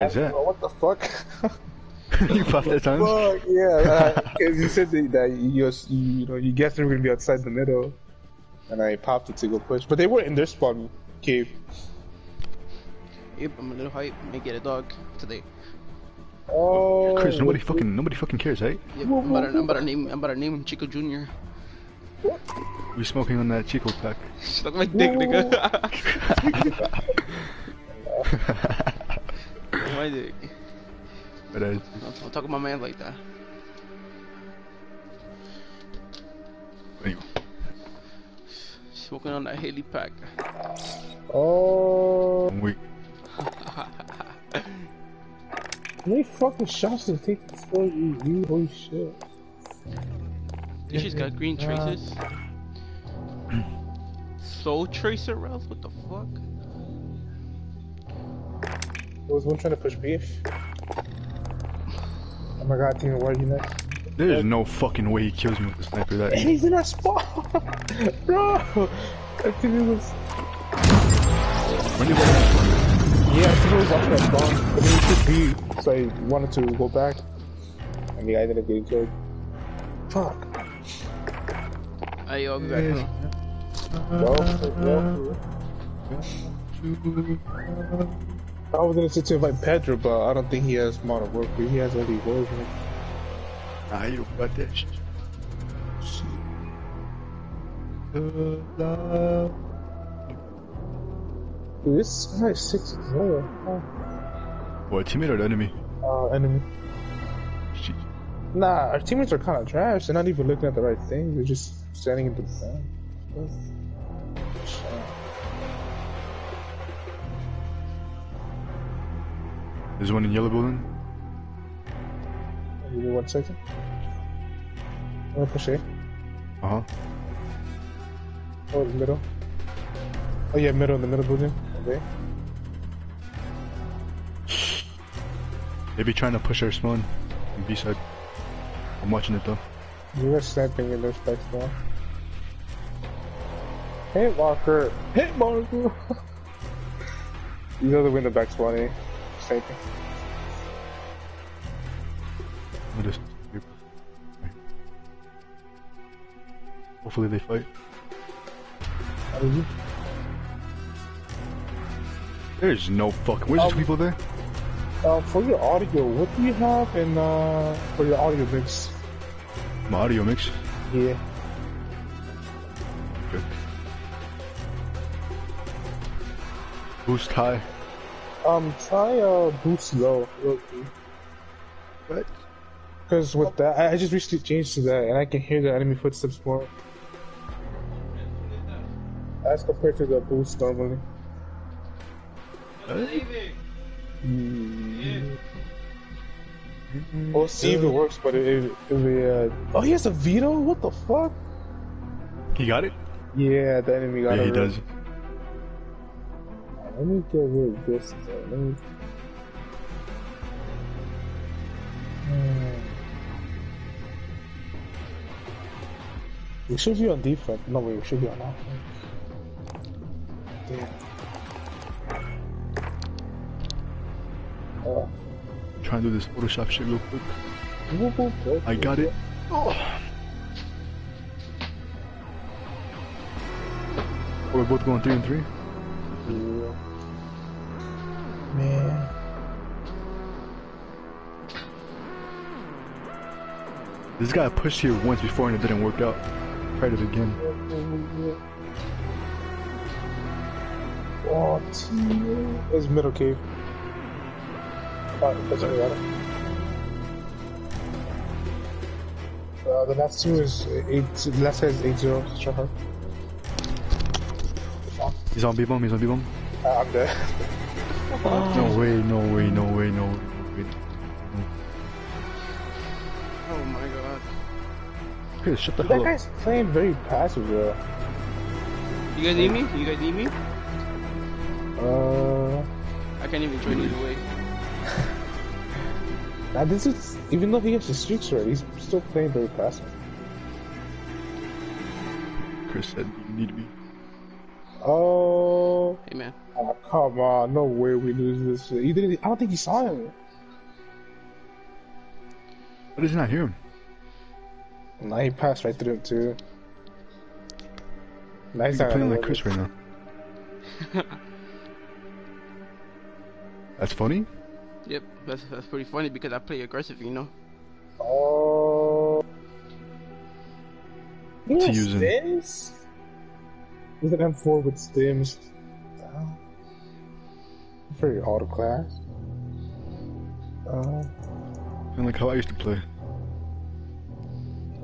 Is that? Oh, what the fuck? you popped that time? Fuck, yeah, uh, because you said that, that you, you, you know, you guessed they were gonna be outside the middle, and I popped it to go push, but they were in their spawn cave. Yep, I'm a little hype. May get a dog today. Oh, Chris, nobody fucking nobody fucking cares, right? Yep, I'm about, to, I'm about to name I'm about to name him Chico Jr. We smoking on that Chico pack. Suck my dick, nigga. my dick. But uh, Don't, don't talk about my man like that. anyway, Smoking on that Haley pack. Oh, we how many fucking shots did it take before you? You holy shit! This shit's got green traces. Soul Tracer, Ralph? What the fuck? There was one trying to push beef. Oh my god, Team why are you next? there's no fucking way he kills me with the sniper. That And he's in that spot, bro. I think it was. when did that Yeah, I think it was off that spawn, but then he took B, so I wanted to go back, and the guy didn't get killed. Fuck. Hey, yo, I'll be back. Hold on. Go, go. I was gonna say to invite Pedro, but I don't think he has modern work. He has only man. Nah, you got that shit. Good love. Dude, this guy is six zero. What teammate or enemy? Uh, enemy. Shit. Nah, our teammates are kind of trash. They're not even looking at the right thing. They're just standing into the sand. There's one in yellow building. Give me one second. I'm gonna push A. Uh huh. Oh, the middle. Oh yeah, middle in the middle building. Okay. They be trying to push our spawn. B side. I'm watching it though. You were sniping in their spike spawn. Hit marker! Hit marker! you know the window back spawn, Sniping. I'll just- Hopefully they fight. How did you? There's no fuck. Where's Um, two people there? Uh, for your audio, what do you have in, uh, for your audio mix? My audio mix. Yeah. Good. Boost high. Um, try, uh, boost low. What? Because with that, I, I just recently changed to that, and I can hear the enemy footsteps more. As compared to the boost normally. We'll see if it works, but it, it, it uh, oh, he has a veto? What the fuck? He got it? Yeah, the enemy got Yeah, it. he right. Does. Let me get rid of this. Let me. Hmm. We should be on defense. No, wait, we should be on offense. Damn. Oh. Trying to do this Photoshop shit real quick. Whoop, whoop, whoop. I got it. Oh. We're both going three and three. Yeah. Man. This guy pushed here once before and it didn't work out. Tried it again. Oh, it's middle cave. Oh, that's what we got it. Uh, the last two is eight. The last guy is eight zero. Try hard. He's on B bomb. He's on B bomb. Uh, I'm dead. No way. No way. No way. No way. No way. Oh my god. Chris, shut the that hell up. guy's playing very passive, bro. You guys need me? You guys need me? Uh, I can't even join either way. now this is even though he has the streaks already, he's still playing very passive. Chris said you need me. Oh. Hey man. Oh, ah, come on, no way we lose this shit. He didn't. I don't think he saw him. Why does he not hear him? Nah, he passed right through him too. Nah, he's He's not playing like Chris right now. That's funny. Yep, that's that's pretty funny because I play aggressive, you know. Oh. He What's he using? Stims? With an M4 with stims. Oh. Very auto class. Uh, of like how I used to play.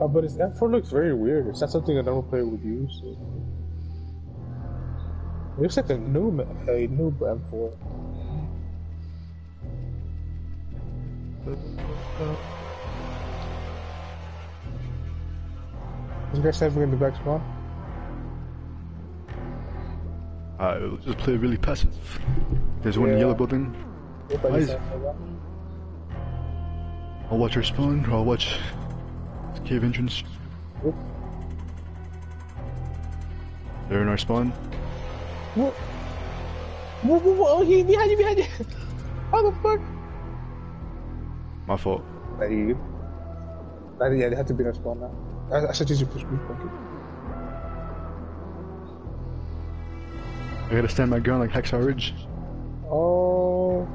uh, but his M4 looks very weird. It's not something a normal player would use. So. It looks like a new, a new M4. Is guys ever in the back spawn? Uh, let's just play really passive. There's one in Yeah. yellow building. Everybody Why is- sounds like that. I'll watch her spawn, or I'll watch the cave entrance. Oop. They're in our spawn. What? Whoa, whoa, whoa, oh, he behind you, behind you! How the fuck? My fault. Nah, you good? Nah, yeah, they have to be in a spawn now. I, I suggest you push me, fuck I gotta stand my ground like Hacksaw Ridge. Oh.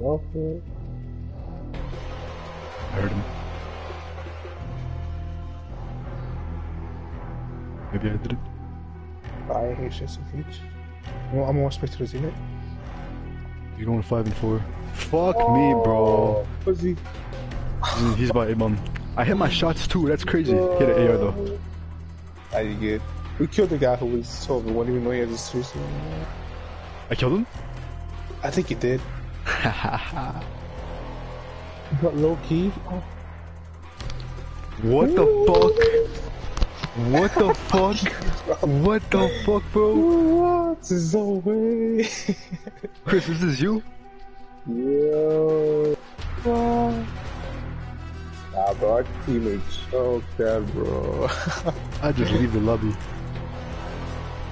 Okay. I heard him. Maybe I did it. I hate SFH. Well, I'm more spectators in it. He's going five and four. Fuck me, bro. Pussy. He's about a bomb. I hit my shots too. That's crazy. Hit an AR though. Ah, you good. We killed the guy who was over one, even though he has a suicide. I killed him. I think he did. But low key. Oh. What the fuck? What the fuck? What the fuck, bro? What? No way. Chris, is this you? Yo. What? Nah, bro, our teammates choked that, bro. I just leave the lobby.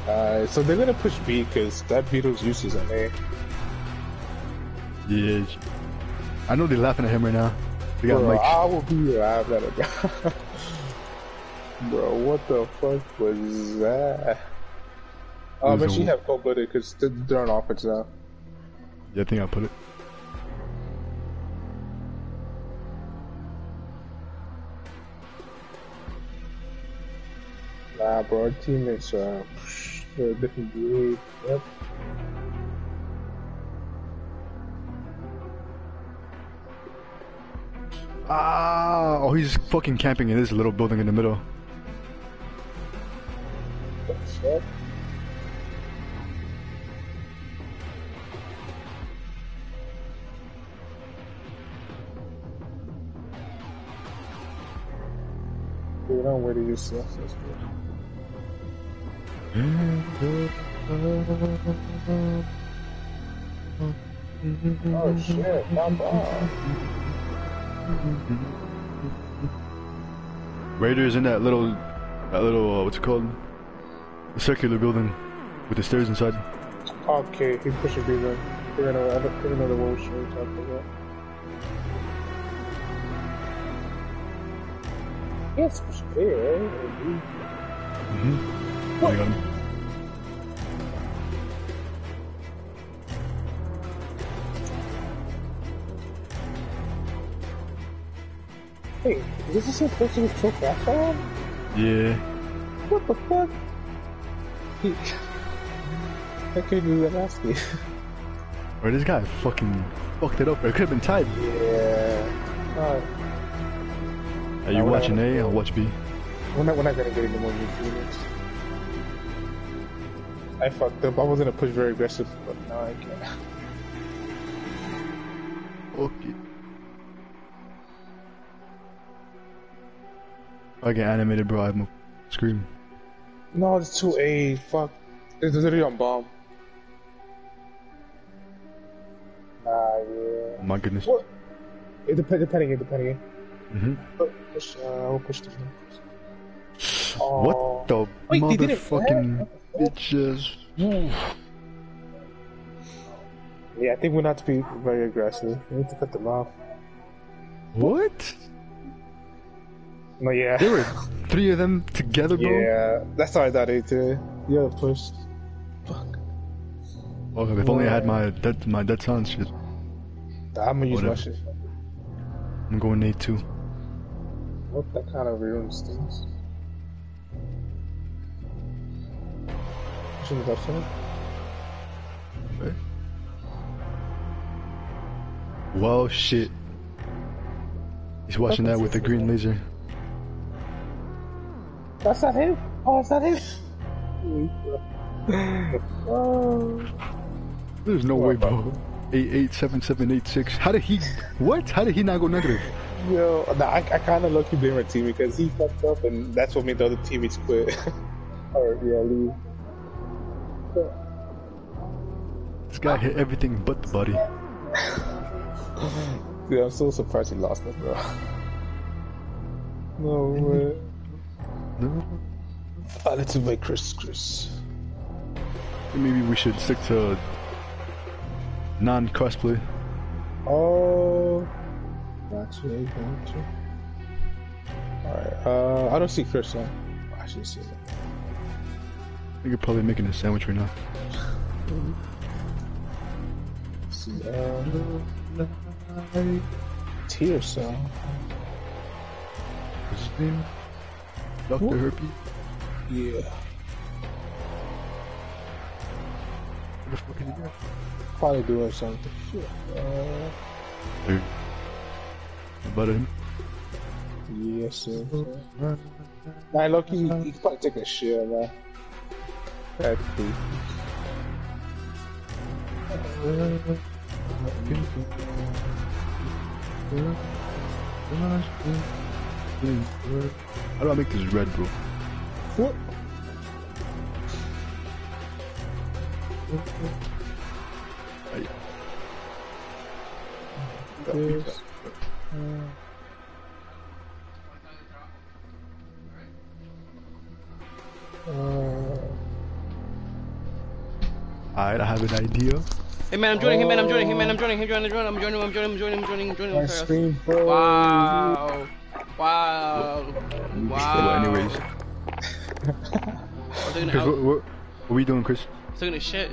Uh, so they're gonna push B because that Beetle's useless on A. Yeah. I know they're laughing at him right now. They got Bro, Mike. I will be at it. Bro, what the fuck was that? Oh, but she have cold blooded because they're, on offense now. Yeah, I think I put it. Nah, bro, our teammates uh, they're a different. Yep. Ah! Oh, he's fucking camping in this little building in the middle. Yep. You know where to use this. That's good. Oh shit. Raiders in that little, that little, uh, what's it called? The circular building with the stairs inside. Okay, he pushing B then. They're gonna, they're gonna the world show talking about. Yes, push B, right? Mm-hmm. I got him. Hey, is this the same person who took that on? Yeah. What the fuck? I couldn't that last game. Or this guy fucking fucked it up. It could have been tied. yeah. Alright. Are you watching A? I'll watch B. We're not, we're not gonna get any more new units. I fucked up. I was gonna push very aggressive, but now I can't. Okay. I get animated, bro. I'm a scream. No, it's 2A. Fuck. It's literally on bomb. Nah, yeah. Oh my goodness. What? It dep- depending, it depending. hmm push, uh, I'll push the Oh. What the Wait, motherfucking? Bitches. Yeah, I think we're not to be very aggressive. We need to cut them off. What? No, yeah. There were three of them together, bro? Yeah, that's how I thought it did. You have pushed. Fuck. Oh, if only I had my dead, my dead silence shit. I'm gonna use my shit. I'm going Nate too. What that kind of ruins things. Shouldn't have done Right. Well, shit. He's watching that with the green laser. That's not him. Oh, it's not him. oh. There's no way, bro. Eight eight seven seven eight six. How did he? What? How did he not go negative? Yo, nah, I, I kind of lucky blame my team because he fucked up, and that's what made the other teammates quit. or yeah, leave. This guy hit everything but the body. Dude, I'm so surprised he lost that, bro. No way. No. Ah, let's invite Chris. Chris. Maybe we should stick to non-cosplay. Oh. Gotcha, gotcha. Alright, uh, I don't see Chris, huh? I should see that. You're probably making a sandwich right now. Uh, Tear. What's his name? Dr. What? Herpy? Yeah. What the fuck is he doing? Probably doing something. Shit. Uh, Dude. About him? yes, sir. Nah, look, he, he probably take a shit, man. That's cool. How do I make this red, bro? What? Ay. This. Uh, Alright, I have an idea. Hey man, I'm joining him, man. I'm joining him, man. I'm joining him, joining, joining, I'm joining him, I'm joining him, I'm joining him, I'm joining him, I'm joining him. my Sorry. screen, bro. Wow. Wow. Well, Wow. anyways. I'm taking Chris, out. what, what, what are we doing, Chris? taking a shit.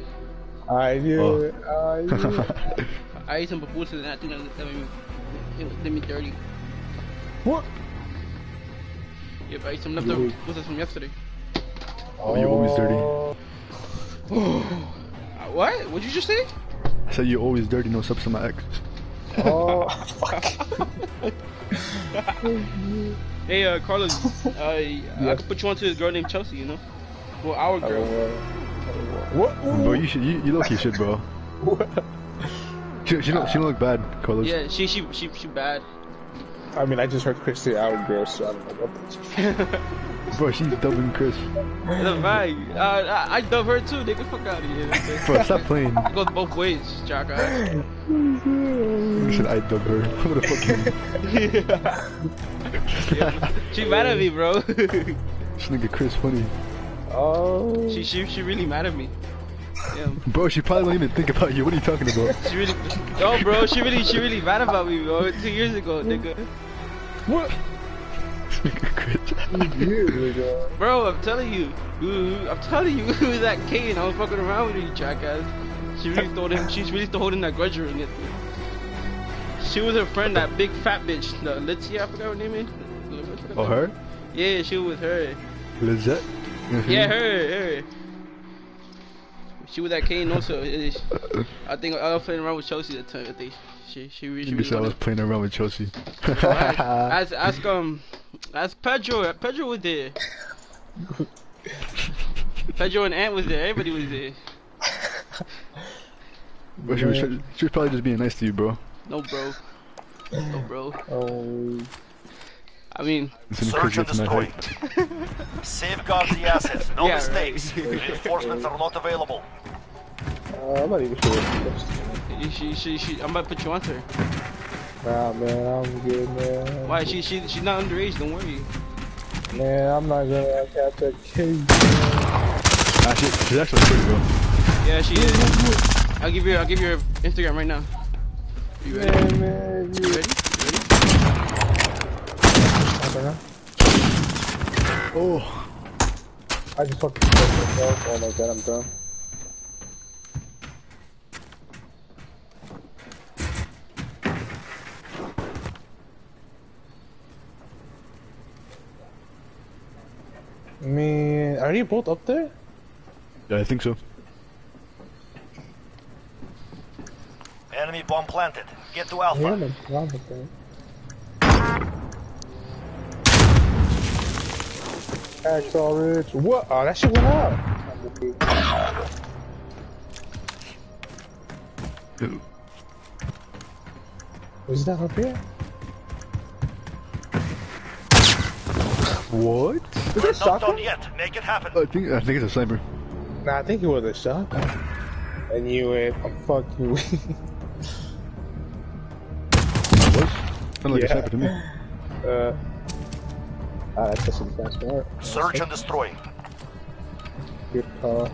I knew Oh. it. I knew it. I ate some papoose and I think that that made me, it did me dirty. What? Yep, I ate some leftover pupusas from yesterday. Oh, you're always dirty. Uh, what? What'd you just say? I said you're always dirty, no subs to my ex. Oh, fuck. Hey, uh, Carlos, uh, I could put you onto this girl named Chelsea, you know? Well, our girl. What? Bro, you should, you, you look you should, bro. What? She, she don't, she don't look bad, Carlos. Yeah, she, she, she, she bad. I mean, I just heard Chris say our girl, so I don't know what that's. Bro, she's dubbing Chris. the vibe. Uh, I, I dub her too, nigga. Fuck out of here. Bro, stop playing. It goes both ways, jackass. You said I dub her. What the fuck? She mad at me, bro. This nigga Chris funny. Oh. she, she, she really mad at me. Yeah. Bro, she probably don't even think about you. What are you talking about? She really, yo, bro. She really, she really mad about me, bro. Two years ago, nigga. What? This nigga Chris. Yeah, Bro, I'm telling you, I'm telling you, who is that Kane? I was fucking around with you, jackass. She really thought him. She's really still holding that grudge ring at me. She was her friend, that big fat bitch, the Lizzie. I forgot her name is. Oh, her? Yeah, she was with her. Lizette? Mhm. Yeah, her, her. She was that Kane also. It is- I think I was playing around with Chelsea at the time. I think she, she really, she You really I was wanted- playing around with Chelsea. Ask, ask um, ask Pedro. Pedro was there. Pedro and Ant was there. Everybody was there. Bro, she, was, she was probably just being nice to you, bro. No, bro. No, bro. Oh. I mean, Listen to Chris Search and gets in that destroy. hype. Safeguard the assets. No Yeah, mistakes. right. Reinforcements are not available. Uh, I'm not even sure what the she, she, she. I'm about to put you on to her. Nah, man, I'm good, man. Why? She, she, she's not underage. Don't worry. Man, I'm not gonna catch a case. Ah, shit. She's actually pretty, bro. Yeah, she is. I'll give you. I'll give you her Instagram right now. You ready? Man, man, You you. ready? You ready? I don't know. Oh. I just fucking killed myself. Oh my god, I'm done. Man, are you both up there? Yeah, I think so. Enemy bomb planted. Get to Yeah, Alpha. I'm I'm up there. Axel Rich. What? Oh, that shit went out. Was that up here? What? Is that not shotgun? done yet. Make it happen. I think I think it's a sniper. Nah, I think it was a shotgun. I knew it. I'm fuck you. Was? Sounded like Yeah. a sniper to me. uh, ah, that's just some fast smart. Search and destroy. Good call.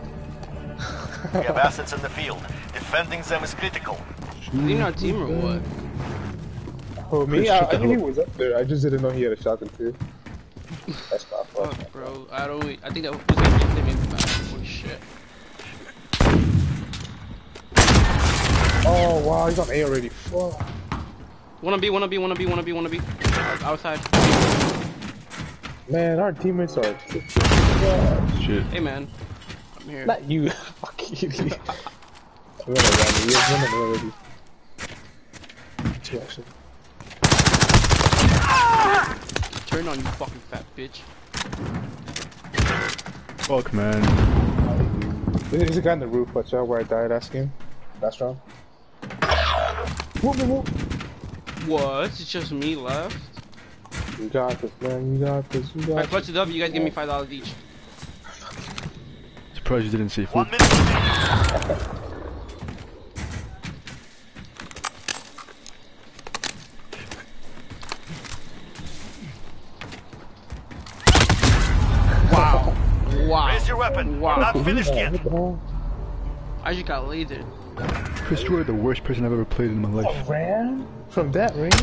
We have assets in the field. Defending them is critical. Is he not team or what? Oh, me? I, shut I knew he was up there. I just didn't know he had a shotgun too. That's my fault. Fuck, bro. I don't. I think that was like maybe Holy shit. Oh wow, he's on A already. Fuck. Wanna be? Wanna be? Wanna be? Wanna be? Wanna be? Outside. Man, our teammates are. Shit. Hey man, I'm here. Not you. Fuck you. I'm gonna run. You're running already. Two action. Turn on you fucking fat bitch. Fuck, man. There's a guy on the roof. Watch out where I died. Ask him. That's wrong. Whoop, whoop, whoop. What? It's just me left. You got this, man. You got this. You If I got this. clutch it up, you guys give me five dollars each. Surprised you didn't see food. One minute. Wow. Wow. Raise your weapon. Wow. We're not finished yet. What the hell? I just got lasered. Chris, you are the worst person I've ever played in my life. Ran from that range?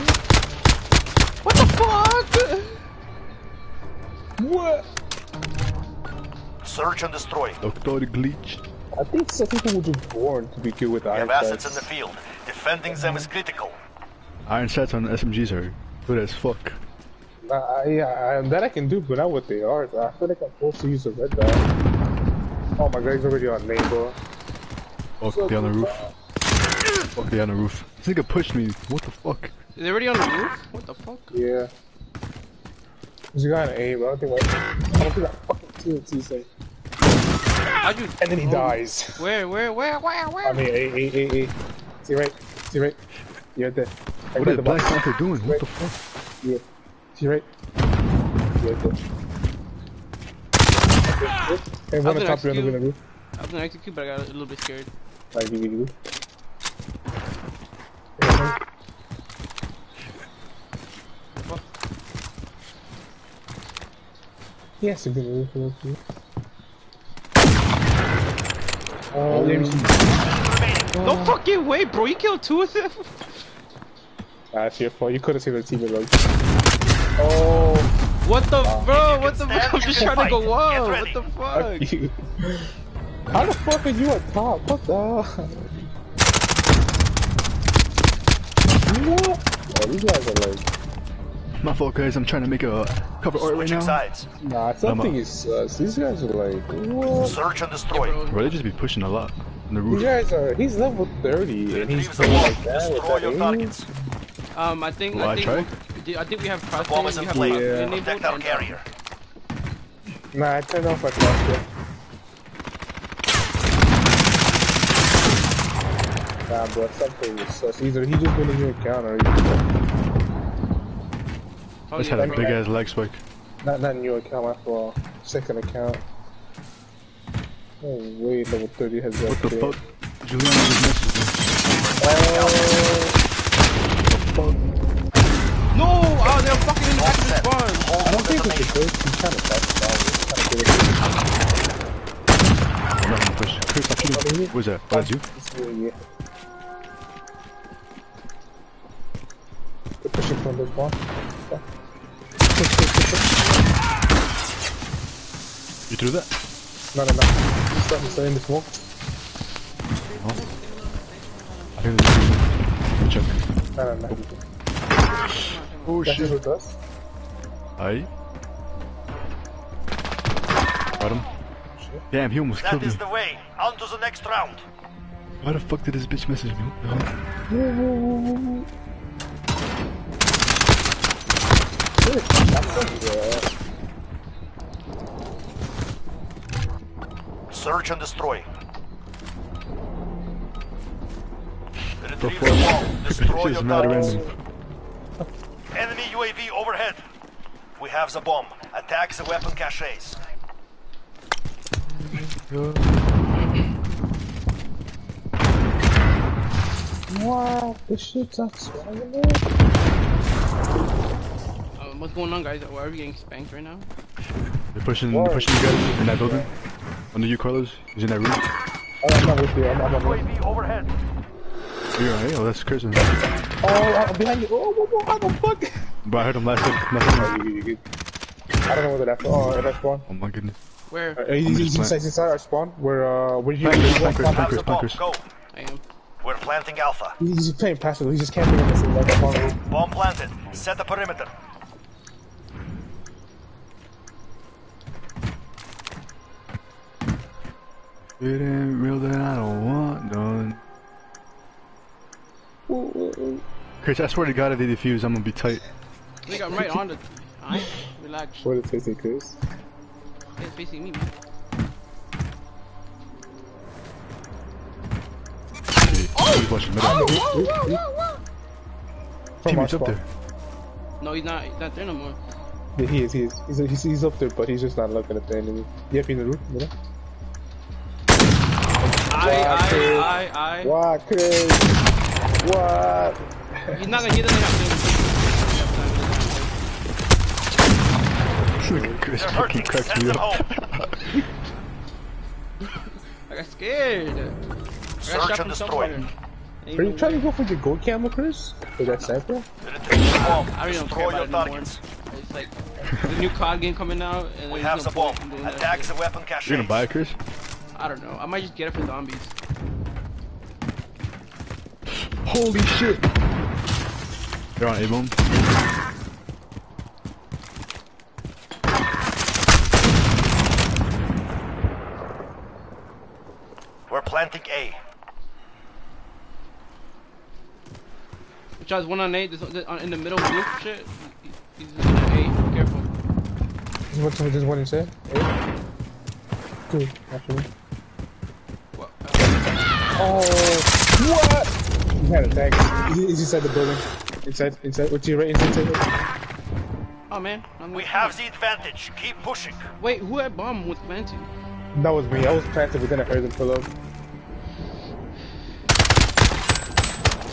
What fuck? What? Search and destroy. Doctor Glitch. I think some people were just born to be good with We iron have assets in the field. Defending them is critical. Iron sights on SMGs are good as fuck. Uh, yeah, I, that I can do, but not what they are. I feel like I'm supposed to use a red dot. Oh my god, he's already on main, bro. Fuck, they on the roof. Fuck, they on the roof. This nigga pushed me. What the fuck? Is it already on the roof? What the fuck? Yeah. There's a guy on A, but I don't think like, I don't think that fucking TNT say. How'd you? And then he Oh. dies. Where? Where? Where? Where? where? I Where? mean, A, A, A, A. See right? See right? You right there. Right What by the Black box. Panther doing? What the fuck? Yeah. See right? You right there. Hey, one on gonna top, you're on the execute. winner, I was gonna execute, but I got a little bit scared. Like, you, you, you. Yes, a good move for those two. Oh, um, maybe some. No uh, fucking way, bro! You killed two of them. It's your fault. You could have seen the team like. Oh, What the, bro? What the fuck? I'm just trying can to go fight. whoa. What the fuck? fuck. How the fuck are you on top? What the hell? What? Oh, these guys are like. My fault, guys. I'm trying to make a cover art right Switching now. sides. Nah, something is sus. These guys are like. What? Search and destroy. Bro, Bro, they just be pushing a lot on the These roof. guys are. He's level 30 and he's Retrieve the like that with Destroy your targets. Um, I think Will I I think try? we- I think we have cross. Bomb is we in have play. Yeah. Protect our carrier. Nah, I turned off my cluster. Nah, bro, something is sus. Either he just went in your account or he oh, I just yeah, had a big ass leg spike. not not in your account, my fault. Second account. Oh wait, level 30 has What the fuck? Juliana just messaged Oh, No! Oh, they're fucking in the back of the Set. spawn. I don't think it's a detonation. ghost. He's trying to touch down. He's trying to get it. Who's that? Oh, that's you? It's yeah. They're pushing from this one. Yeah. Push, push, push, push. You threw that? No, no, no. He's still, he's still in the smoke. I think there's a check. No, no, no. Oh That's shit. what it does. Aye. Got him. Damn, he almost That killed me. is the way. On to the next round. Why the fuck did this bitch message me? What the hell? Search and destroy. Retrieve the bomb. Destroy your targets. Enemy UAV overhead. We have the bomb. Attack the weapon caches. Wow, this shit's not swagging what's going on, guys? Why are we getting spanked right now? They're pushing, they're pushing you guys in that building. Under you, Carlos. He's in that room. Oh, I'm not with you. I'm, I'm not with you. UAV overhead. You're alright. Oh, that's Chris. Oh, I'm behind you. Oh, whoa, whoa, how the fuck? But I heard him last time. Last time. Oh, you, you, you. I don't know whether that's oh, that's spawn. Oh my goodness. Where? Uh, he's, he's inside, inside our spawn. Where uh, where you? Flank, he's flank, playing- flank, Have the Bunkers, bomb. bunkers. Go. I am. We're planting Alpha. He's just playing passive. He's just camping in this like. Bomb planted. Set the perimeter. It ain't real that I don't want none. Chris, I swear to God, if they defuse, I'm gonna be tight. I think I'm right on the. I relax. What did it say, Chris? It's facing me, man. Oh! Watching middle. From our Teammates up there. No, he's not. He's not there no more. Yeah, he is. He is. He's, he's, he's up there, but he's just not looking at the enemy. Yep, he's in the roof. You know? I. I, I, I. What, Chris? What? He's not gonna. He doesn't have Look at Chris They're fucking hurting. cracks me up. I got scared. I got Search and destroy. Are you trying to go for the gold camera, Chris? For that sniper? Retrieve. I really don't care about your it anymore. targets. It's like the new COD game coming out, and We have the bomb. point in doing that Attack the weapon cache. You're gonna buy it, Chris? I don't know. I might just get it for zombies. Holy shit! They're on A-bomb. We're planting A. Which has one on A, this, this, on, in the middle roof shit. He- He's in A. Careful. Just what someone just went and said? Hey? Good, actually. What? Oh, what? He had a tag. He's, he's inside the building. Inside, inside. What's your right inside? inside? Oh man. I'm We have the advantage. Keep pushing. Wait, who had bomb with planting? That was me. I was planted, but then I heard them pull up.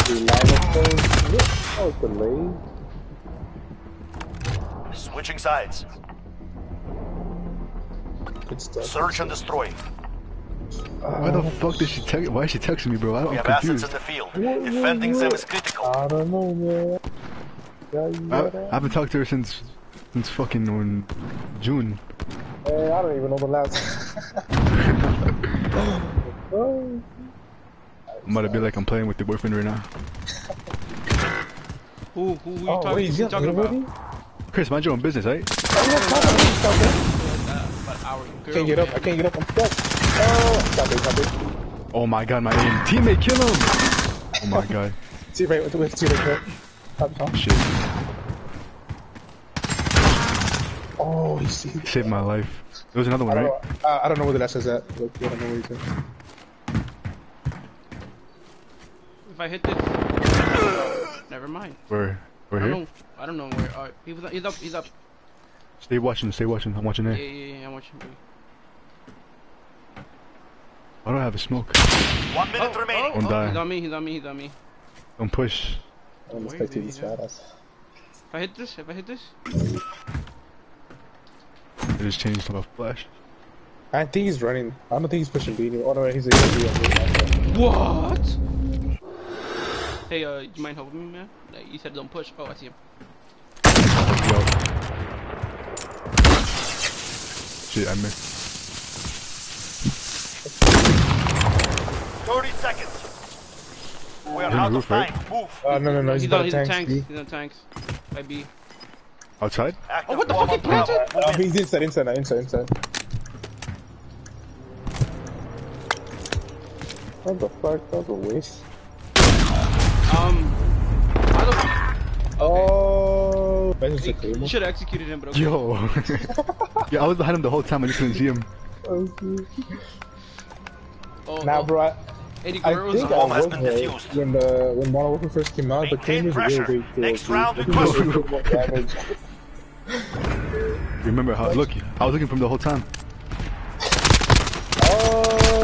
The line of things. Oh, it's delayed. Switching sides. Good stuff. Search and destroy. Why the fuck did she text? Why is she texting me, bro? I- We I'm have assets confused. in the field. Defending them is critical. I don't know, man. Yeah, you I, I haven't talked to her since since fucking when June. Hey, I don't even know the last. oh. I'm about to be like I'm playing with your boyfriend right now. Who, who, who you Oh, talking, wait, who is you talking about? Chris, mind your own business, right? Oh, yeah, stop it, stop it. Uh, about an hour. I can't get up. I can't get up. I'm stuck. Oh, stop it. Oh my god, my aim. Teammate, kill him! Oh my god. See right, wait, wait, see right, right. Stop, stop. Shit. Oh, he see. Saved my life. There was another one, don't right? know. Uh, I don't know where the last is at. Look, I don't know where he's at. If I hit this, never mind. Where? We're I don't here? know. I don't know where. Alright, he's up. He's up. He's up. Stay watching, stay watching. I'm watching Yeah, there. yeah, yeah. I'm watching. Why do I have a smoke? One minute remaining. Oh, Don't oh, die. he's on me. He's on me. He's on me. Don't push. I'm Where expecting is these he at? fat ass. If I hit this, if I hit this, It just changed to a flash. I think he's running. I don't think he's pushing B anymore. Oh no, he's a he's a- What? Hey, uh, do you mind helping me, man? Like, you said don't push. Oh, I see him. Yo. Shit, I missed. 30 seconds. We are out of roof, right? time. Move. Uh, no, no, no, he's, He's by on, he's in tanks. tanks. B. He's on tanks. By B. Outside? Active Oh, what the fuck, he planted? Uh, he's inside, inside, inside, inside. What the fuck? That was a waste. Um, I Oh, that's just a don't. cable. You should have executed him, but okay. Yo. yeah, I was behind him the whole time. I just couldn't see him. Oh, Nah, oh, bro, I, Eddie I think on. I has was been defused. when the when Modern Warfare first came out, but Maintain Kane was a pressure. real great. Next round, we push. did more damage. Remember, I was looking. I was looking from the whole time. Oh,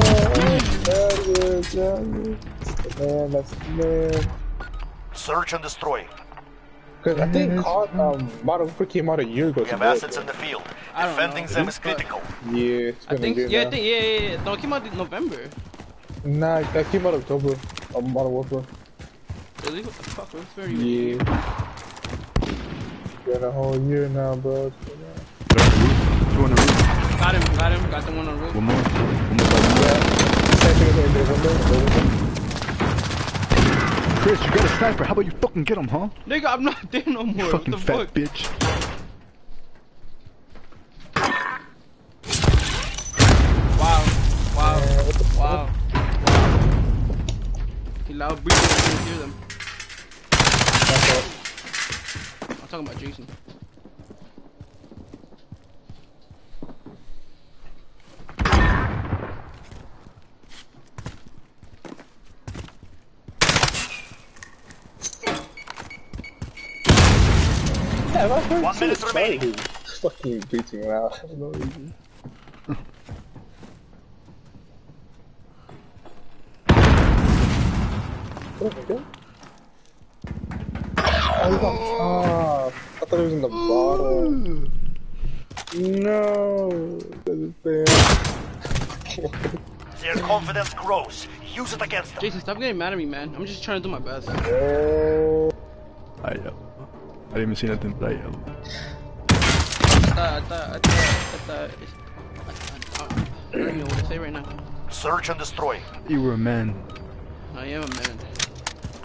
that is, that is. Man, that's man. Search and destroy. Because I think COD, um, Modern Warfare came out a year ago. We have assets bro. in the field. Defending them is critical. Yeah, it's I think, a yeah, I think, yeah, yeah, yeah. No, it came out in November. Nah, that came out October. Um, Modern Warfare. Really? What the fuck? It's very Yeah. Been a whole year now, bro. They're the roof. Two on the roof. Got him, got him, got the one on roof. One more. One more. by Yeah. Second in the the window. Chris, you got a sniper. How about you fucking get him, huh? Nigga, I'm not there no more. You What fucking the fat fuck? bitch. Wow, wow, Man, what the wow, wow. He loud breathing, I can't hear them. That's all. I'm talking about Jason. Yeah, One minute remaining. Fucking beating him out for no reason. Oh, okay. Oh, he's on top. I thought he was in the bottom. No. Their confidence grows. Against them. Jason, stop getting mad at me, man. I'm just trying to do my best. I, uh, I didn't even see nothing, but I, uh, I thought, I thought, I thought, I thought, I, I, I don't even know what to say right now. Search and destroy. you were a man. I am a man.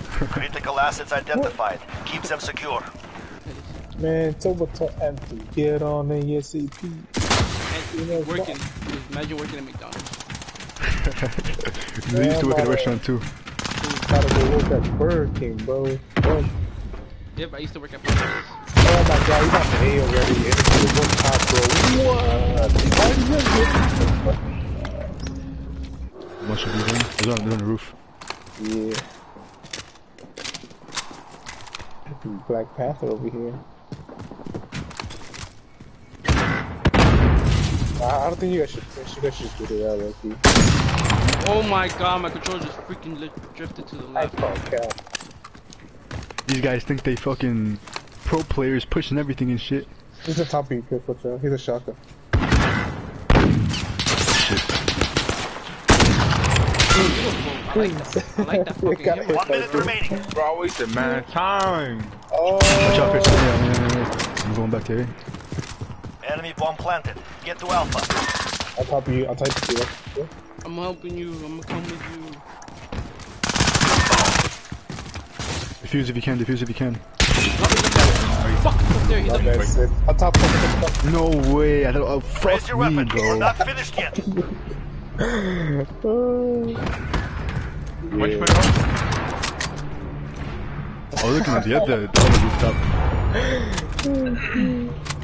Critical assets identified. Keep them secure. Man, Tobato empty. Get on the SCP. And You know, working. Imagine working at McDonald's. We used to work at a restaurant too. Gotta go work at Burger King, bro. Bro. Yep, I used to work at McDonald's. Oh my god, you got the A already. And it's the one top, bro. What? Why did you get Must have been there. It's on, it's on the roof. Yeah. Black Panther over here. I I don't think you guys should. You guys should do that, Loki. Oh my god, my controller just freaking drifted to the left. call Cal. These guys think they fucking pro players pushing everything and shit. He's a top B pick, what's up? He's a shotgun. Shit. I like that. I like that fucking Got hit. hit One minute remaining. Bro, I wasted mad time. Oh, Watch out, Chris. Yeah, yeah, yeah, yeah. I'm going back to A. Enemy bomb planted. Get to Alpha. I'll top you. I'll type you. Yeah. I'm helping you. I'm gonna come with you. Defuse if you can, defuse if you can. Fuck! Up there, he's up top. No way. I don't. Oh, fuck your me, weapon. We're not finished yet. Oh. Which Yeah. window? I was looking at the other, the other rooftop.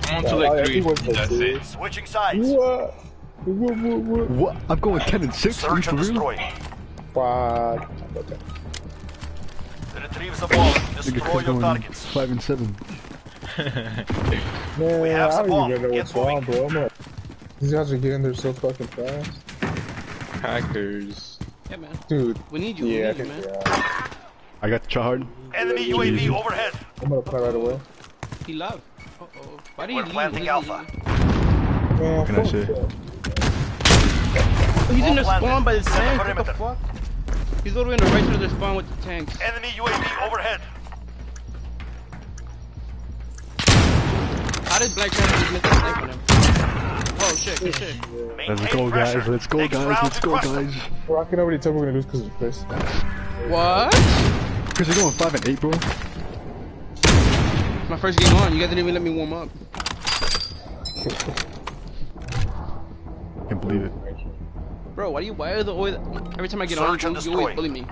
I'm on to like three. he was the That's dude. it. Switching sides. What? What? What? What? What? I'm going 10 and 6. Are you Search for and real? destroy. Fuck. Okay. Retrieve the bomb. Destroy your targets. 5 and 7. Man, We have I some don't bomb. Get what's moving. bro. Like, these guys are getting there so fucking fast, Hackers. Yeah, man. dude. We need you. Yeah, I we need you, think, man. yeah. I got the chart. Enemy UAV overhead. I'm gonna play right away. He love. Uh oh. Why did We're he leave? planting Alpha. did he- Man, can I fuck say? that. Oh, he's in the spawn by the Set tank. What the fuck? He's all the way on the right side of the spawn with the tanks. Enemy UAV overhead. How did Black Panther miss that snipe on him? Oh shit, good shit. Maintain Let's go, pressure. guys. Let's go, Next guys. Let's go, guys. them. guys. Rocket already tell we're gonna lose because of Chris. What? Because you're going 5 and 8, bro. My first game on, you guys didn't even let me warm up. Can't believe it. Bro, why do you, why are the always, every time I get on, Search you, and you always destroy. bully me.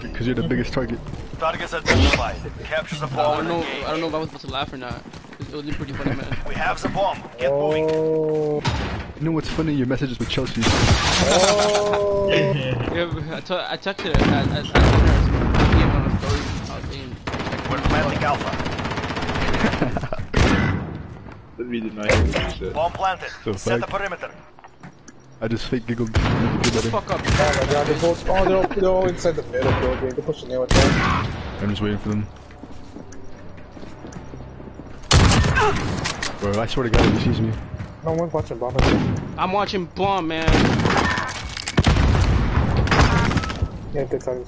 Because you're the biggest target. Targets identified. Capture the I bomb don't know, engage. I don't know if I was supposed to laugh or not. It was pretty funny, man. We have the bomb. Get moving. Oh, You know what's funny? In your messages with Chelsea. oh. Yeah, I, t- I texted her, I, I, I sent her a DM on a story. I was saying, We're planting Alpha. That really nice. Shit. Bomb planted. So Set the perimeter. I just fake giggled. to make it feel better. fuck up. Oh my god, they're both, oh, they're, all- they're all inside the middle building. They're pushing in with them. I'm just waiting for them. Bro, I swear to God, he sees me. No one's watching bomb. I'm watching Bomb, man. Yeah, they're talking.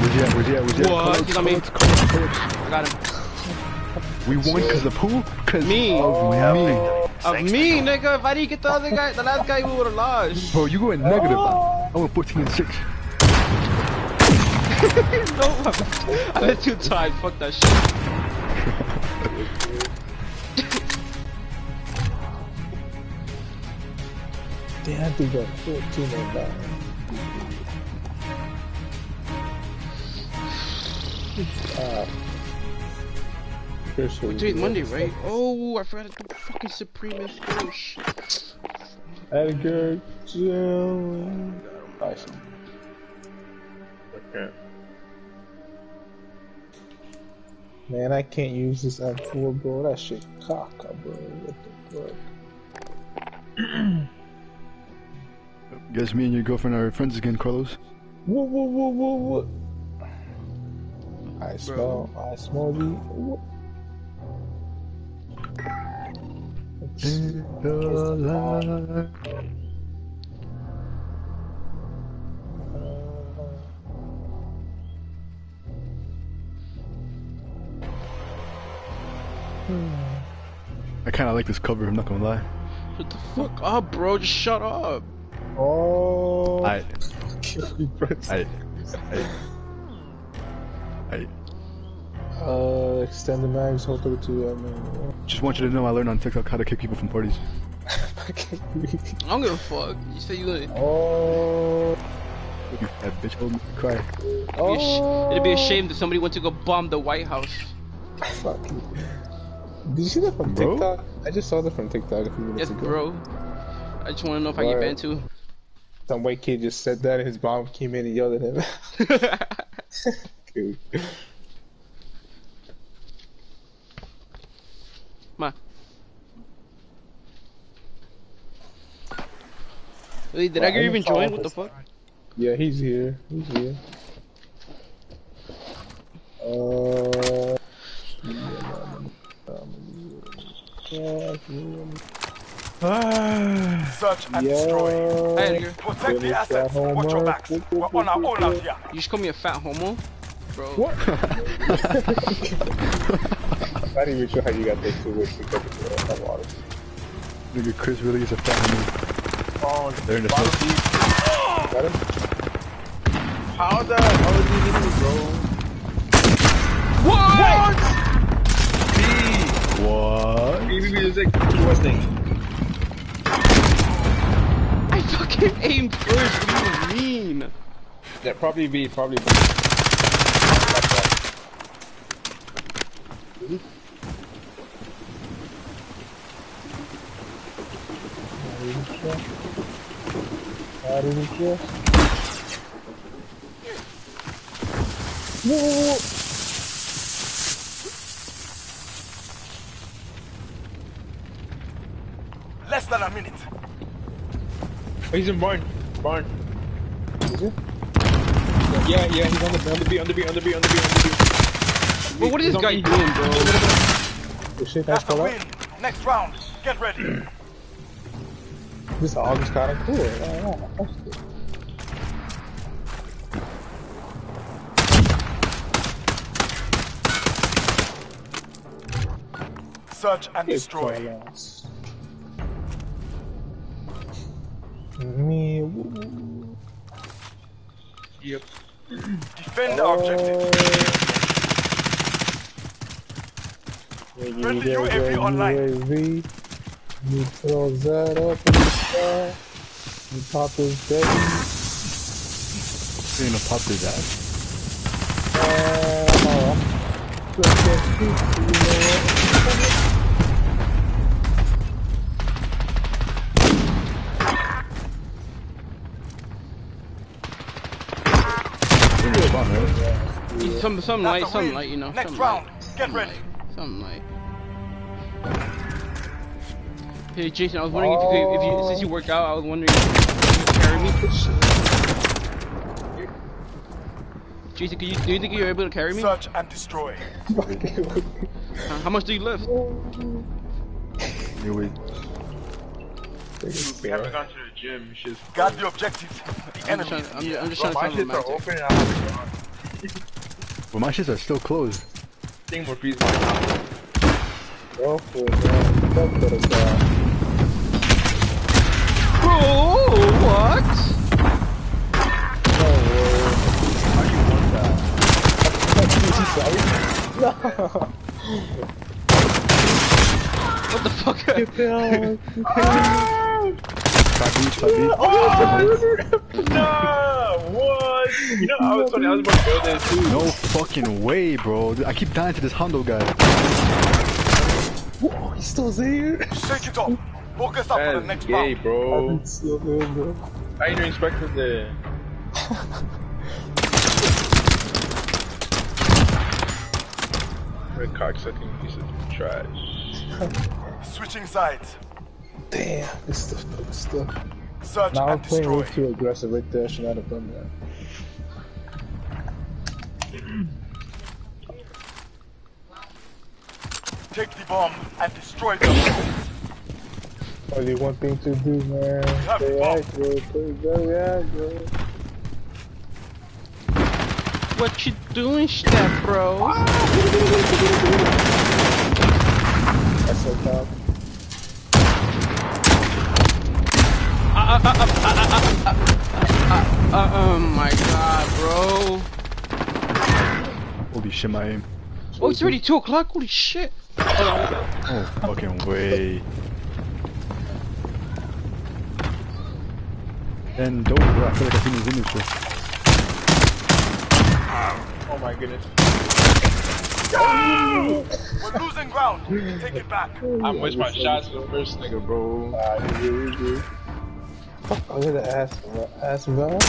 Where's he at? Where's he at? Where's he at? What? Call He's on me. call ups, call ups, call ups. I got him. We won because of who? Because Me. of me. Oh. Of me, nigga. If I didn't get the other guy, the last guy, we would have lost. Bro, you going negative. I went 14 and 6. no, I let two times. Fuck that shit. Damn, they got 14 of that. Uh, Chris was- Today's Monday, right? Oh, I forgot to do fucking Supremist. Oh shit. Edgar Jones. Nice. Okay. Man, I can't use this M4, bro. That shit caca, bro. What the fuck? Guess me and your girlfriend are friends again, Carlos. What, what, what, what, what? I smell, I smell the. What? I kind of like this cover, I'm not gonna lie. Shut the fuck up, bro. Just shut up. Oh. I, Kill me, I, I, I Uh, extend the mags, hold over to, I mean, um, just want you to know I learned on TikTok how to kick people from parties. I can't read. I don't give a fuck. You say you gonna. Oh. You that bitch told me to cry. It'd be, Oh. it'd be a shame if somebody went to go bomb the White House. Fuck you. Did you see that from Bro? TikTok? I just saw that from TikTok a few minutes Yes, ago. bro. I just want to know if I get Word. banned too. Some white kid just said that and his mom came in and yelled at him. Dude. Wait, did Well, I get even join? What the fuck? Yeah, he's here. He's here. Uh. Search and destroy. Yeah. Hey, Edgar. Protect the assets. Watch your backs. We're on our own out here. You just call me a fat homo? Bro. What? I'm Not even sure how you got those two words together. bro. I'm honest. Nigga, Chris really is a fat of me. Oh, They're in the bottom south. Got him? How the hell did you hit me, bro? What? What? B, B, B, just like two West thing. I fucking aimed first. What do you mean? Yeah, probably B, probably B. Not even sure. Whoa, whoa, whoa. Less than a minute. Oh, he's in barn. Barn. Is it? Yeah, yeah, he's on the, on the B, on the B, on the B, on the B, on the B. Bro, what is this He's on guy doing, bro? This shit has That's the win. Next round. Get ready. This aug is kind of cool. Search and it's destroy. Me. Yep. Defend oh. objective. Friendly UAV online. UAV. You throw that up in the sky. You pop his baby. You're gonna pop his ass. Uh, look at this, you know? You're gonna spawn, right? He's Some, some That's light, some light, you know. Next some round. light, Get some ready. light, Some light. Hey Jason, I was wondering if you could, if you, since you work out, I was wondering if you could carry me. Jason, can you, do you think you're able to carry me? Uh, Search and destroy. how much do you lift? Here we. We haven't gone to the gym. It's just. Guard the objective. The I'm enemy just trying, I'm, near. I'm just trying my to shits sound are open and I haven't gone. Well, my shits are still closed. Thing more fees like now. Go for it, man. Go for it, man. Bro, what? No way. How do you want that? What the fuck? Papi, papi. No! What? You know, I was funny. I was about to go there too. No fucking way, bro. I keep dying to this Hondo guy. Whoa, he's still there. Shake it up. Focus up on the next That's gay, round. bro. He's still there, bro. How you doing Spectre there? Red cocksucking piece of trash. Switching sides. Damn, this stuff, this stuff. Search Now I'm playing way destroy. too aggressive right there. I should not have done that. Take the bomb and destroy the objective. Only one thing to do, man. have Stay bomb. aggro, stay very aggro. What you doing, step bro? That's so tough. Uh, uh, uh, uh, oh my god, bro. Holy shit, my aim. Oh, it's already 2 o'clock? Holy shit. Oh, fucking way. And don't, bro, I feel like I've seen his image before. Oh my goodness. We're losing ground. Take it back. I missed my shots for the first nigga, bro. You do, you do. Fuck, I'm gonna ask, ask Val.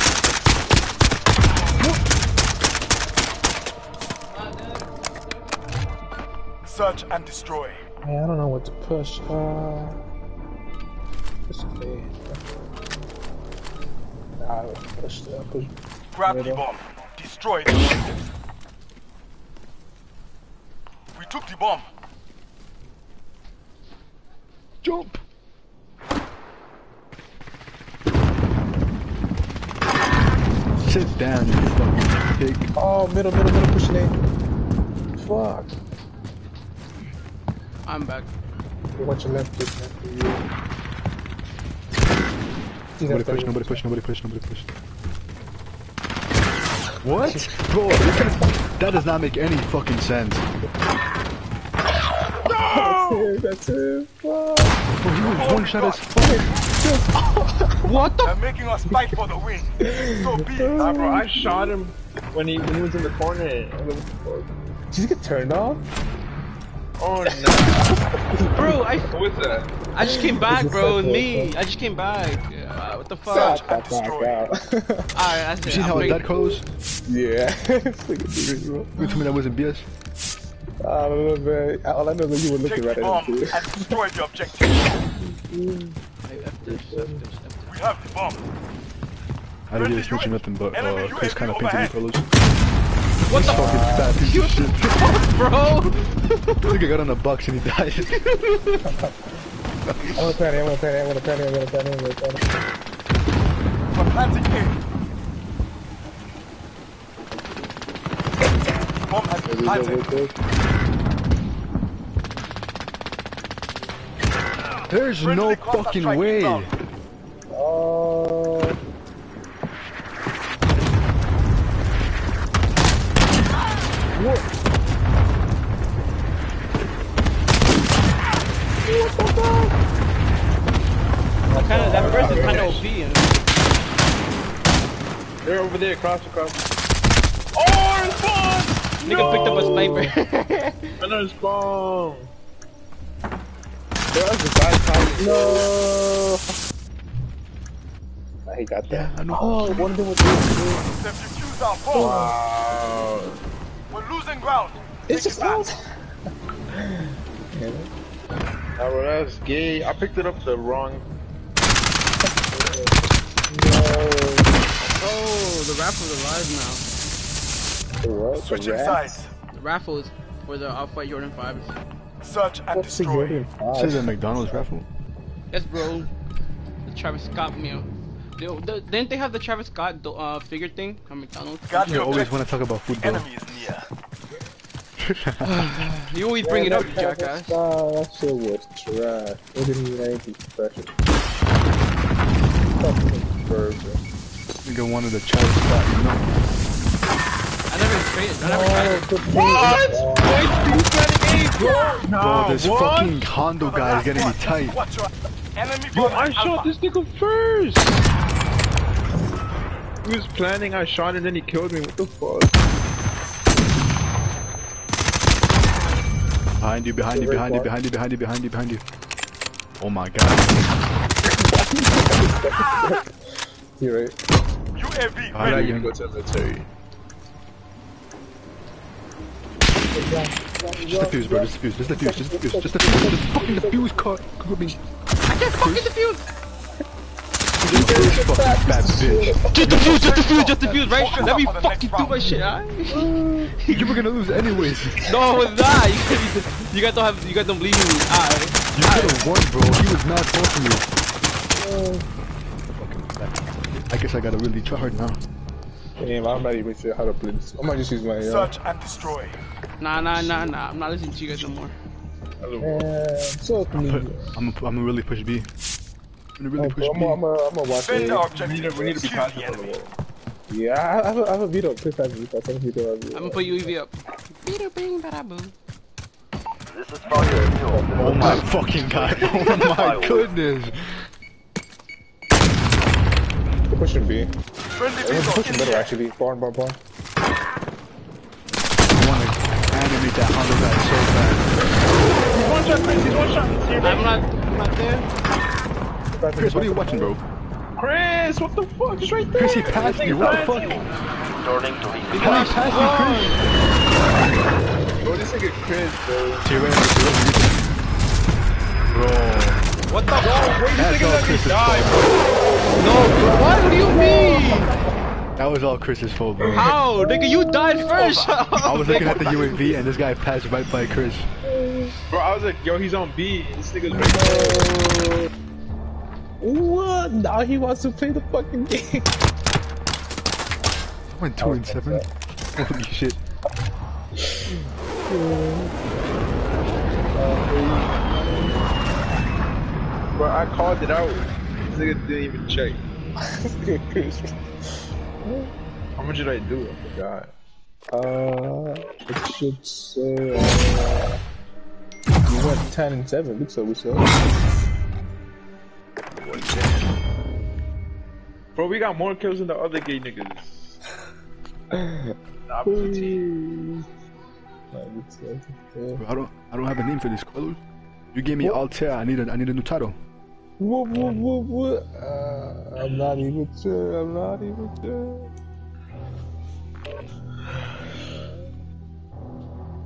Search and destroy. Man, I don't know what to push. Uh, push A. Nah, I push that. Grab the bomb. Destroy it. We took the bomb. Jump! Sit down, you fucking pig. Oh, middle, middle, middle, pushing A. Fuck. I'm back. Watch your left, push left you. He's Nobody after push, nobody push, nobody push, nobody push. What? Bro, that does not make any fucking sense. That's it, that's it. Fuck. Bro, he was one shot as fuck. What the They're making us fight for the win. So be it. Nah, bro, I shot him when he when he was in the corner. I was like, Did you get turned off? The fuck?" Oh no! Bro, I, What that? I just came back, bro. just It's like me. that. I just came back. Uh, what the fuck? Search Alright, and destroy. out. that's You it. see how ready- that close? yeah. It's like a dude, bro. You told me that wasn't BS. I don't know, man. All I know is that you were looking the right bomb at him, too. and destroy the objective. Hey, this, F this, F this. We have the bomb. I didn't really snitching nothing, but uh, Chris kind of painted me colors. What the Fucking fat piece of shit. fuck, bro? Look, I got on the box and he died. I'm gonna pan it, I'm gonna pan it, I'm gonna pan it, I'm gonna pan it, I'm gonna pan it. We're planting in. Bomb has been There planted. There's no Friendly cluster oh. Fucking strike way. inbound. Oh. Kind of that person kind of OP. You? They're over there, across, across. Oh, it's spawn! Nigga picked up a sniper. Another spawn! There was a guy trying No. I got that. I know. Oh, one of them was doing They've defused. Wow. We're losing ground. It's just out. Well, that's gay. I picked it up the wrong. oh, the raffle's alive The what? Switching rats? sides. now. The raffles for the Off White Jordan 5s. Search and What's the destroy. This is a? McDonald's raffle. Yes, bro. The Travis Scott meal. They, the, didn't they have the Travis Scott do- uh, figure thing on McDonald's? Got You always want to talk about food, bro. Enemy. You always bring it up, you jackass. That, that shit was trash. It didn't even anything special. Fucking burger. Nigga wanted a child spot, you know? I never traded. I never tried it. What? Bro, this fucking Hondo guy is getting me tight. Watch your enemy Yo, I shot Alpha. this nigga first! He was planning, I shot and then he killed me. What the fuck? Behind you, behind you, behind you, behind you, behind you, behind you, behind you. Oh my god. You're right. UAV Behind I ready. you, gotta go to the military. Just the fuse, bro. Just the fuse. Just the fuse. Just the fuse. Just the fuse. Just fucking the fuse cut. Could be. I fucking defuse. Just the fuse, fucking fat bitch. Just defuse, just defuse, just defuse, right? Let me fucking do my shit, alright? You were gonna lose anyways. No, it's not. You, guys- you guys don't have, you guys don't believe me. Alright. You could have won, bro. He was not forcing you. Fucking fat. I guess I gotta really try hard now. Damn, I'm not even sure how to play this. I might just use my. Uh, Search and destroy. Nah, nah, nah, nah. I'm not listening to you guys no more. Uh, so me. Put, I'm gonna, I'm gonna really push B. I'm gonna really push I'm B. gonna I'm gonna watch Defend it. the We objective. need we need to be Kill conscious the of wall. Yeah, I I have a, I have a veto. Quick fast veto. I have a veto. I'm gonna put UAV up. Beep, bing, bada, boom. This is fire. Oh my fucking god. Oh my goodness. They're pushing B. Friendly They're pushing middle actually. Barn, barn, barn. I wanna animate that Hondo guy so bad. He's one shot, Chris, he's one shot. I'm not, I'm not there. Chris, what are you watching, bro? Chris, what the fuck? He's right there. Chris, he passed me. What the fuck? Returning to the he passed me, Chris? Bro, this nigga Chris, bro. To your right, to. Bro. What the fuck? That's all Chris's die, fault. No, bro, what? What do you mean? That was all Chris's fault, bro. How? Nigga, you died first. I was looking at the UAV and this guy passed right by Chris. Bro, I was like, yo, he's on B. This nigga's right there. What? Now he wants to play the fucking game. I went 2 and 7. Holy shit. Bro, I called it out. This nigga didn't even check. How much did I do? I forgot. uh, it should say. Uh, you went 10 and 7. Looks like we saw. Bro, we got more kills than the other gay niggas. The opposite team. Bro, I don't I don't have a name for this, Carlos. You gave me Altair, I need a I need a new title. Whoop, whoop, whoop, whoop. Uh, I'm not even sure. I'm not even sure.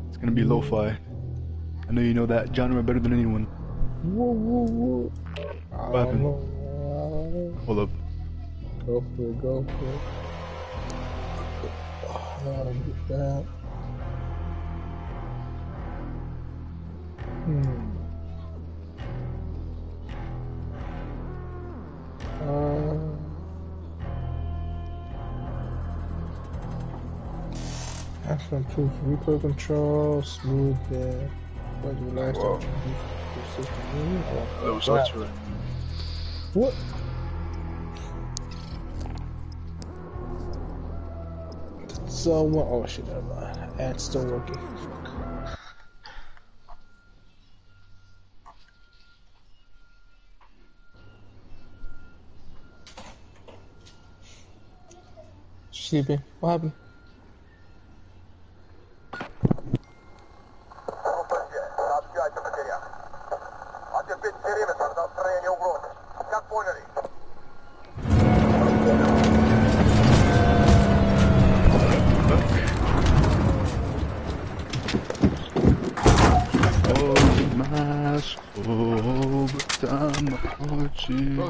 It's gonna be lo-fi. I know you know that genre better than anyone. Whoop, whoop. I What happened? know. Hold up. Go for it, go for it. I gotta get that. Hmm. Uh, action proof, recoil control, smooth, yeah. Last Whoa. Oh, What? a What? Someone. Oh shit, never mind. Ad's still working. Sleeping. What happened?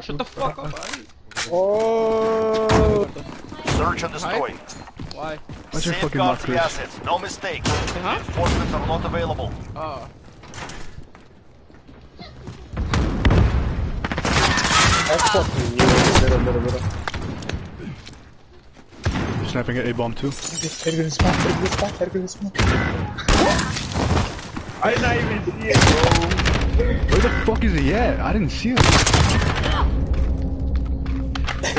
Watching. Bro, shut the fuck up. alright? Oh! Search and destroy. Why? What's your fucking luck, the Chris? assets. No mistakes. Huh? Reinforcements are not available. Oh. That's fucking weird. Middle, middle, middle. Sniping at A bomb too. I did not even see it, bro. Where the fuck is he at? I didn't see him.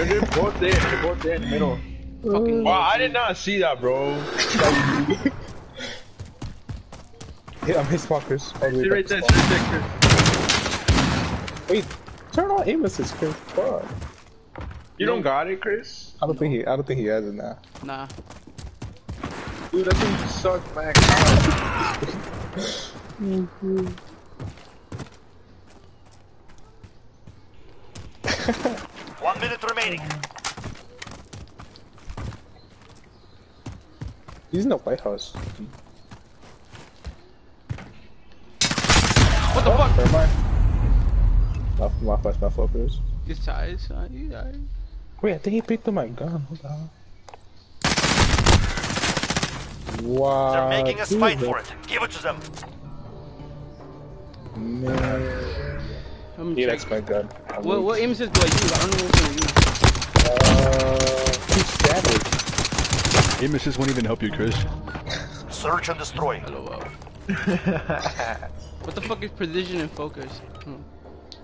They're, they're both there. They're both there in the middle. Fucking. Ah, wow, I did not see that, bro. Yeah, I'm his fuckers. All the See right there, see right there, Chris. Wait, turn on aim assist, Chris. Fuck. You don't got it, Chris? I don't think he. I don't think he has it now. Nah. Dude, that thing sucks, man. Mm-hmm. One minute remaining. He's in the White House. What the fuck? Never mind. My, my first, my focus. His ties. Uh, you alright? Wait, I think he picked up my gun. Hold on. Wow. They're making us dude, fight for it. Give it to them. Man. I'm He check- likes my gun. What, mean, what aim assist do I use? I don't know what to use. Uh, he's savage. Aim assist won't even help you, Chris. Search and destroy. LOL. what the fuck is precision and focus? Hmm.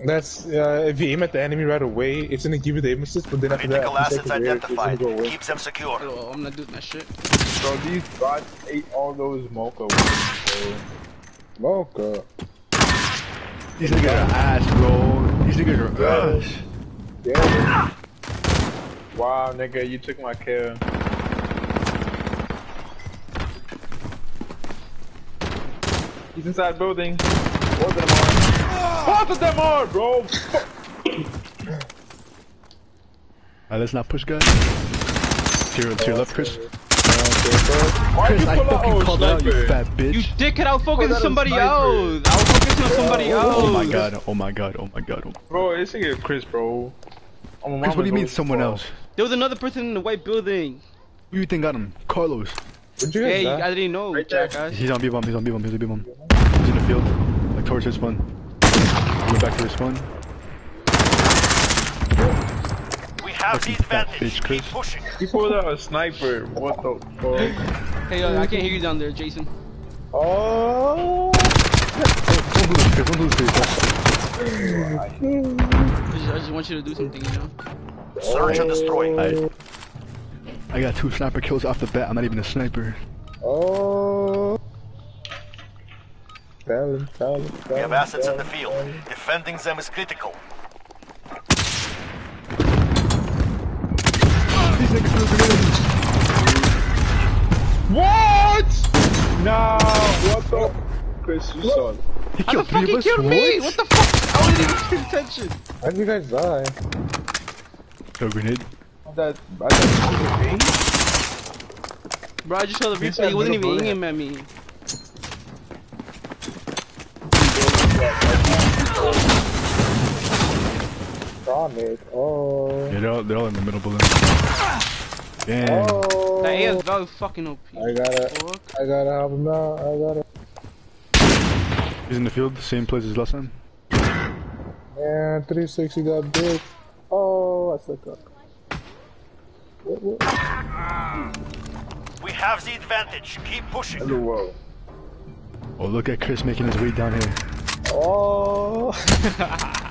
That's uh, if you aim at the enemy right away, it's gonna give you the aim assist, but then after that, Critical a few assets it's gonna identified. go away. Keep them secure. LOL, I'm not doing that shit. Bro, these bots ate all those mocha ones, bro. Mocha. These niggas are ass, bro. These niggas are ass. Yeah. Wow, nigga, you took my kill. He's inside building. Both of them are. Both of them are, bro. Alright, let's not push, guys. To your, to your left, Chris. Why Chris, you I pull out? fucking Oh, called out, you fat bitch. You dickhead, I was focusing that on somebody else. I was focusing on somebody oh, oh else. Oh my god, oh my god, oh my god. Oh. Bro, this nigga is Chris, bro. Oh, my Chris, what do you mean someone else? There was another person in the white building. Who do you think got him? Carlos. Where'd you Hey, guys you die? didn't know, Right jackass. He's on B-bomb, he's on B-bomb, he's on B-bomb. He's in the field, like towards his spawn. Go back to his spawn. We have the Fucking advantage. Keep pushing. He pulled out a sniper. What the fuck? Hey, uh, I can't hear you down there, Jason. Oh. Don't lose, Chris, don't lose, Chris. I just, I just want you to do something, you know? Search and destroy. I, I got two sniper kills off the bat, I'm not even a sniper. Oh. Talent, talent, talent. We have assets in the field. Defending them is critical. Niggas threw grenades. What? No. What the? Chris, you saw it. He How the killed fuck three he of us? killed me? What the fuck? I wasn't even paying attention. How did you guys die? Throw grenade. That, I thought you me. Bro, I just saw the He replay. He wasn't even bullet. aiming at me. Oh Sonic. Oh. Yeah, they're all, they're all in the middle building. Damn. Oh. That A is very fucking OP. I gotta, Fuck. I gotta help him out. I gotta. He's in the field, same place as last time. Man, 360 got big. Oh, I suck up. What, what? We have the advantage. Keep pushing. Hello, world. Oh, look at Chris making his way down here. Oh.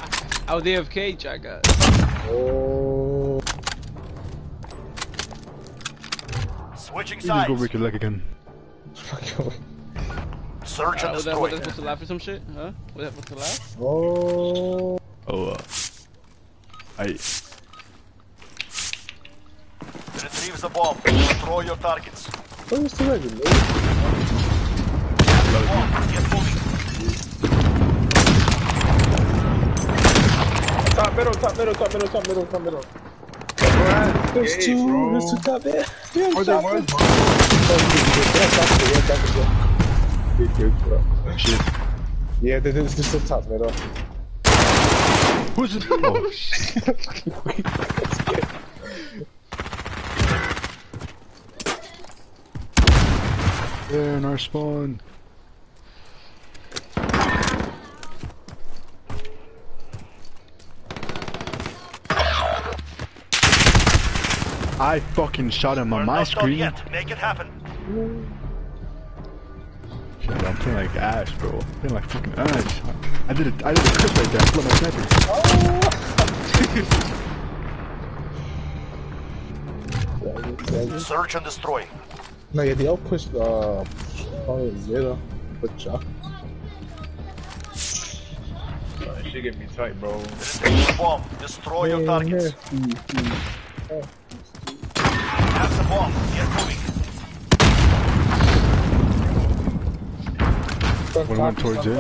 I was AFK, Chaka. Oh. Switching You just go sides. break your leg again. Fuck. Search Uh, and was, that, was destroy. that supposed to laugh or some shit? Huh? Was that supposed to laugh? Oh. Oh, uh. I. Retrieve the bomb. Destroy your targets. Where's the legend? Bomb. Get moving. Top middle, top middle, top middle, top middle, top middle. There's two. bro. There's two top there. Yeah, top was. Oh, yeah, yeah, top there. Good, good. Shit. Yeah, there- there's just top middle. Who's it? Oh, shit. There in our spawn. I fucking shot him We're on my screen. yet. Make it happen. Shit, I'm playing like ass, bro. I'm playing like fucking ass. I did it. I did a clip right there. I blew my sniper. Search and destroy. No, yeah, they all pushed, uh, probably zero. Good job. That shit get me tight, bro. Retrieve the bomb. Destroy your targets. Have the bomb. Get moving. One went towards it.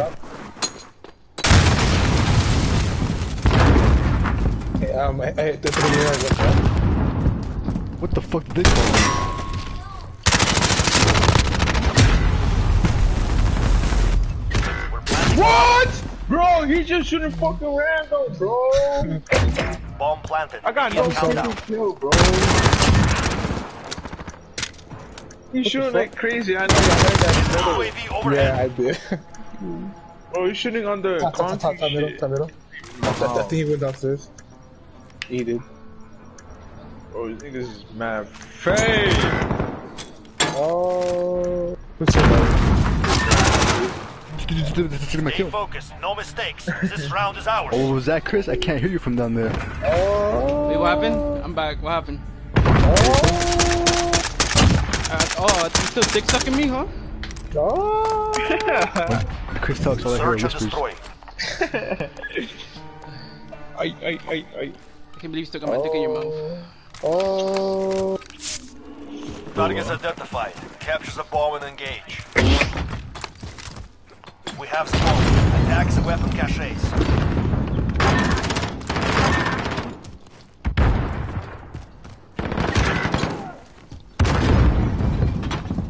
Hey, um, I, I hit the three yards, what's that? What the fuck did they call me? What? Bro, he just shooting fucking random, bro. bomb planted. I got no Begin fucking kill, bro. He's shooting like crazy. I know you heard that. UAV overhead. Yeah, I did. Bro, he's oh, shooting on the top, top, top, top, top middle, concrete top middle. I, I think he went downstairs. He did. Bro, these niggas is mad fake. Oh. What's your name? Took my Stay kill. focused. No mistakes. This round is ours. Oh, was that Chris? I can't hear you from down there. Oh. Wait, what happened? I'm back. What happened? Oh. Uh, oh, you still dick sucking me, huh? Oh. Chris talks all I hear are Search and whispers. I, I, I, I. I can't believe you still got my dick in your mouth. Oh. Targets identified. Capture the bomb and engage. We have the bomb. Attack the weapon caches.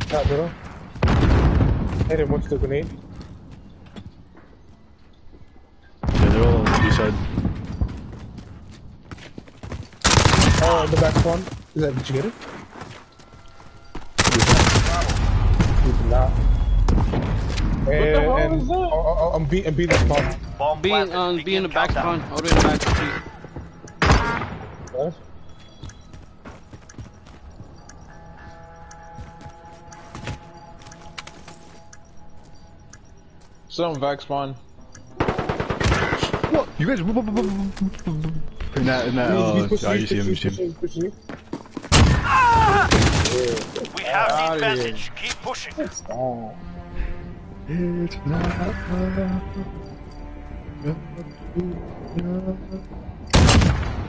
Top middle. Hit him once the grenade. Yeah, they're all on the B side. Oh, in the back spawn. Is that, did you get it? You did not. And, hell and, is that? Oh, oh, oh, I'm beating, I'm beating the spawn. Bomb Be in, planted. um, be in the back spawn. All the way in the back. See. What? Some vac spawn. What? You guys. In that, in that, He's- he's uh, oh, you, you see him, you see him. you, pushing you. We have the Outta here. advantage. Keep pushing. Oh. It's not.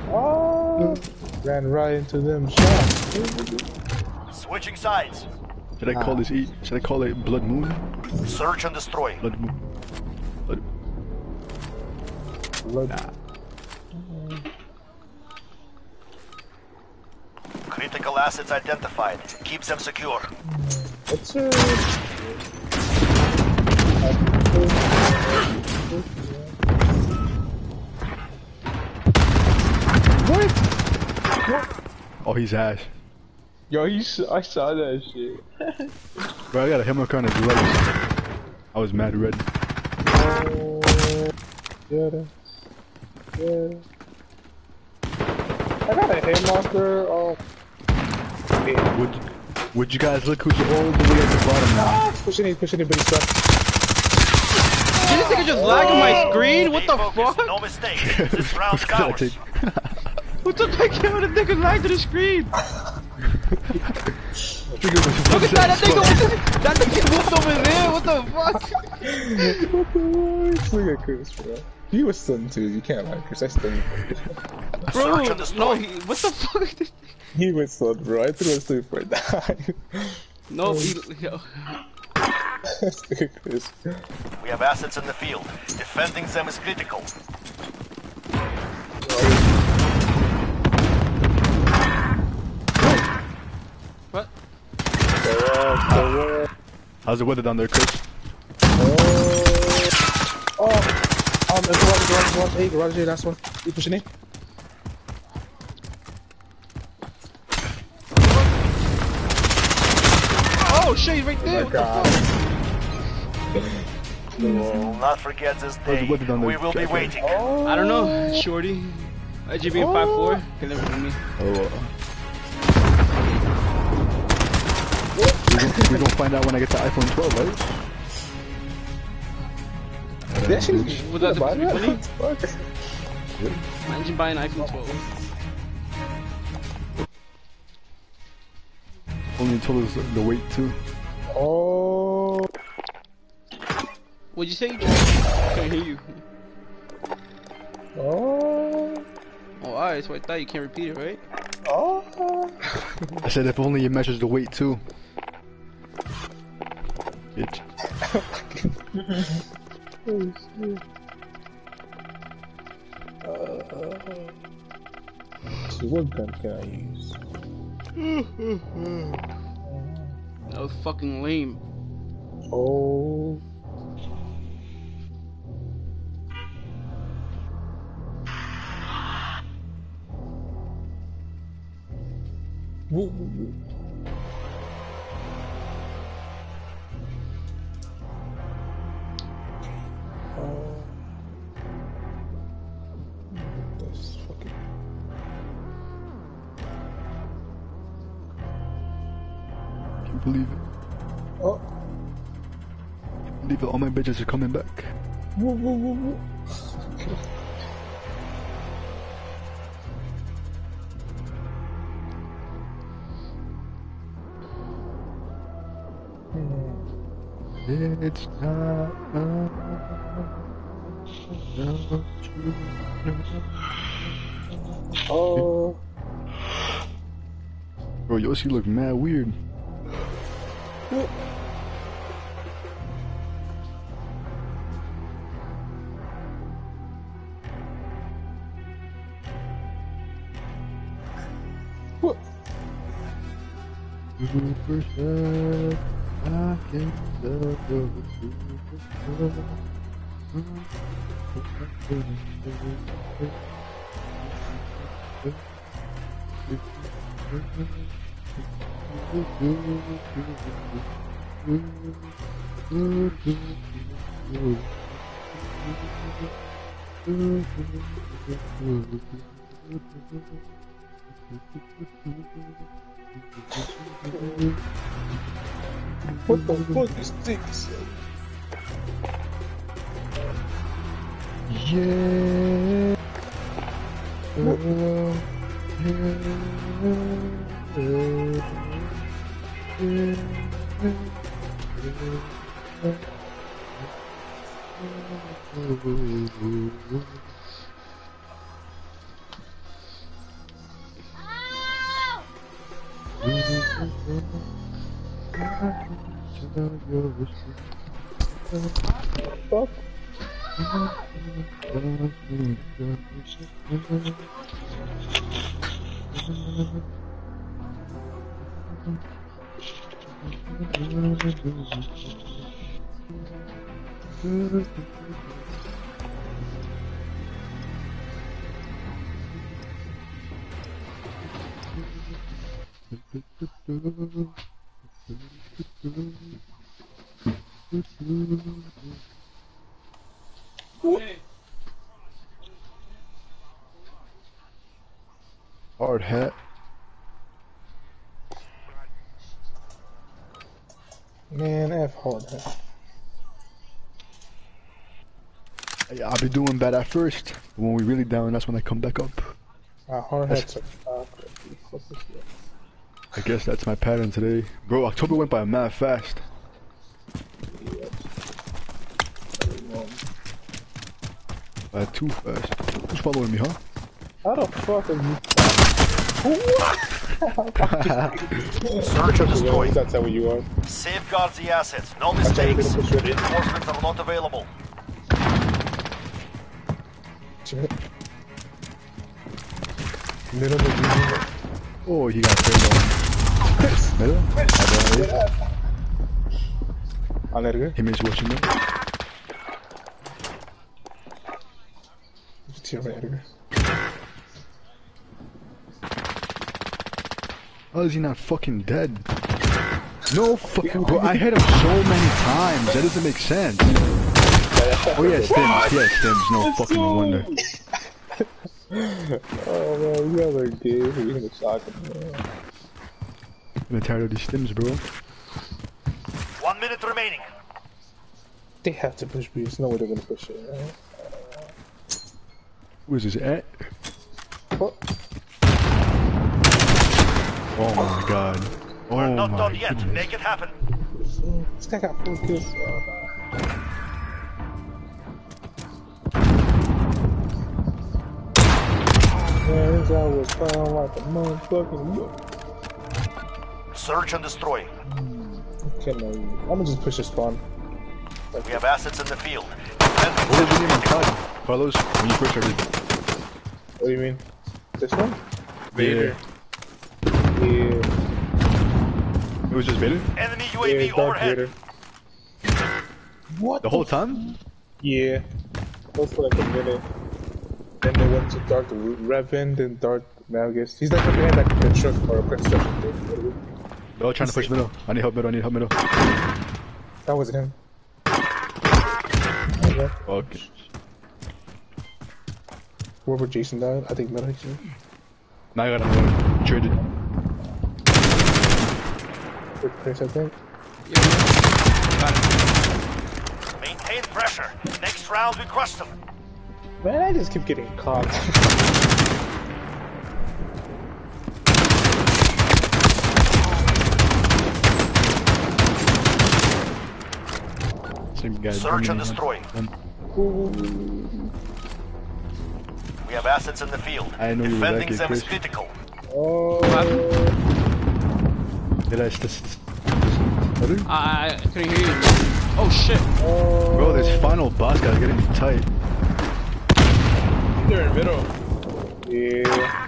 Oh. Ran right into them shots. Switching sides. Should I call this E? Should I call it Blood Moon? Search and destroy. Blood Moon. Blood. Look. Critical assets identified. Keep them secure. What's it? Oh, he's ass. Yo, he's, I saw that shit. Bro, I got a hemlock on his legs. I was mad red. Oh. Yeah. Yeah. I got a hand marker. Oh. Yeah. Would Would you guys look who's all the way at the bottom now? Ah, pushing it, pushing it, but he's stuck. Did this nigga just lag on my oh. screen? What the fuck? No mistake. This round's Good, I ours. think. What the fuck? How the nigga lag to the screen? Look at that, that nigga was that nigga moved over there. What the fuck? What the fuck? Look at Chris, bro. He was stunned too. You can't lie, Chris. I stunned. Bro, no, he, what the fuck? He was stunned, bro. I threw a sleep for dive. No, he, yo. We have assets in the field. Defending them is critical. What? How's the weather down there, Chris? Oh, oh, um, garage, garage, garage, hey, garage, hey, last one. You pushing in? Oh shit, he's right there. What the fuck? We will not forget this day. weather down there, We will be Jack? waiting. I don't know, shorty. IGB five four. can never do me. Oh. We're, gonna, we're gonna find out when I get the iPhone 12, right? They actually Was that the buy that? 320? What fuck? Imagine buying an iPhone 12. Only told us the weight too. Oh, What'd you say? I can't hear you. oh, Oh, alright, so I thought you can't repeat it, right? oh. I said if only it measures the weight too. Bitch. Oh, shit. Uh, so what gun can I use? That was fucking lame. Oh. Woo, woo, woo. Believe it? Oh. Believe it, all my bitches are coming back. Woo, woo, woo, It's not. Oh. Bro, Yoshi look mad weird. What? Super sad, I can love you. What the fuck is this? Yeah. Fuck. Hard hat. Man, F hard hat. I- I'll be doing bad at first. When we really down, that's when I come back up. Uh, hard heads are I guess that's my pattern today. Bro, October went by a mad fast. Uh, too fast. Who's following me, huh? How the fuck are you? Search and destroy. That's how you are. Safeguard the assets. No you mistakes. to. Reinforcements are not available. Middle Oh, he got turned on. Middle? I don't know. Alerge. Him is watching me. Tiro alerge. How is he not fucking dead? No fucking bro, I hit him so many times. That doesn't make sense. Oh yeah, stims. Yeah, stims. No fucking wonder. Oh man, you guys are gay. You're gonna shock him. man. I'm tired of these stims, bro. One minute remaining. They have to push B. There's no way they're gonna push it. Right? Who is this at? What? Oh my god. We're Oh not my done yet. goodness. Make it happen. This guy got four kills. Oh, man, this guy was playing like a motherfucking. Search and destroy. Can't. I'm gonna just push the spawn. We have assets in the field. What was your name on COD? Carlos? When you first started. What do you mean? This one? Vader. Yeah. It was just Vader? Enemy Yeah, UAV Darth overhead. Vader. What? The whole time? Yeah. That for like a minute. Then they went to Darth Revan, then Darth Malgus. He's like a man that can truck or a construction thing. They're all trying to push middle. I need help middle, I need help middle. That was him. Okay. Okay. Wherever Jason died, I think middle. Now I got another one. Traded. With Chris, I think. Maintain pressure. Next round we crush them. Man, I just keep getting caught. Same guy. Search and destroy. We have assets in the field. I know Defending back here, them is critical. oh. Did I st- st- st- I, I couldn't hear you. Oh shit. Bro, this final boss guy's getting me tight. They're in the middle. Yeah.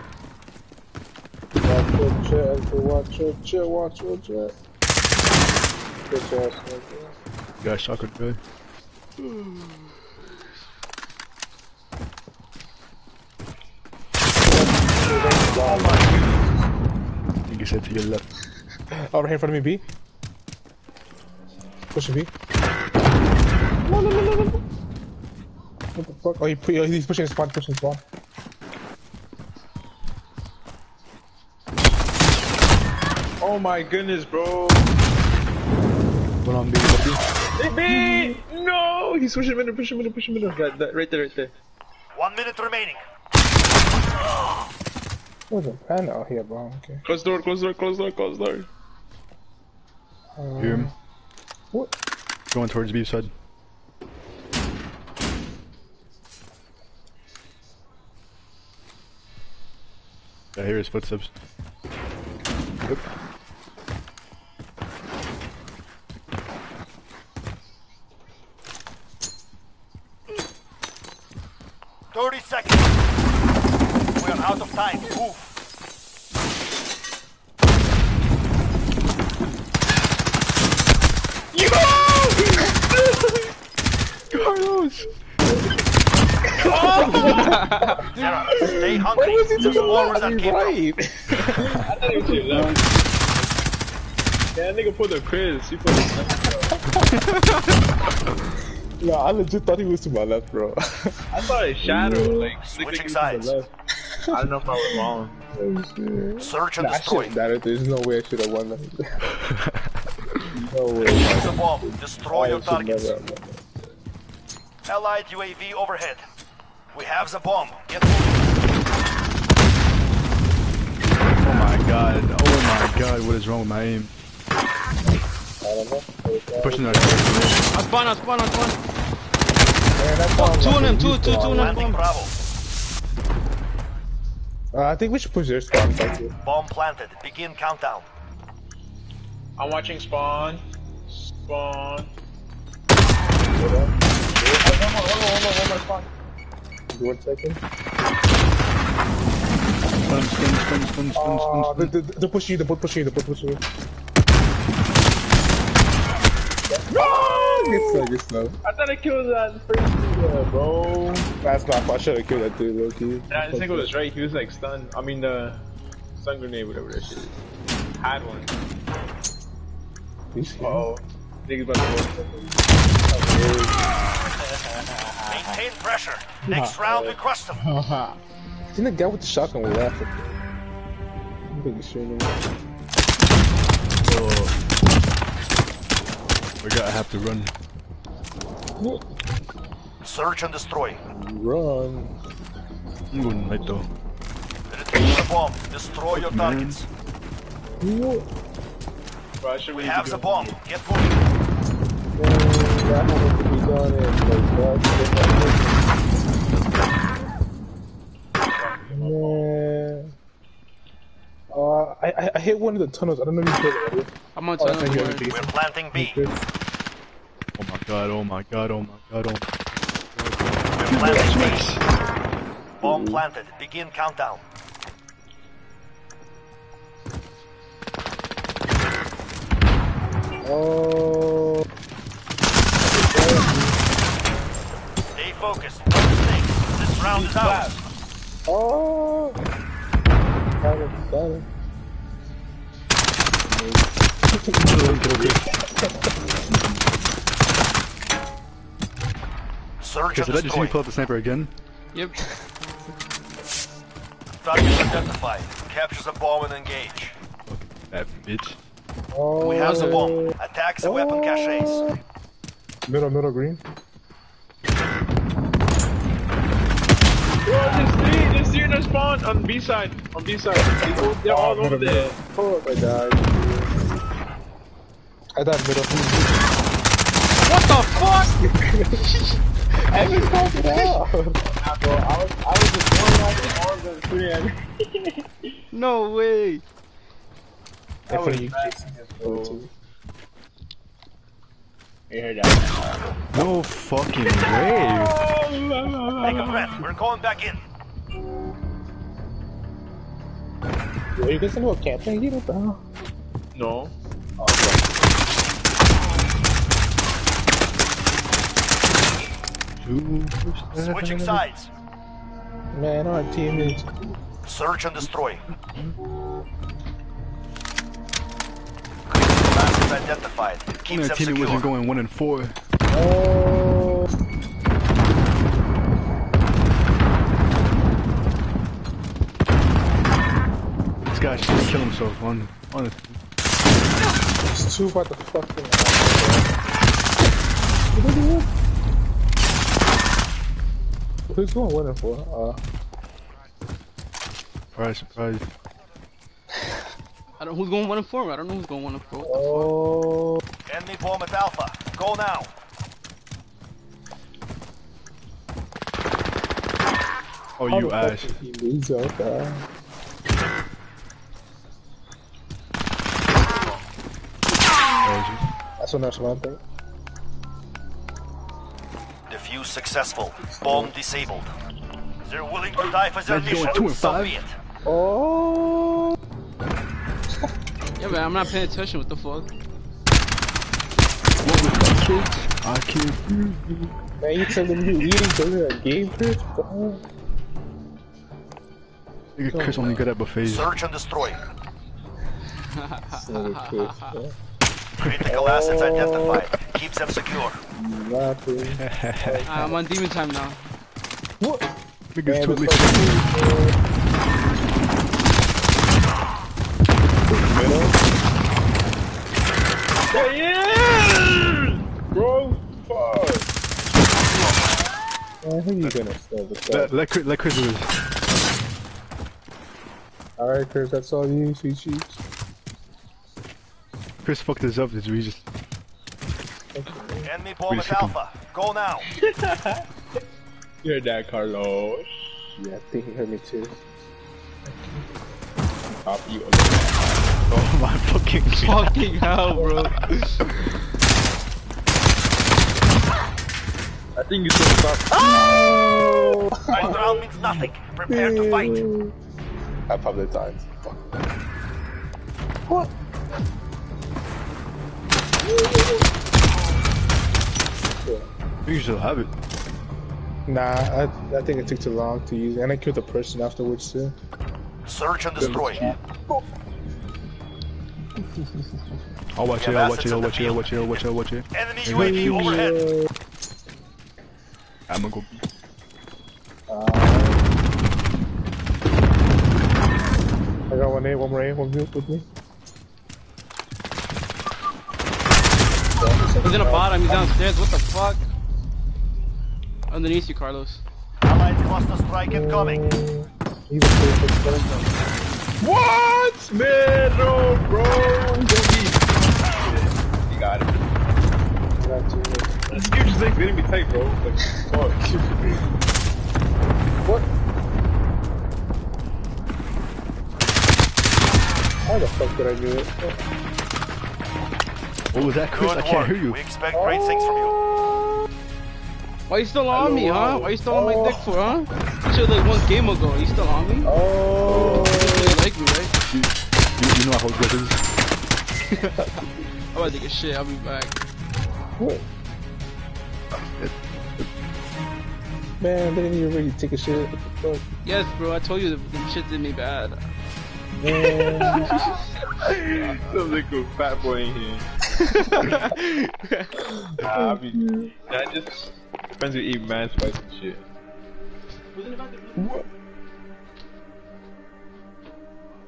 Watch your jet, watch your jet, watch your jet. Bitch ass nigga. Got shotgun guy. I think he said to your left. Oh, right here in front of me, B. Pushing B. No, no, no, no, no. no. What the fuck? Oh, he, oh, he's pushing his spawn, pushing his spawn. Oh my goodness, bro. One on B, one B. Hey, me! No! He's pushing middle, pushing middle, pushing middle. That, that, right there, right there. One minute remaining. Where's a pen? Oh, here, bro. Okay. Close door, close door, close door, close door. Um, hear him. What? Going towards B side. I hear his footsteps. Yep. Thirty seconds. We are out of time. Move. Carlos! Sarah, stay hungry. There's always that came from. Yeah, that nigga put the Chris. He put the... No, I legit thought he was to my left, bro. I saw a shadow, like, Switching to sides. I don't know if I was wrong. Oh, Search and Nah, I destroy. should've. There's no way I should have won that. no way. Use the bomb. Destroy oh, I your should targets. never have. Allied UAV overhead. We have the bomb. Get moving. Oh my god. Oh my god, what is wrong with my aim? I don't. Pushing that. I spawn, I spawn, I spawn. Man, Two like on him, a two, youth two, two bomb. on him. Bravo. Uh, I think we should push their spawn back here. Bomb planted. Begin countdown. I'm watching Spawn. Spawn. Hold on. One more, one more, one more, one more Spawn. One second. Stun, stun, stun, stun, stun, Uh, stun, they, stun. they, they're pushing you, they're pushing you, they're pushing you. No! Get slow, get slow. I thought I killed that first dude, bro. That's not, I should have killed that dude, low key. Nah, this nigga was right. He was like stunned. I mean, the stun grenade, whatever that shit is. Had one. He's Oh, niggas about to go. Maintain pressure. Next uh-huh. round, we crush them. Didn't the guy with the shotgun was laughing. I'm thinking shooting him. Oh. We gotta have to run. Search and destroy. Run. I'm going right though. Retrieve the bomb. Destroy your Man. targets. Bro, I should We have the bomb. Get moving. That had to be done in like Yeah. Uh, I, I I hit one of the tunnels. I don't know if you killed it. I'm on Oh, tunnel. thank you, don't thank worry. We're planting B. Oh my god, oh my god, oh my god, oh my We're planting B. Bomb planted. Begin countdown. Oh. Stay focused. No mistakes. This round is ours. Oh. Got it, got it. Okay, so that just destroy. you pull up the sniper again? Yep. Target identified. Capture the bomb and engage. That bitch. Oh. We have the bomb. Attack the weapon caches. Middle, middle, green. Bro, there's three, there's three in their spawn on B side, on B side. They go- They're all over there. Oh my god. I thought middle. What the fuck? I just called out. Nah, bro, I was, I was just going like the arms and three and No way. That was you bad. chasing bro. too. You heard that? No fucking way. Take a breath. We're going back in. Yo, you guys know what camping you know, bro? No. Switching sides. Man, our team is. Search and destroy. Critical assets identified. Keep Only them team secure. wasn't going one and four. Oh. This guy should kill himself on honestly. It's two about the fucking. Who's going one and four? Uh, Surprise, surprise. I don't. Who's going one and four? I don't know who's going one and four. oh. Enemy bomb at Alpha. Go now. Oh, How you the ass. Fuck did he lose out there? That's what that's one thing. Defuse successful. Bomb disabled. They're willing to die for their Let's go mission. two and five. be. Oh. Yeah, man. I'm not paying attention. What the fuck? What was that, kids? I can't. Man, you telling me you eating burger at Game Chris? bro? Nigga, Chris only good at buffets. Search and destroy. Son of a bitch, bro. Critical assets identified. Keep them secure. I'm on demon time now. What? Niggas totally the fucking- Yeah! Bro, fuck. I think you're gonna still the Let, let, Chris, let Chris do. Alright, Chris, that's all you, sweet cheeks. Chris fucked this up. It's we just Enemy bomb Really at. Alpha. Go now. You heard that, Carlos. Yeah, I think he heard me too. Top you. oh my fucking god. Fucking hell, bro. I think you should stop. Oh! One round means nothing. Prepare to fight. I probably died. Fuck. You still have it. Nah, I, I think it took too long to use, and I killed the person afterwards too. Search and destroy. I'll watch it. I'll watch it. I'll watch it. I'll watch it. I'll watch it. I'll watch it. Enemy UAV overhead. I'm gonna go. Uh, I got one A, one more A, one B with me. He's in the bottom. He's downstairs. What the fuck? Underneath you, Carlos. Allied cluster strike incoming. He's a perfect. What? Man, no, bro. Don't be. You got it. You. This game just ain't getting me tight, bro. Like, fuck. What? How the fuck did I do it? Oh, what was that, Chris? I can't work. hear you. We expect great things from you. Why you still on me, huh? Why you still on my dick for, huh? You should like one game ago. You still on me? Oh, You like me, right? You, you, you know how good it is. I'm about to take a shit. I'll be back. what? Man, didn't you really take a shit? What the fuck? Yes, bro. I told you the, the shit did me bad. Man, Some little fat boy in here. Nah, I mean, I just friends with eat man spice and shit. What?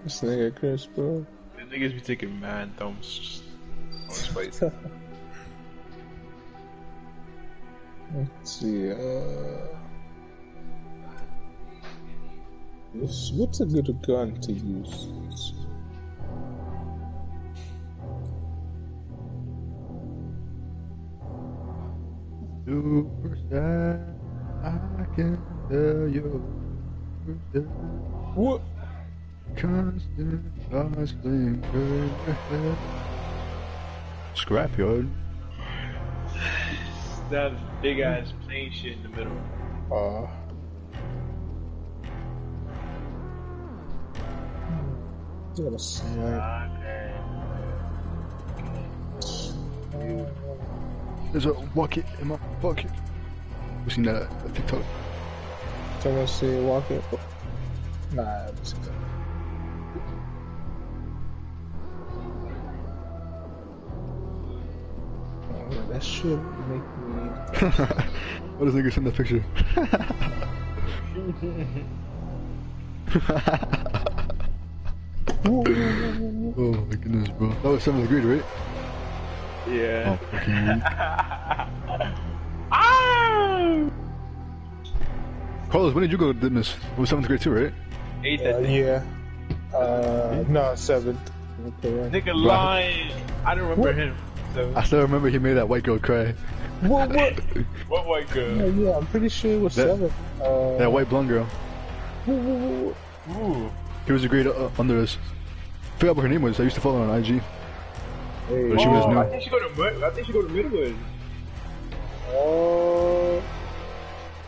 This nigga Chris, bro. The niggas be taking man thumbs on spice. Let's see, uh... What's, what's a good gun to use? Let's see. Superstar, I can tell you. What? Constant hustling. Scrapyard. that big ass plain shit in the middle. Uh... I'm gonna snipe. Okay. There's a bucket in my bucket. You seen that at TikTok? Someone say walk it. Nah, it's good. Oh, that should make me. what does nigga send the picture? oh my goodness, bro. That was seventh grade, right? Yeah. Oh. Ah! Carlos, when did you go to Didymus? It was seventh grade too, right? Eight Uh, yeah. Uh, no, seventh. Okay, right. nigga lying. I don't remember him. So, I still remember he made that white girl cry. What? What? what white Yeah, girl? yeah, I'm pretty sure it was That- seventh. Uh, That white blonde girl. Ooh. He was a grade uh, under us. I forgot what her name was. I used to follow her on IG. Hey, But she was Oh, new. I think she go to Mid- I think she go to Midwood. Oh,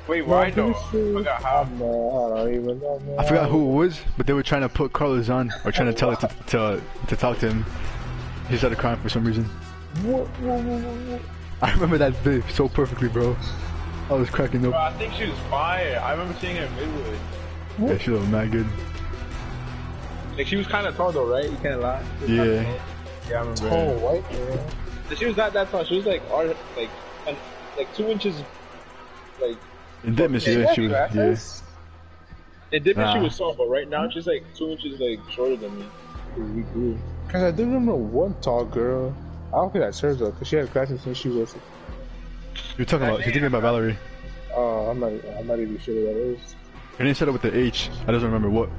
Wait, why I'm though? pretty sure- I forgot how. I'm, uh, I don't even know. Man. I forgot who it was, but they were trying to put Carlos on, or trying to tell her to, to, to talk to him. He started crying for some reason. What? Whoa, whoa, whoa, whoa. I remember that vid so perfectly, bro. I was cracking Bro, up. I think she was fire. I remember seeing her in Midwood. Yeah, she looked mad good. Like she was kind of tall though, right? You can't lie. She was Yeah. Tall. Yeah, I remember. Tall white girl. her. She was not that tall. She was like, art, like, an, like two inches. Like In Didymus, yeah, she was. Yeah. Glasses? it did when she was tall, but right now she's like two inches like shorter than me. We grew. Cause I do remember one tall girl. I don't think that's her though, cause she had glasses when she was. You're talking about. You're thinking about Valerie. Oh, I'm not. I'm not even sure what that is. Her name started with the H. I doesn't remember what.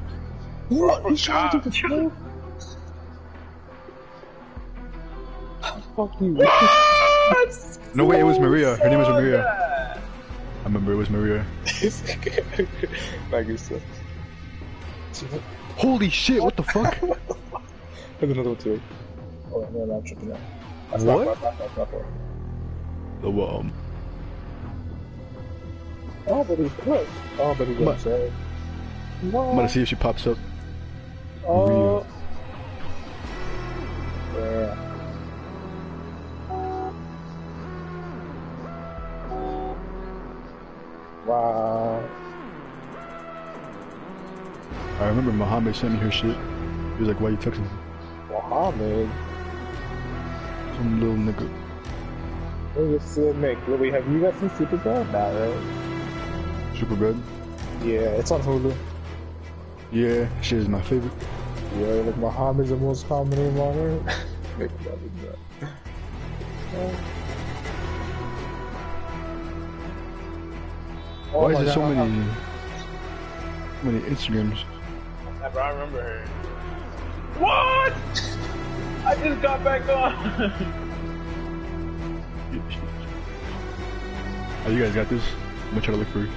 What? He's trying Fuck you. No wait, it was Maria. Her name was Maria. I remember it was Maria. it's uh, Holy shit! What the fuck? There's another one too. Oh no, no, I'm tripping out. That's What? Not, far, that's not far. the um. Oh, but he's close. Oh, but he's But- outside. I'm gonna see if she pops up. Oh. Yeah. Muhammad sent me her shit. He was like, "Why you texting me?" Muhammad. Some little nigga. Look at Sid Mick. Lily, have you guys seen Superbad? Nah, right? Super bad. Yeah, it's on Hulu. Yeah, shit is my favorite. Yeah, like Muhammad's the most common name on earth. Make that. Oh Why is oh my there so many, so many Instagrams? Yeah, bro, I remember her. What? I just got back on. Oh, you guys got this? I'm gonna try to look for it.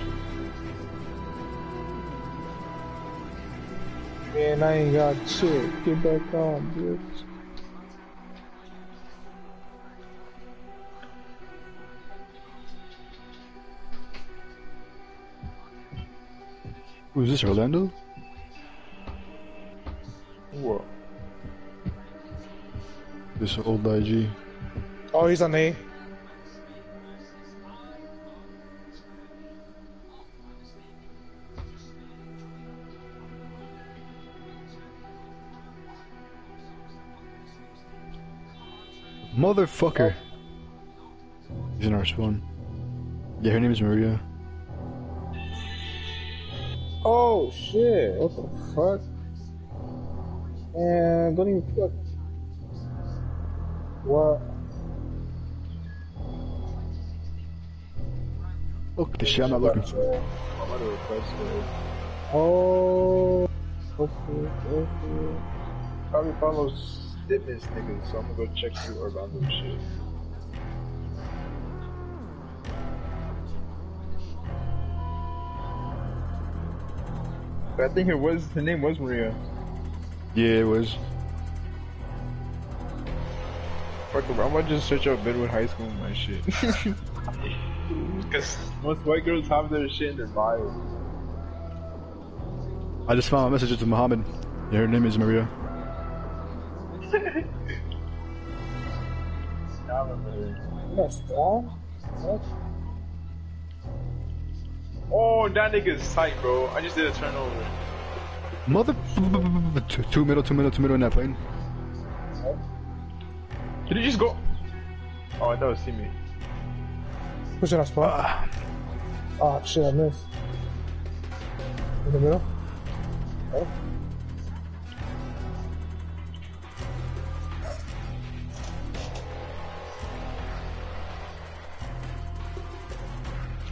Man, I ain't got shit. Get back on, bitch. Who's this, Orlando? What? This old IG. Oh, he's on A. Motherfucker. He's in our spawn. Yeah, her name is Maria. Oh shit! What the fuck? Man, don't even fuck. What? Look, the shit I'm not looking for. Uh, I'm gonna request her. Oh. Okay, okay. Probably follows fitness niggas, so I'm gonna go check through Orlando shit. But I think it was her name was Maria. Yeah, it was. Fuck it, I'm gonna just search up Midwood High School and my shit. Cause most white girls have their shit in their bio. I just found a message to Muhammad. Yeah, her name is Maria. I remember her. That's wrong. What? Oh, that nigga's tight, bro. I just did a turnover. Mother. Two, two middle, two middle, two middle in that plane. Did he just go? Oh, I thought it was teammate. Push it on spot. Ah, Oh shit, I missed. In the middle? Oh.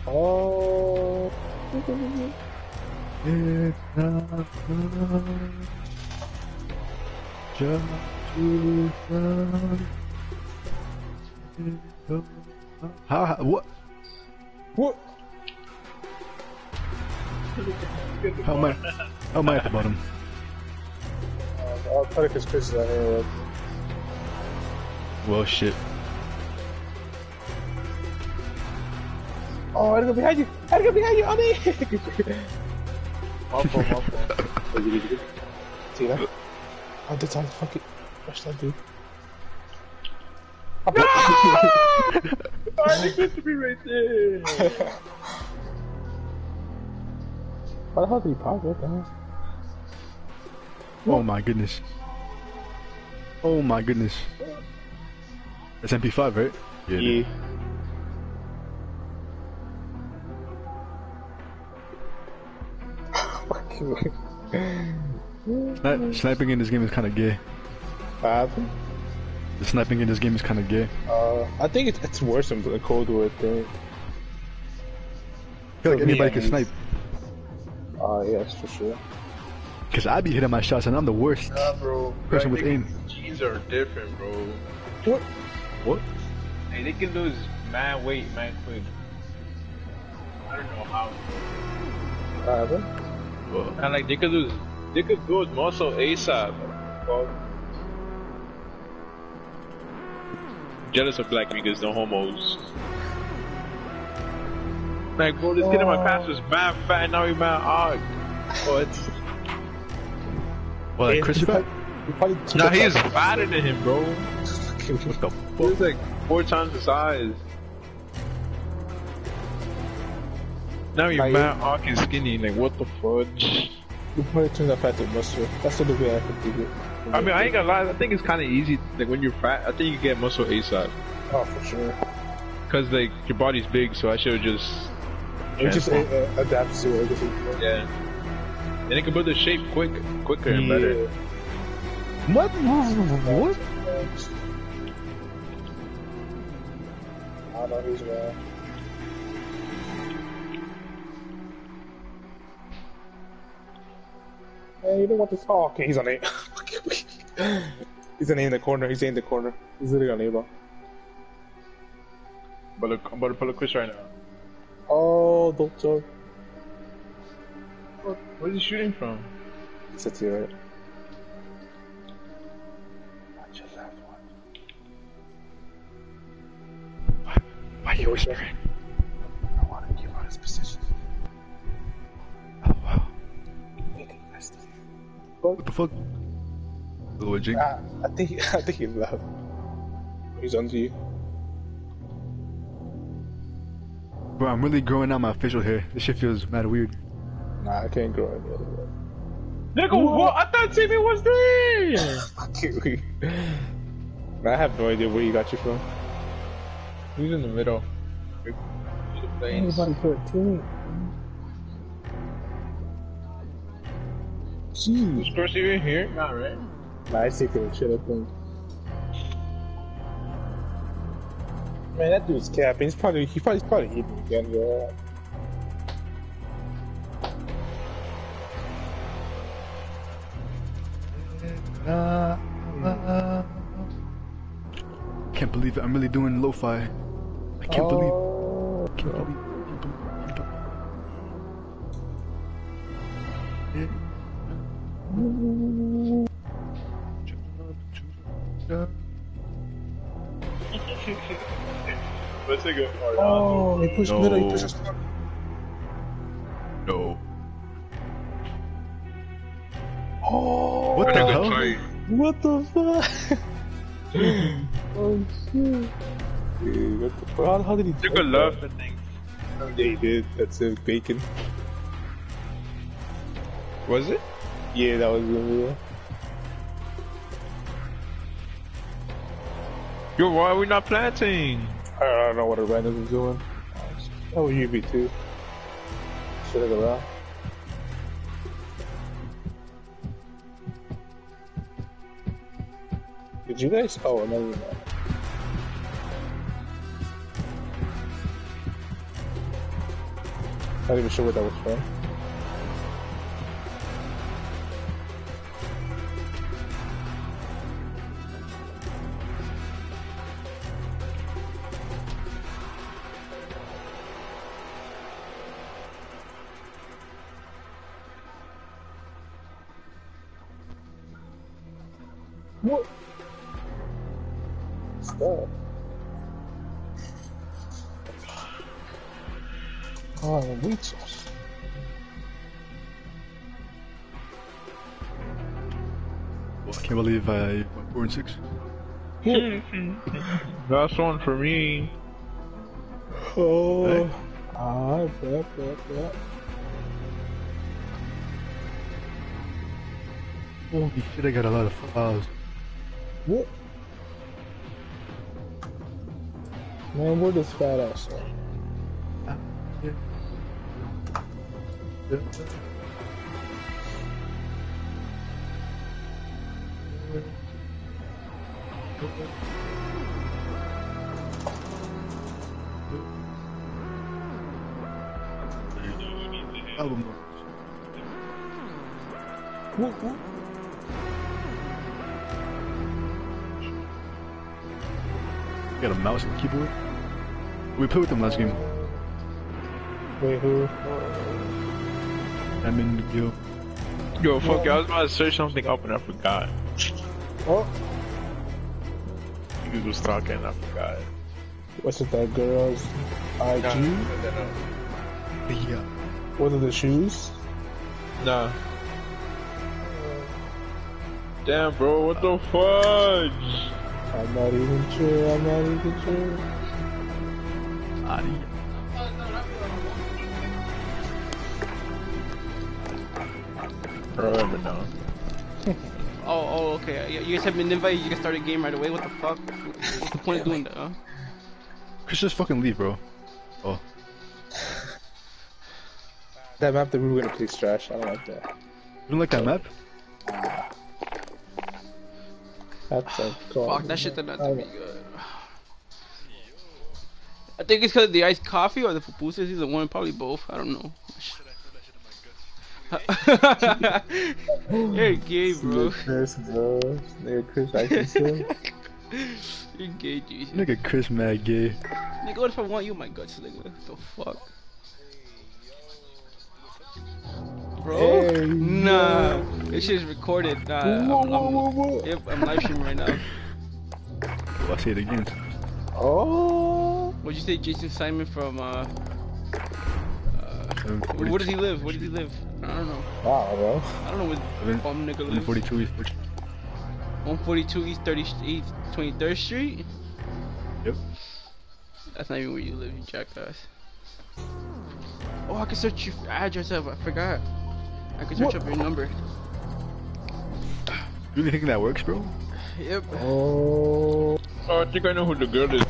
Oh. It's not just to how, what? What? How am I? How am I at the bottom? I'll try to catch Chris out here. Well, shit. Oh, I gotta go behind you! I gotta go behind you! On me! My fault, my fault. See that? Oh, that's on fucking. Rush that dude. I think to be right there. How the hell did he pop? What the hell? Oh my goodness. Oh my goodness. That's MP5, right? Yeah. Yeah. Sni- sniping in this game is kind of gay. What? The sniping in this game is kind of gay. Uh, I think it's, it's worse than the Cold War thing. I feel like For me, anybody can least. snipe. Uh, yes, for sure. Cause I be hitting my shots and I'm the worst. Nah, bro. Person Like, with aim. niggas' G's are different, bro. What? What? Hey, they can lose man weight, man quick. I don't know how. Uh, then? And like they could lose, they could lose muscle ASAP. Well, jealous of black niggas, no homos. Like, bro, this kid in my class was mad fat, and now he mad odd. What? Well, like Yeah, Chris you Fat? probably- you Nah, up he is fatter than him, bro. What the He was like four times the size. Now you're Like, mad odd and skinny. Like, what the fudge? You probably turned that fat to muscle. That's the only way I could do it. I mean, I ain't gonna lie. I think it's kind of easy. Like when you're fat, I think you get muscle ASAP. Oh, for sure. Cause like your body's big, so I should just It just uh, adapts to everything. yeah. And it can build the shape quick, quicker and better. What? What? I don't know he's wrong. Hey, you don't want this. Oh, okay, he's on A. he's in the corner. He's in the corner. He's literally on A, bro. But look, I'm about to pull a quiz right now. Oh, don't joke. Where's he shooting from? He sits here, right? Watch your left one. Why are you whispering? What the fuck? Little jig. Ah, I think I think he left. He's on you. Bro, I'm really growing out my facial hair. This shit feels mad weird. Nah, I can't grow any other way. Nigga, what? I thought Timmy was there. I can't wait. Nah, I have no idea where you got you from. He's in the middle. Anybody put a Jeez. This person even here? Not right. Nah, I see him shit up thing. Man, that dude's capping. He's probably he probably he's probably eating again, bro. Can't believe it. I'm really doing lo-fi. I can't believe. Oh, Can't believe. Can't believe. Can't believe. Let's take a Oh, he pushed No. middle. He pushed us. No. Oh, What the hell? what the fuck? oh shit. Dude, what the fuck? How, how did he? Took a take love that? and things. Yeah, he did. That's a Bacon. Was it? Yeah, that was him. Yeah. Yo, why are we not planting? I don't know what a random is doing. Oh, you be too. Should I go around? Did you guys? Oh, no, you know. Not even sure what that was from. What? Stop. Oh, wheat sauce. I can't believe I went four and six. That's one for me. Oh. Hey. Ah, bet, bet, bet. Holy shit! I got a lot of fouls. What? Man, where this fat ass at? Album. Whoop, whoop. Got a mouse and keyboard? We played with them last game. Wait, who? I'm in the guild. Yo, fuck it, I was about to search something up and I forgot. Oh, Google stalking and I forgot. what's it? That girl's IG? Yeah. What are the shoes? Nah. Damn, bro, what the fudge? I'm not even sure. I'm not even sure. Adi. I don't remember now. Oh, oh, okay. You- You guys have been invited. You can start a game right away. What the fuck? What's the point of doing that? Huh? Chris, just fucking leave, bro. Oh. That map that we were gonna play trash. I don't like that. You don't like that map? That's a call. Fuck, that shit turned out to be good. I think it's because of the iced coffee or the pupusas. the one, probably both. I don't know. You're gay, bro. Chris, bro. Nigga, Chris Atkinson. You're gay, dude. Nigga, Chris mad gay. Nigga, what if I want you in my guts? Nigga, what the fuck? Bro? Hey, nah. This is recorded. Nah, I'm, Whoa, I'm- whoa, whoa, whoa. Uh, Yep, I'm live streaming right now. Oh, I'll say it again. Oh. What'd you say, Jason Simon from, uh... Seven Where, where does he live? Where does he live? I don't know. Wow, bro. I don't know where Seven- bum nigga lives. 42 East 142 East 30 East 23rd Street? Yep. That's not even where you live, you jackass. Oh, I can search your address up. I forgot. I can search What? up your number. You really think that works, bro? Yep. Oh. Oh, I think I know who the girl is.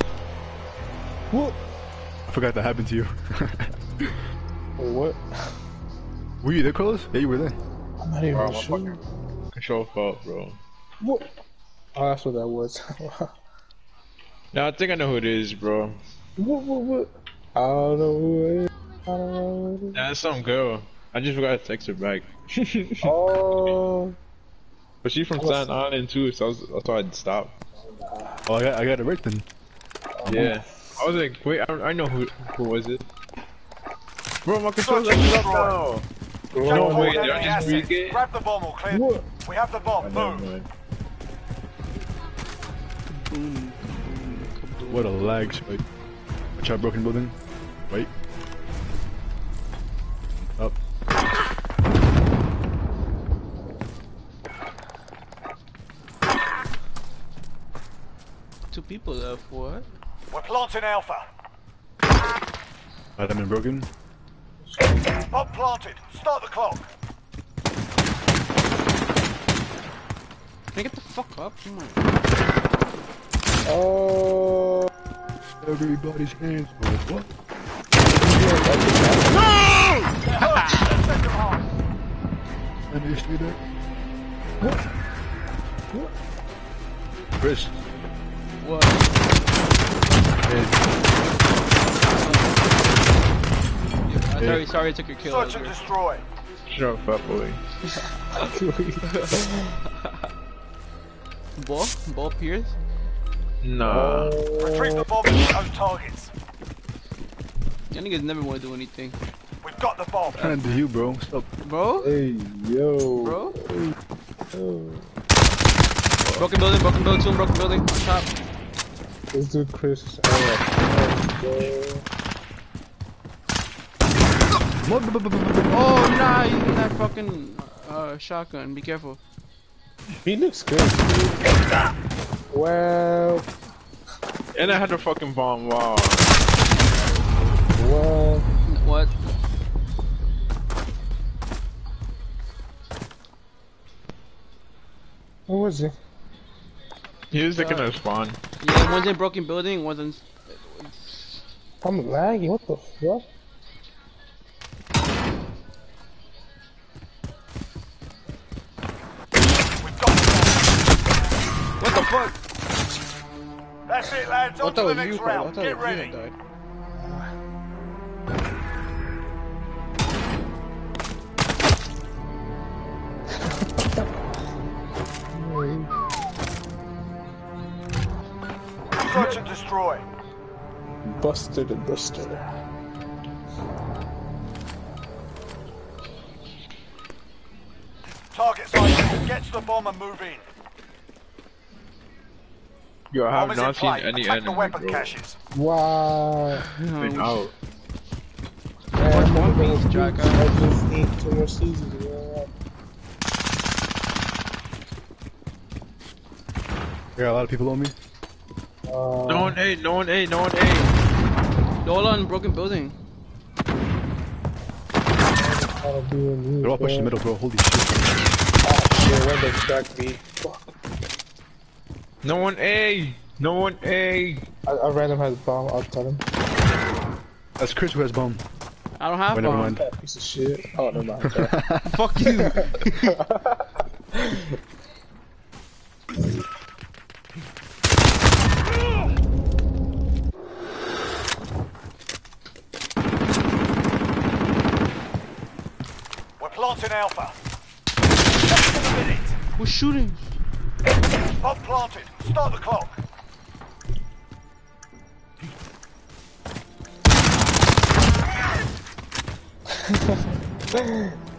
What? I forgot that happened to you. What? were you there, Carlos? Yeah, you were there. I'm not even Bro, sure. fucking control fault, bro. What? Oh, that's what that was. Nah, I think I know who it is, bro. what? What? What? I don't know who it is. I don't know who it is. Nah, it's some girl. I just forgot to text her back. Oh. But she's from Staten Island too, so I was, that's why I stopped. Oh, I got, I got it right then. Yeah. I was like, wait, I, I know who who was it. Bro, my controller's Search and acting up destroy. now. No, Hold wait, did enemy I just assets. read it? Grab the bomb or clear. What? We have the bomb. Move. mind. Boom, kaboom, kaboom. What a lag spike. Watch out, broken building. Wait. Up. Two people left. What? We're planting Alpha. Alright, I'm broken. Bomb planted. Start the clock. Can I get the fuck up? Come on. Oh. Everybody's hands. Oh, what? Let me see that. Chris. What? Hey, I'm sorry, sorry I took your kill. Search and destroy. Shut up, fat boy. Ball? Ball Pierce? Nah. Retrieve the bomb and hit those targets. Y'all niggas never want to do anything. We've got the bomb. trying to do you, bro. Stop. Bro? Hey, yo. Bro? Oh. Broken building, broken building, two broken building. On top. Let's do Chris. Oh, nah, using that fucking uh, shotgun. Be careful. He looks good. Well, And I had a fucking bomb. Wow. well. What? What was it? He's looking at spawn. Yeah, one's in broken building, one's in... I'm lagging, what the fuck? What the fuck? That's it lads, on to the next round, get ready. Died. Search and destroy. Buster the Buster. Target sighted. Get to the bomb and move in. Yo, I have is not seen play. any Attack the enemy, weapon bro. caches. Wow. Been out. Man, One Piece, Jack. Uh, I just need two more seasons. Yeah. A lot of people on me. Uh, No one A, no one A, no one A. Lola in broken building. I'll in They're all pushing the middle, bro. Holy shit. Oh, shit, when they track me. Fuck. No one A. No one A. I, I random has bomb. I'll tell him. That's Chris who has bomb. I don't have Wait, never one. mind. Piece of shit. Oh, never mind. Fuck you. We're planting Alpha. Less than a minute. Who's shooting? Bomb planted. Start the clock.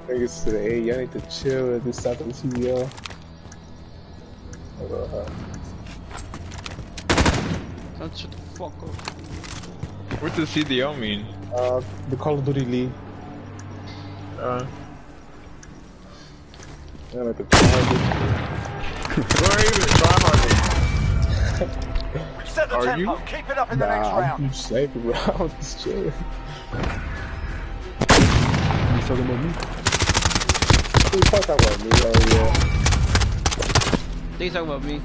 Niggas today, hey, y'all need to chill at this side of the CDL. Uh, Don't shut the fuck up. What does CDL mean? uh, the Call of Duty League. Uh, Yeah, like the target. where even tryharding? We've set the Are tempo. you? Keep it up in the next Nah, round. I'm safe, bro. I'm. You talking about me? Who talking about me? Oh, yeah. They talking about me.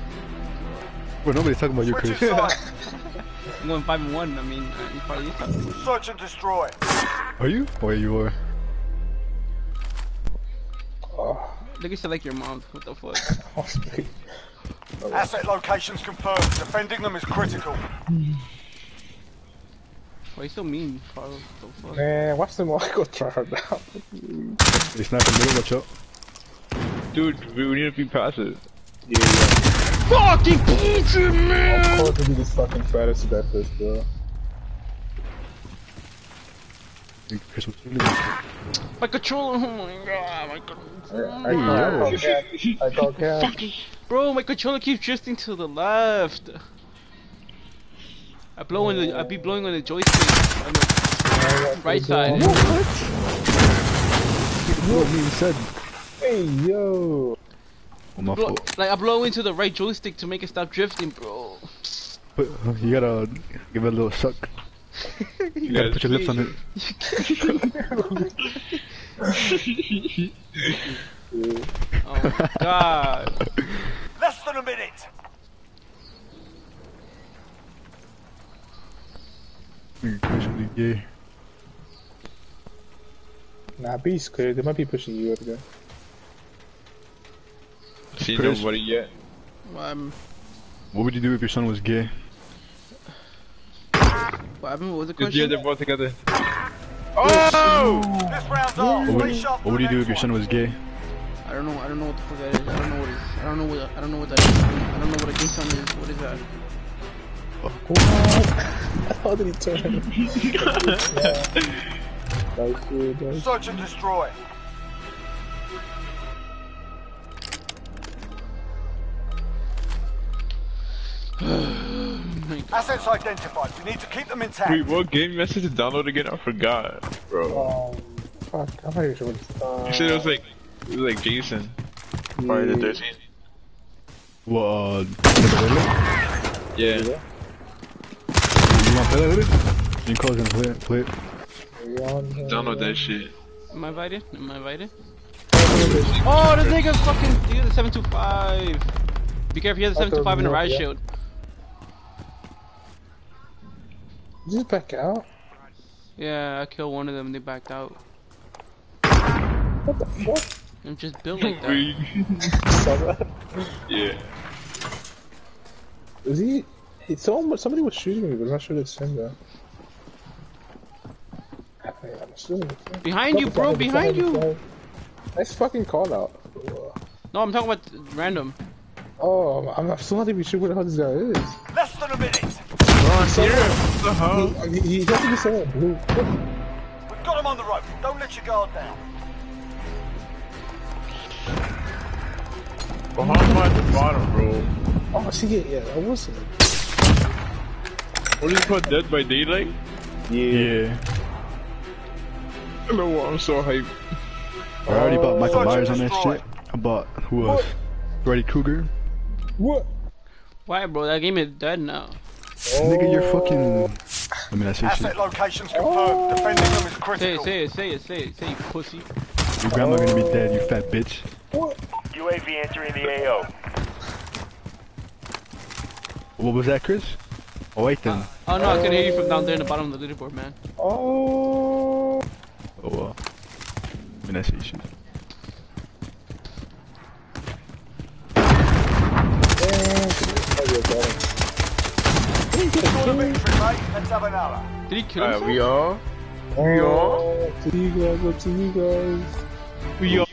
Bro, nobody's talking about you, Chris. I'm going five and one. I mean, uh, you probably you talking. Search and destroy. Are you? Or you are? Look at you like your mom. What the fuck? honestly. Asset locations confirmed. Defending them is critical. Why you so mean, Carl? What the fuck? Man, watch them all go try her now. They snap in the middle, watch out. Dude, we we need to be passive. Yeah, yeah. Fucking bullshit, man! Of course, we be this fucking fattest at this, bro. My controller, oh my god, my controller. I, I, call cat. I call cat. Bro, my controller keeps drifting to the left. I blow on the, I be blowing on the joystick on the right side. What What he said. Hey, yo. Oh, my Blow, like I blow into the right joystick to make it stop drifting, bro. But uh, you gotta give it a little suck. You gotta put your lips on it. Oh my god. Less than a minute. Chris really gay. Nah, B's clear. They might be pushing you up again. See Chris? nobody yet. Um, What would you do if your son was gay? What happened? What was the Cause yeah, they're both together. This round's off. What would, Stay sharp for what would you do if your son was gay? I don't know. I don't know what the fuck that is. I don't know what it is. I don't know what. I don't know what that is. I don't know what a gay son is. What is that? What? How did he turn? yeah. That's good, that's Search and destroy. Assets identified. We need to keep them intact. Wait, what game message to download again? I forgot, bro. Um, fuck, I'm not even sure uh, You said it was like, it was like Jason. Friday the 13th. Well, uh, Yeah. you wanna play that with it? You can call it and play it. Play it. Download that shit. Am I invited? Am I invited? Oh, this nigga's fucking. You have the 725. Be careful, he has the 725 in the no, riot yeah. shield. Just back out. Yeah, I killed one of them and they backed out. What the fuck? I'm just built like that. We- Saw that? yeah. Is he? he someone, somebody was shooting me, but I'm not sure it's him though. Hey, I'm assuming it's him. Behind you, bro, behind you. Nice fucking call out. No, I'm talking about random. Oh, I'm, I'm still not even sure where the hell this guy is. Less than a minute. Not here. What the hell? He, he, he has to be somewhere blue. We've got him on the rope. Don't let your guard down. Behind how am I at the bottom, bro? Oh, I see, it. yeah, I was it. What is it called? Dead by Daylight? Yeah. Hello, I'm so hyped. I already bought Michael Myers on that shit. I bought who else? Freddy Krueger. What? Why, bro? That game is dead now. Nigga, you're fucking. I mean, I say Asset shit. locations confirmed. Defending them is Say it, critical. say it, say it, say it, say it, you pussy. Your grandma gonna be dead, you fat bitch. What? UAV entering the AO. What was that, Chris? Oh wait then. Oh no, I can hear you from down there in the bottom of the leaderboard, man. Oh. Oh well. I mean, I say shit. Victory, mate. Let's have another. Did he kill Alright, himself? we are. Oh, to you guys, up to you guys. We are.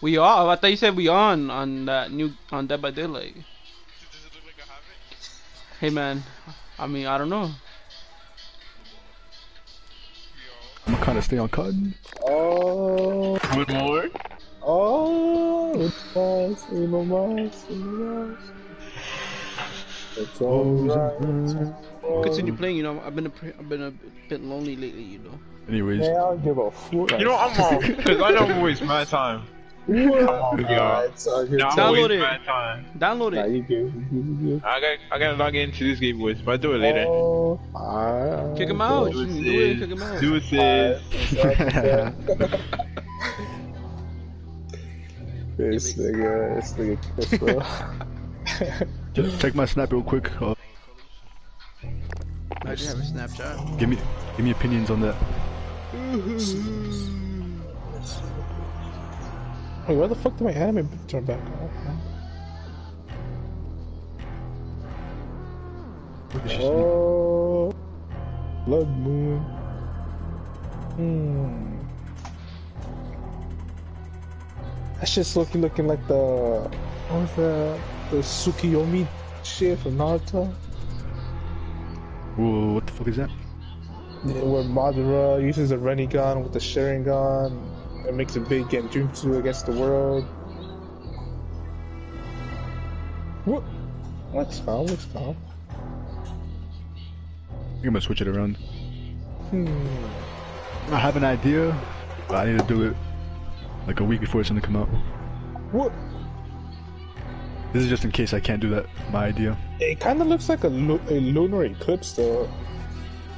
We are. Oh, I thought you said we on on that new on Dead by Daylight. Hey man, I mean I don't know. I'm gonna kinda stay on COD. Oh, Good more. oh, it's nice, uno más, uno más. It's alright. Continue playing. You know, I've been a pre- I've been a bit lonely lately. You know. Anyways, Man, I don't give a fuck. You know, I'm off. Because I don't waste my time. what? Yeah. Nah, it's all good. Nah, Download it. Download it. you you good, you good. I got, I gotta log into this game, boys, but I'll do it later. Oh, alright. Kick him out. Do You can do it. Kick him it, out. do it, This nigga, this nigga Chris, bro. just check my snap real quick. Uh, I do have a Snapchat. give me, give me opinions on that. Wait, where the fuck did my anime turn back on? Oh, Blood Moon. Hmm. That shit's looking looking like the what was that? The Tsukiyomi shit from Naruto. Whoa, what the fuck is that? Yeah, where Madara uses a Rinnegan with the Sharingan and makes a big game Genjutsu against the world. What? What's calm? What's think I'm gonna switch it around. Hmm. I have an idea, but I need to do it like a week before it's gonna come out. What? This is just in case I can't do that. My idea. It kind of looks like a, lu- a lunar eclipse, though.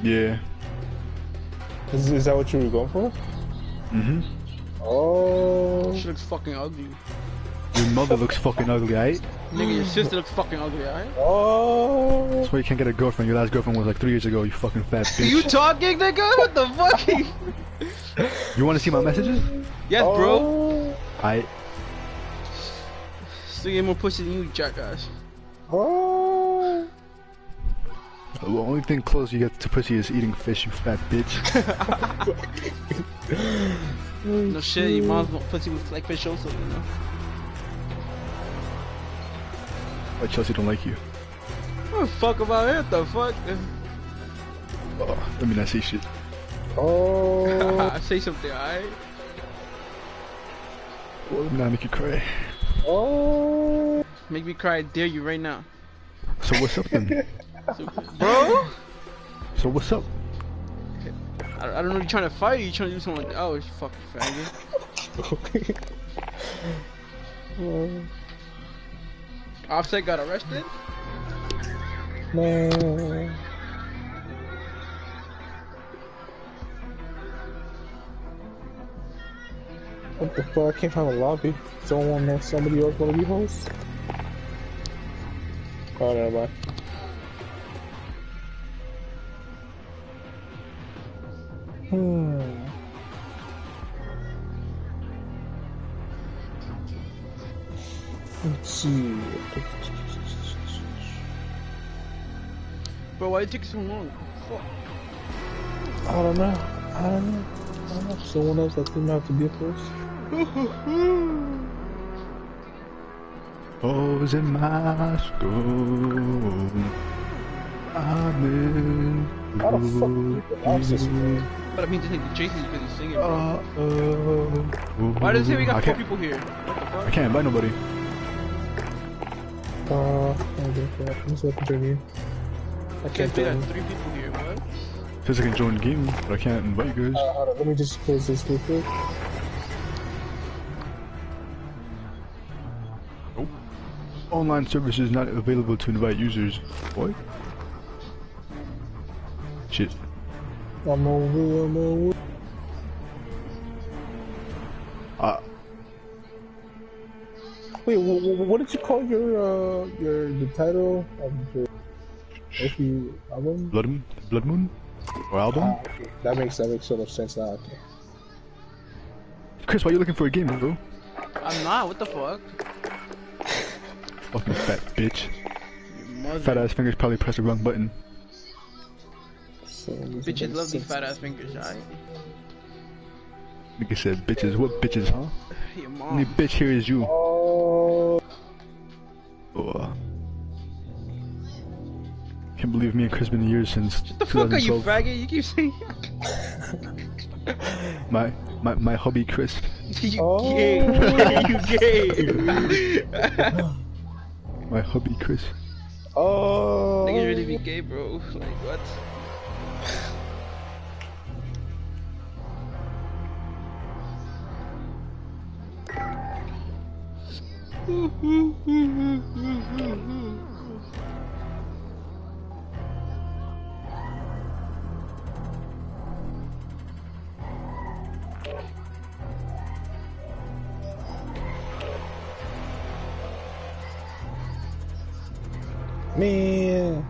Yeah. Is, is that what you were going for? Mhm. Oh. She looks fucking ugly. Your mother looks fucking ugly, right? Nigga, your sister looks fucking ugly, alright? Oh. That's why you can't get a girlfriend. Your last girlfriend was like three years ago. You fucking fat bitch. Are you talking, nigga? What the fuck? You want to see my messages? yes, bro. Oh. I. Still get more pussy than you, jackass. Oh. The only thing close you get to pussy is eating fish. You fat bitch. No shit, your mom's pussy looks like fish also, you know? Why Chelsea don't like you? What the fuck about it? The fuck? Oh, let me not say shit. Oh. Say something, alright? Well, let me not make you cry. Oh. Make me cry, I dare you right now. So what's up then? So, bro? So what's up? I, I don't know, you trying to fight you trying to do something like Oh, you fucking faggot. Offset got arrested? Man. What the fuck? I can't find a lobby. Someone know somebody else wanna be host? Oh, never mind. Hmm. Let's see. Bro, why did it take so long? Fuck. I don't know. I don't know. I don't know. Someone else that didn't have to be first. Oh, was in my school. I'm in. How the fuck do you pronounce this word? But I mean, just like Jason's because he's singing, Uh, bro. uh, Why does it say we I got four can't, people here? What the I fuck? can't invite nobody. Uh, okay, yeah, I'm just looking for you. I Can't can't fit join. at three people here. What? Says I can join the game, but I can't invite you guys. Uh, hold on, let me just close this real quick. Online service is not available to invite users. What? Shit. I'm over, I'm over. Uh, Wait, wh- wh- what did you call your, uh, your, the title of your OP album? Blood Moon? Blood Moon? Or album? Ah, okay. That makes, that makes so of sense now, okay. Chris, why are you looking for a game, bro? I'm not. What the fuck? Fucking fat bitch. Fat ass fingers probably pressed the wrong button. So, this Bitches love these fat ass fingers, alright? Nigga said bitches. What bitches, huh? Your Only bitch here is you. Oh, Oh, can't believe me and Chris been years since What The fuck are you 2012. faggot? You keep saying My my my hubby Chris. you Oh. gay. you gay. My hubby Chris. oh. Niggas really be gay, bro. Like what? Man.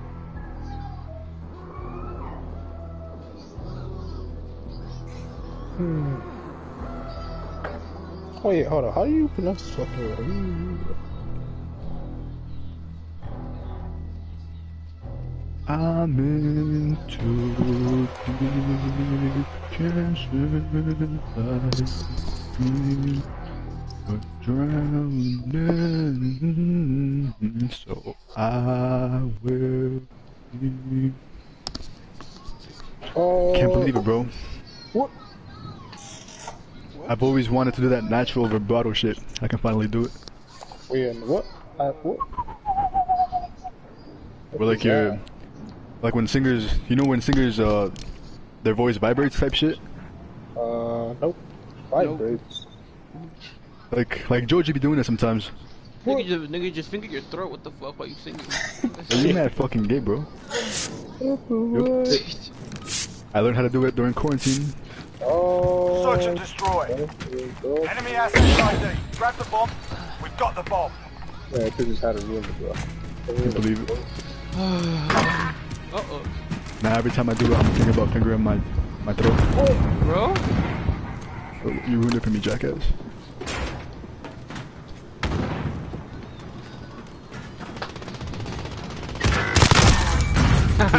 Hmm. Wait, hold on. How do you pronounce this fucking word? I'm into the but drowning, so I will. Be. Oh. Can't believe it, bro. What? I've always wanted to do that natural vibrato shit. I can finally do it. Wait, and what? Uh, what? Where like is you're, that? like when singers, you know when singers, uh, their voice vibrates type shit. Uh, nope. Vibrates. Like like Georgie be doing that sometimes. Nigga just, nigga just finger your throat. What the fuck? Why you singing? You mad fucking gay, bro. What? I learned how to do it during quarantine. Oh. Search and destroy. There you go. Enemy assets ID. Grab the bomb. We've got the bomb. Yeah, I could just had a room, bro. Can't believe it. uh oh, Now every time I do it, I'm thinking about fingering my my throat. Oh, bro. You ruined it for me, jackass.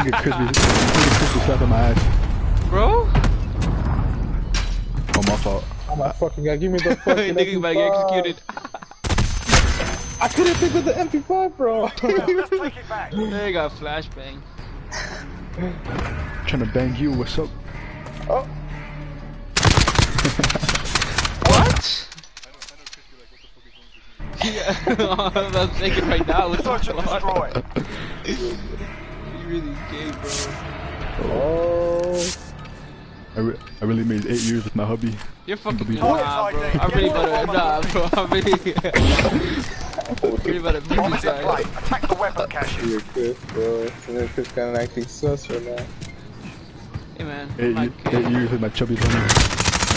Finger crispy, finger crispy slap in my ass. Bro? Oh my fault. Oh my fucking god, give me the fucking nigga about to get executed. I couldn't think of the MP5, bro. Let's take it back. They got flashbang. Trying to bang you. What's up? oh. What? Yeah, I'm thinking right now. What's Search and destroy. You really gay, bro. Oh. I, re I really made eight years with my hubby. You're fucking Believe nah, bro. I'm really about to nah, bro. I'm really, really about to beat Bomb this is in play. guy. Attack the weapon caches. You're good, bro. You're Chris kind of acting sus right now. Hey man, Eight, my ye- kid. eight years with my chubby bunny.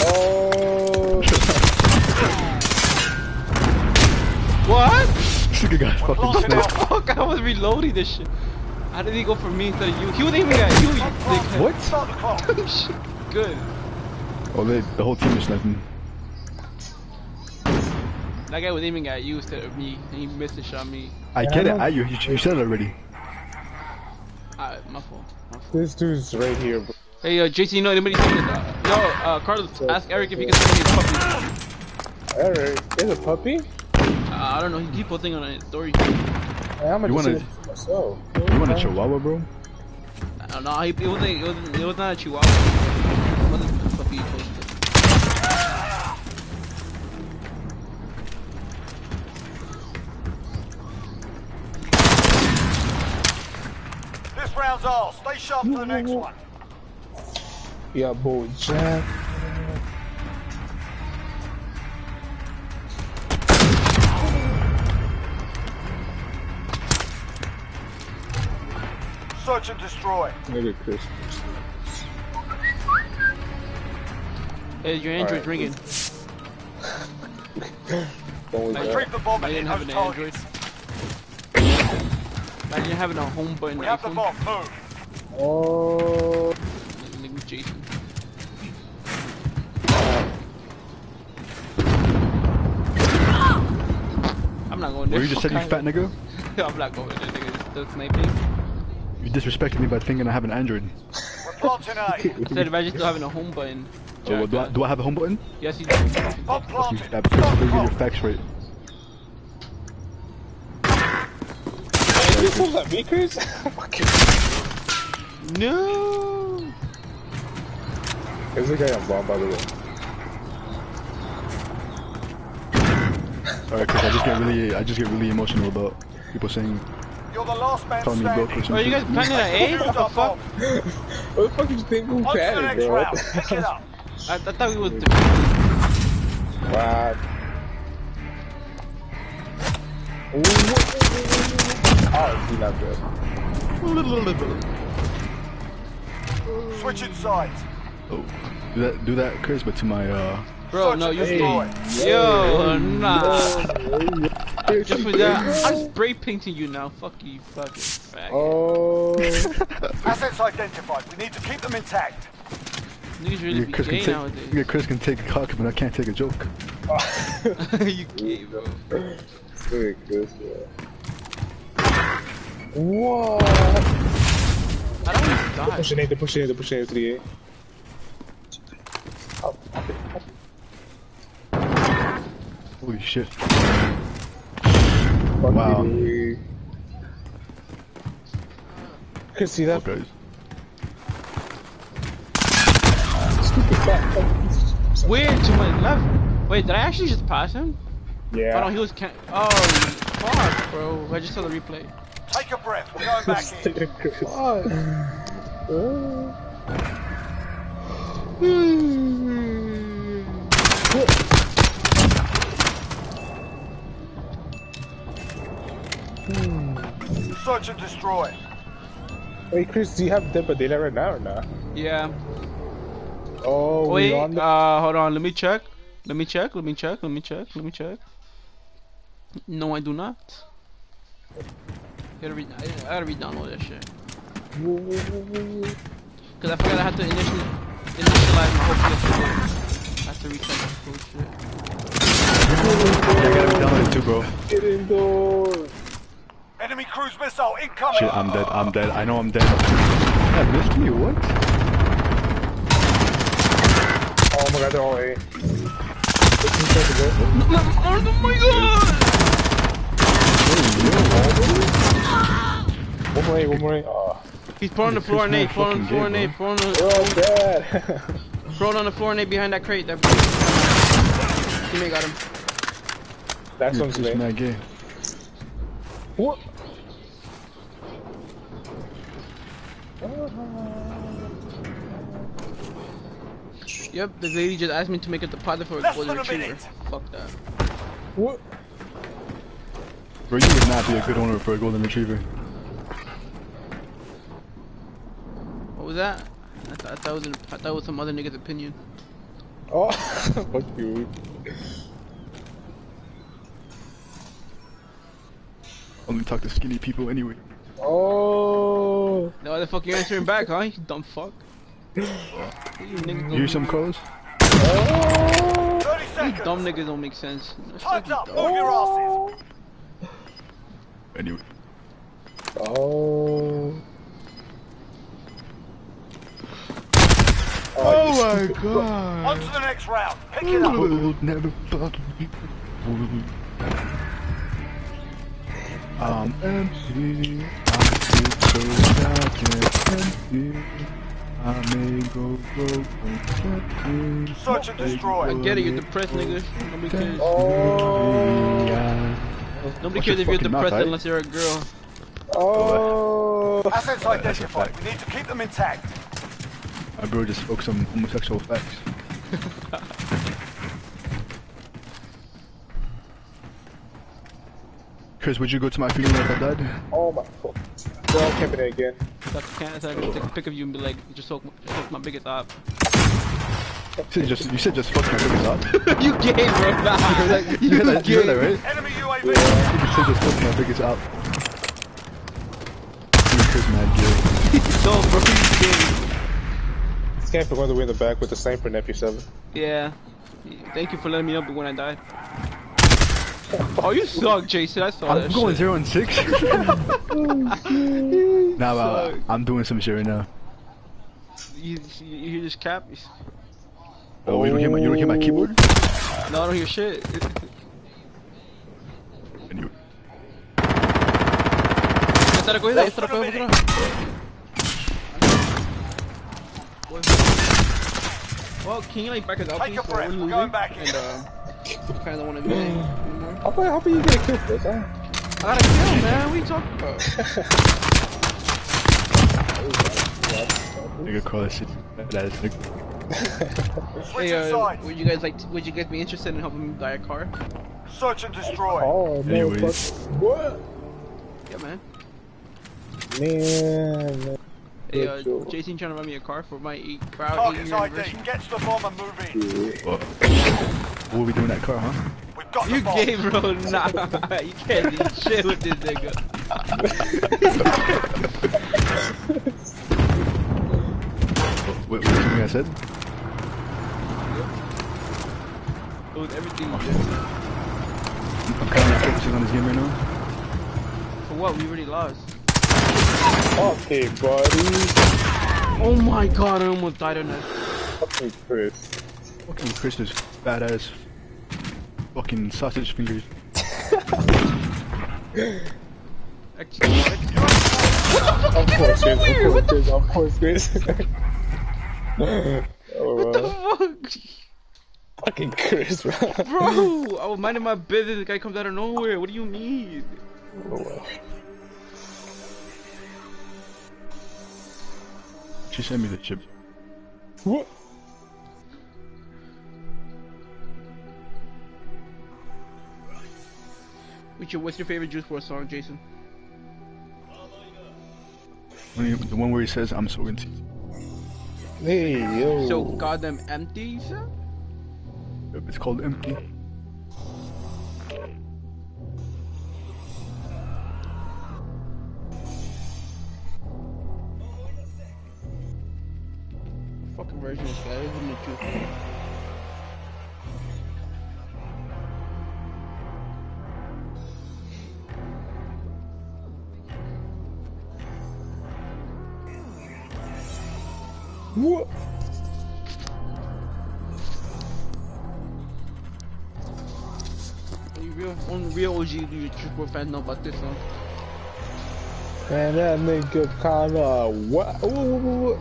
Oh. What? This nigga got fucking Lost in sniped. Fuck! I was reloading this shit. How did he go for me instead of you? He was aiming at you, you dickhead. What? Start the clock. Shit, Good. Oh, they, the whole team is sniping. That guy was aiming at you instead of me, and he missed and shot me. I get it. I you, you said it already. Alright, my fault. My. This dude's right here, bro. Hey, uh, JC, you know anybody send me uh, Yo, uh, Carlos, ask Eric if he can send me his puppy. Alright, there's a puppy? Uh, I don't know, he keep posting on a story. Hey, I'm You gonna wanna- see it. You want a chihuahua, bro? No, no, he, it wasn't. It wasn't. It was not a Chihuahua. It wasn't the puppy you posted. This round's all. Stay sharp for the next one. Yeah, boy, Jack. Search and destroy. Look at Chris. Hey, your Android's Alright. ringing. Don't worry about the I and didn't hit have those an Android. targets. Imagine having a home button We have the bomb. Move. Oh, Like, like with Jason. I'm not going there. Where you just said you fat nigga? out. I'm not going there, nigga. Still sniping. You disrespected me by thinking I have an Android. We're planting A. I said imagine still having a home button. Oh, well, do, I, do I have a home button? Yes, you do. Bomb You, planted. yeah, because you get your facts right. you pull at me, No. There's a guy on bomb, by the way. Alright, Chris, I just get really, I just get really emotional about people saying, You're the last man telling me broke or standing. Oh, you guys something. planning an A? Use What the our fuck? bomb. What the fuck you think who On to the panicked, next bro? round. Pick it up. I, I thought we was. Wow. Ooh, ooh, ooh, ooh, ooh. Oh, see not good. Switching sides. Oh, do that, do that, Chris, but to my, uh, Bro, no, and you destroy. Yo, nah. Just for that, I'm spray painting you now. Fuck you, fucking faggot. Oh, Assets identified. We need to keep them intact. Niggas really yeah, be Chris can gay take, nowadays. yeah, Chris can take a cock, but I can't take a joke. you gay, bro. very good. What? I don't even die. Pushing it, they're pushing it, they're pushing it to the A. Holy shit. Fuck Wow. it. Chris, see that? guys. Stupid fat fuck. Where to my left? Wait, did I actually just pass him? Yeah. Oh no, he was can- Oh, fuck, bro. I just saw the replay. Take a breath. We're going back in. Search and destroy. Wait, Chris, do you have Dead by Daylight right now or not? Yeah. Oh, Wait, we on the... uh, hold on. Let me check. Let me check. Let me check. Let me check. Let me check. No, I do not. Gotta re- I, I gotta re-download that shit. Cause I forgot I had to initially initialize my whole PS4. I have to reset that bullshit. Yeah, I gotta download it too, bro. Get indoors. Enemy cruise missile incoming. Shit, I'm dead, I'm dead. I know I'm dead. Yeah, missed me, what? Oh my god, they're all A. Let's just try to go. Oh my god! One more A, one more A. Oh, He's prone on the floor and Chris eight, Mack prone on the floor and gay, eight, prone on we're the, all dead. prone on the floor and eight behind that crate. That teammate got him. That's You're one's just A. mad gay. What? Yep, the lady just asked me to make a deposit for a Less golden retriever. Fuck that. What? Bro, you would not be a good owner for a golden retriever. What was that? I, th- I thought it was an, I thought it was some other nigga's opinion. Oh, fuck you. Only talk to skinny people anyway. Oh. No, the fuck you answering back, huh? You dumb fuck. You niggas You don't, some calls? 30 you seconds. dumb niggas don't make sense. That's Time's up. dumb. Move your asses. Anyway. Oh. Oh my god. On to the next round. Pick it up. World never thought we would. I'm empty. I'm It's so dark and empty. I may go broke, don't get Search and destroy. I get it, you're depressed, nigga. Nobody oh. cares. Oh, Nobody Watch cares your if you're fucking mouth, depressed right? unless you're a girl. oh. Assets That's a identified. fact. We need to keep them intact. My bro just spoke some homosexual facts. Chris, would you go to my funeral if I died? Oh my god. Bro, I'm camping it again. So I can't, so I can take a pic of you and be like, just soak, just soak my biggest op. You said just, you said just fuck my biggest up. you gay, bro. Nah. You heard that, you heard that, you heard that right? Enemy UAV. You said just fuck my biggest up. You Chris mad gay. No, bro, you gay. This camper going to win the back with the sniper and FP7. Yeah. Thank you for letting me know when I died. Oh, you suck, Jason. I saw this. I'm that going shit. zero and six. nah, but I'm doing some shit right now. You, you, you hear this cap? Oh, you don't hear my, you don't hear my keyboard? No, I don't hear shit. Anyway. Esta recogida, esta recogida, Well, can you like back it up, Take please? a breath, We're we're going back. And um, kind of don't want to do anything anymore. How about, how about you get a kill first, huh? I gotta kill, man. What are you talking about? Nigga call that shit. That is nigga. Hey, uh, would you guys like? To, Would you guys be interested in helping me buy a car? Search and destroy. Oh, man. Anyways. What? Yeah, man. Man, man. Hey, uh. Jason trying to buy me a car for my eight, for our eight Target's year ID. anniversary. Get to the bomb and move in. What are we doing in that car, huh? We've got You the bomb. gay, bro? Nah, you can't do shit with this nigga. What, what was something I said? With everything. I'm kind of not focusing on this game right now. For what? We already lost. Okay, buddy. Oh my god, I almost died on that. Fucking Chris. Fucking Chris's fat ass fucking sausage fingers. Actually, Of course, Chris. weird? Of course, Chris. Of course, Chris. oh, what the fuck? Fucking Chris, bro. Bro, I was minding my business. The guy comes out of nowhere. What do you mean? Oh, wow. She sent me the chip. What? What's your, what's your favorite Juice WRLD song, Jason? When he- The one where he says, I'm so into you. Hey, yo. So goddamn empty, you said? It's called Empty. Juice WRLD fans know about this song. Man, that nigga kinda what? What? What? What?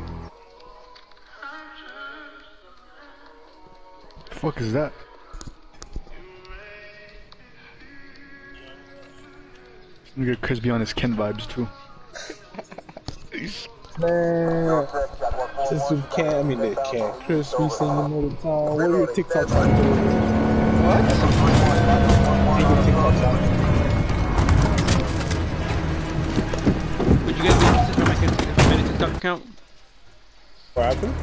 The fuck is that? Nigga Chris be on his Ken vibes too. Man, since we can't, I mean they can't. Chris, we singing all the time. What are your TikToks like? What? What are your TikToks like? TikTok account? What happened?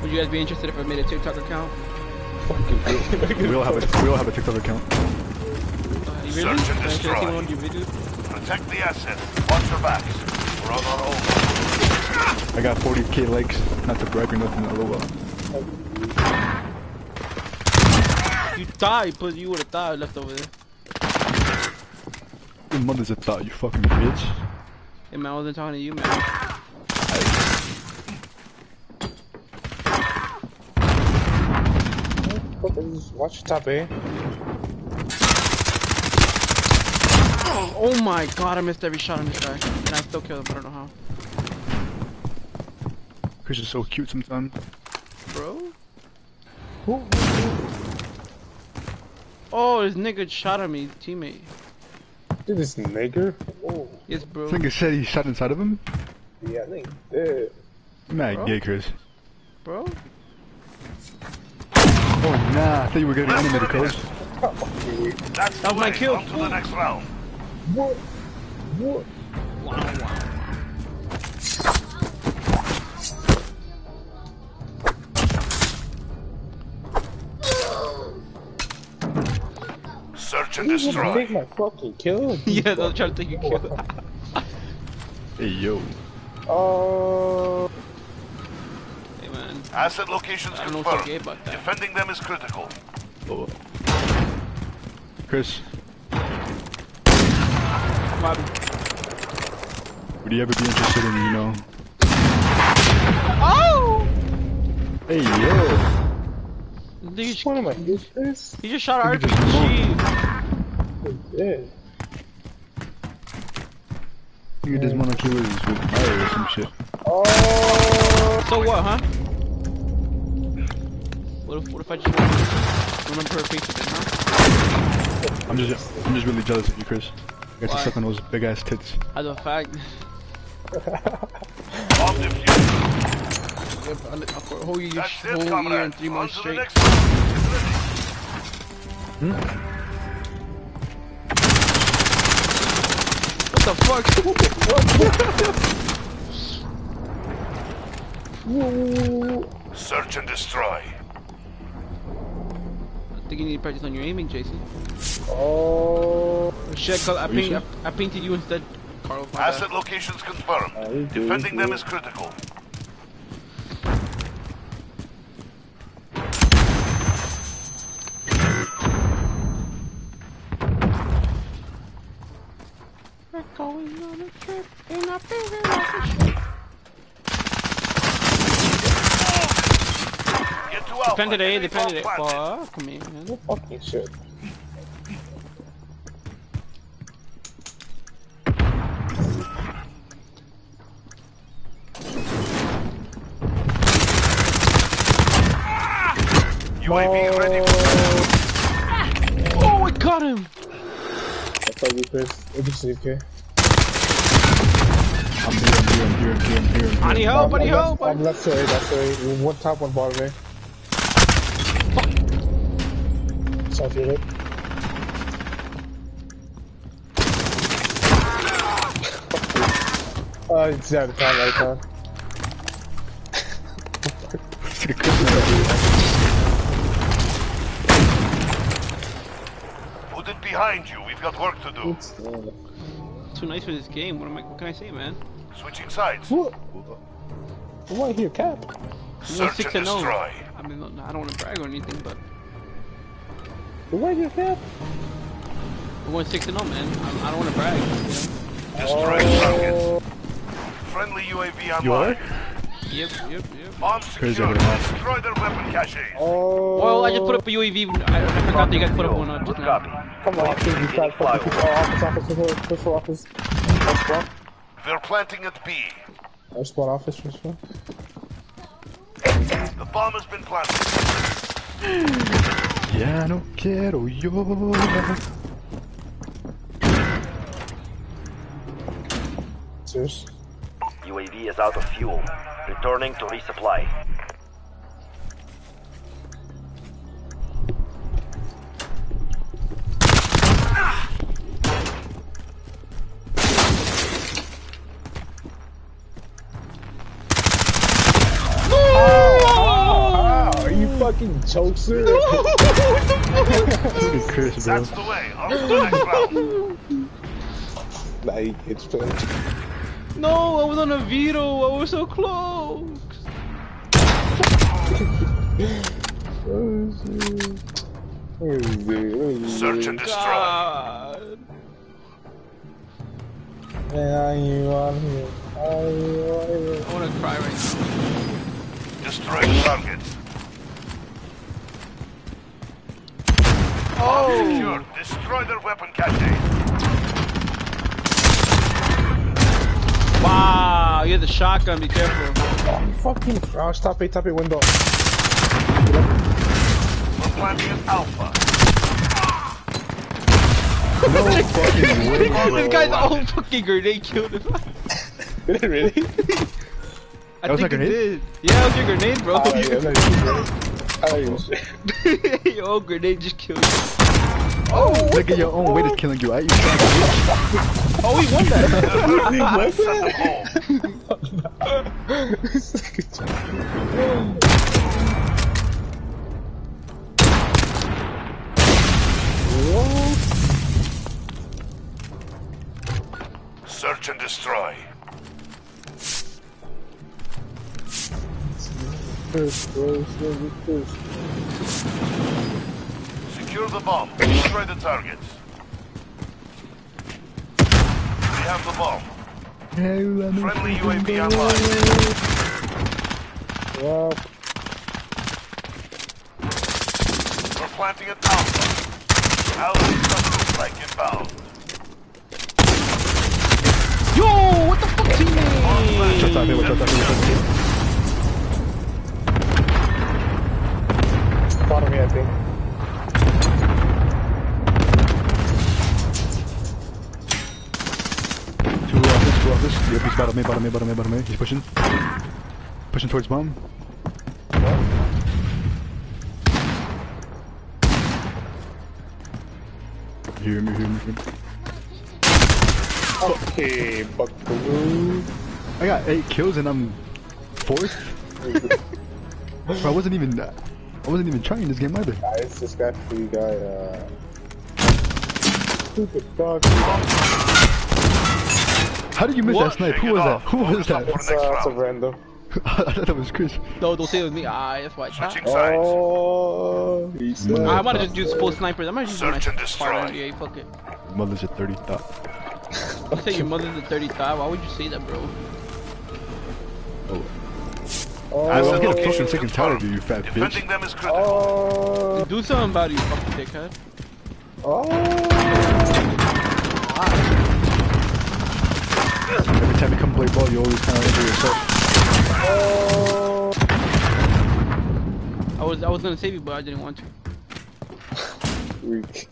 Would you guys be interested if I made a TikTok account? We all have a we all have a TikTok account. You really? Search and Can I see destroy. one of your videos? Protect the assets. Watch your backs. We're on our own. I got 40k likes. Not to brag or nothing. LOL. You died, but you would have died left over there. Your mother's a thought, you fucking bitch. Hey man, I wasn't talking to you, man. Watch your top, eh? Oh my god, I missed every shot on this guy. And I still killed him, I don't know how. Chris is so cute sometimes. Bro? Oh, this nigga shot at me, teammate. Dude, this nigger? Oh, Yes, bro. I think it said he shot inside of him. Yeah, I think dead. Mad gay, Chris. Bro? Oh nah, I thought you were getting animated, coach. That's That was the my kill. On to the next round. What? What? Search and You just destroy. take my fucking kill? yeah, they'll try to take your kill. Hey yo. Oh. hey man, Asset locations I don't know confirmed. gay about that. Uh, Defending them is critical. Oh. Chris, Bobby. would you ever be interested in, you know? Oh! Hey yo. Dude, Which one of my he just shot our Look at this RPG. Dead. You just want to kill with fire or some shit. Oh. So what, huh? What if, what if I just want to remember her face again, huh? I'm just, I'm just really jealous of you, Chris. I got to suck on those big ass tits. As a fact. Bomb defused. Yep, I li- for a whole year, That's whole it, year comrade. and three On months to the straight. next round. Get. What the fuck? Search and destroy. I think you need to practice on your aiming, Jason. Oh. Shit, cause I, paint. I, I painted you instead, Carl. my. Asset locations confirmed. You do, Defending them is critical. Going on a trip in a bigger rocket ship. Get to Alpha. Defended A, Enemy defended bomb A. planted. Fuck me, man. Fucking shit. UAV ready for Oh, I got him! That's how you Chris. It's okay. I'm here, I'm here, I'm here, I'm here, I'm here. I'm I need here. help, I need help! I'm left to right, left to right. One top, one bottom, right? South your hip. Oh, it's out of time right now. Put it behind you. We've got work to do. It's, uh, Too nice for this game. What am I? What can I say, man? Switching sides. what? Why here, Cap? We went Search six and and destroy. I mean, I don't want to brag or anything, but Why here, Cap? we went six and zero, man. I, I don't want to brag. You know? Destroying targets. Oh, Friendly UAV You online. are? Yep, yep, yep. Bomb Crazy secured. Destroy their weapon caches. oh. Well, I just put up a UAV. I, I forgot that you guys put up one up just now. copy. Come on, please, you try to fucking keep office, office, office, office, office. First floor. They're planting at B. First floor, office, first floor. The bomb has been planted. Ya no quiero yo. Serious? UAV is out of fuel. Returning to resupply. Fucking choker? Look at Chris, bro. That's the way. On to the next round. nah, he gets played. No, I was on a veto. I was so close. Where is he? Where is he? Search and destroy. God. Man, are you on here? Are you on here? I want to cry right now. Destroy targets. Oh. Secured. Destroy their weapon cache. Wow, you have the shotgun. Be careful. Fucking. Oh, stop it, top it, window. We're planting an alpha. No fucking way. this guy's all fucking grenade killed him. Did it really? I That was think a it grenade? did. Yeah, that was your grenade, bro. Oh, yeah, I thought you was ready. I thought your own grenade just killed you. Oh, look at your own weight is killing you. I you trying to bitch. Oh, he won that. Send them home. Search and destroy. First, first, first, first. Secure the bomb. Destroy the targets. We have the bomb. Friendly UAV online. Wow. We're planting an alpha. Allied thunder strike inbound. Yo, what the fuck, teammate? Bottom me, I think. Two office, two office. Yep, he's bottom me, bottom me, bottom me, bottom me. He's pushing. Pushing towards bomb. Hear me, hear me, hear me. Okay, buckaroo. I got eight kills and I'm fourth. I wasn't even. I wasn't even trying this game either. Guys, this guy for you guy, uh... Stupid dog. How did you miss What? that snipe? Who was that? Who was that? It's, uh, it's a random. I thought that was Chris. No, don't say it with me. Ah, that's why I shot. Switching sides. Oh, he said. I might just do full snipers. I might just do my Search and part destroy. NDA. Fuck it. Mother's a 30 thought. You say your mother's at 35. Why would you say that, bro? Oh, Oh. I don't get fucking sick and tired of you, you fat bitch. Defending them is oh. critical. oh, Do something about it, you fucking dickhead. oh. Every time you come play ball, you always kind of injure yourself. I was I was gonna save you, but I didn't want to. Weak.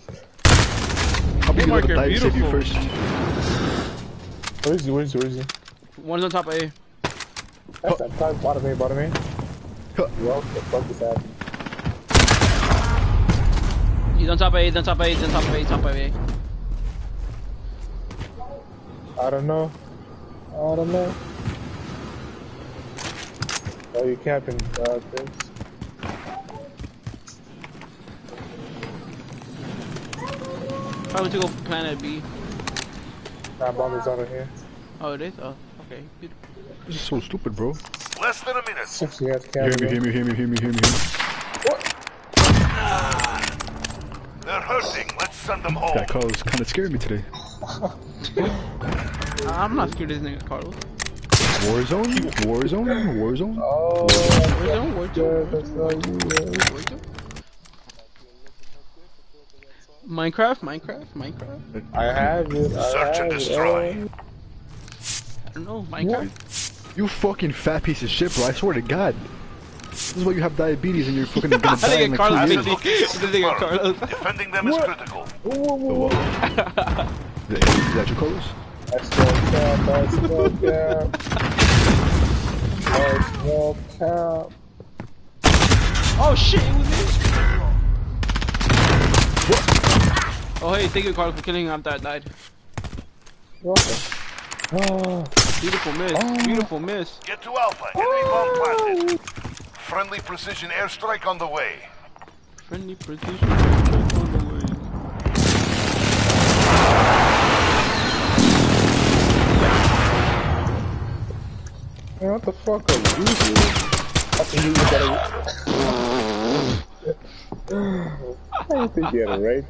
I'll be the one to Marker, die save you first. Where is he? Where is he? Where is he? One's on top of A. That's that time. Bottom me, bottom me. Well, the fuck is happening? He's on top of A. He's on top of A. He's on top of A. Top of A. I don't know. I don't know. Oh, you capping, uh, things. Probably to go for planet B. Nah, bomb is out of here. Oh, it is. Oh, okay. Good. This is so stupid, bro. Less than a minute. Six, you guys Hear me, hear me, hear me, hear me, hear me, hear me. They're hurting. Let's send them home. That call is kind of scaring me today. Uh, I'm not scared of this nigga, Carlos. Warzone? Warzone? Warzone? Oh, Warzone, Warzone, yeah, that's not you. Warzone. Minecraft, Minecraft, Minecraft. I have it. I Search have and it. destroy. Oh. I don't know, Minecraft. You fucking fat piece of shit, bro. I swear to God. This is why you have diabetes and you're fucking gonna I die think in like Carlos two years. it. This nigga Carlos. Defending them is critical. Oh, whoa, whoa, whoa. Is that you, Carlos? That's no cap. That's no cap. That's no cap. Oh shit, it was me. Oh hey, thank you Carlos for killing him after I died. Welcome. Oh, ah. Beautiful miss, oh. beautiful miss. Get to Alpha. Enemy bomb planted. Friendly precision airstrike on the way. Friendly precision. check on the way. man, what the fuck are you doing? Fucking you gotta. I don't think you had a right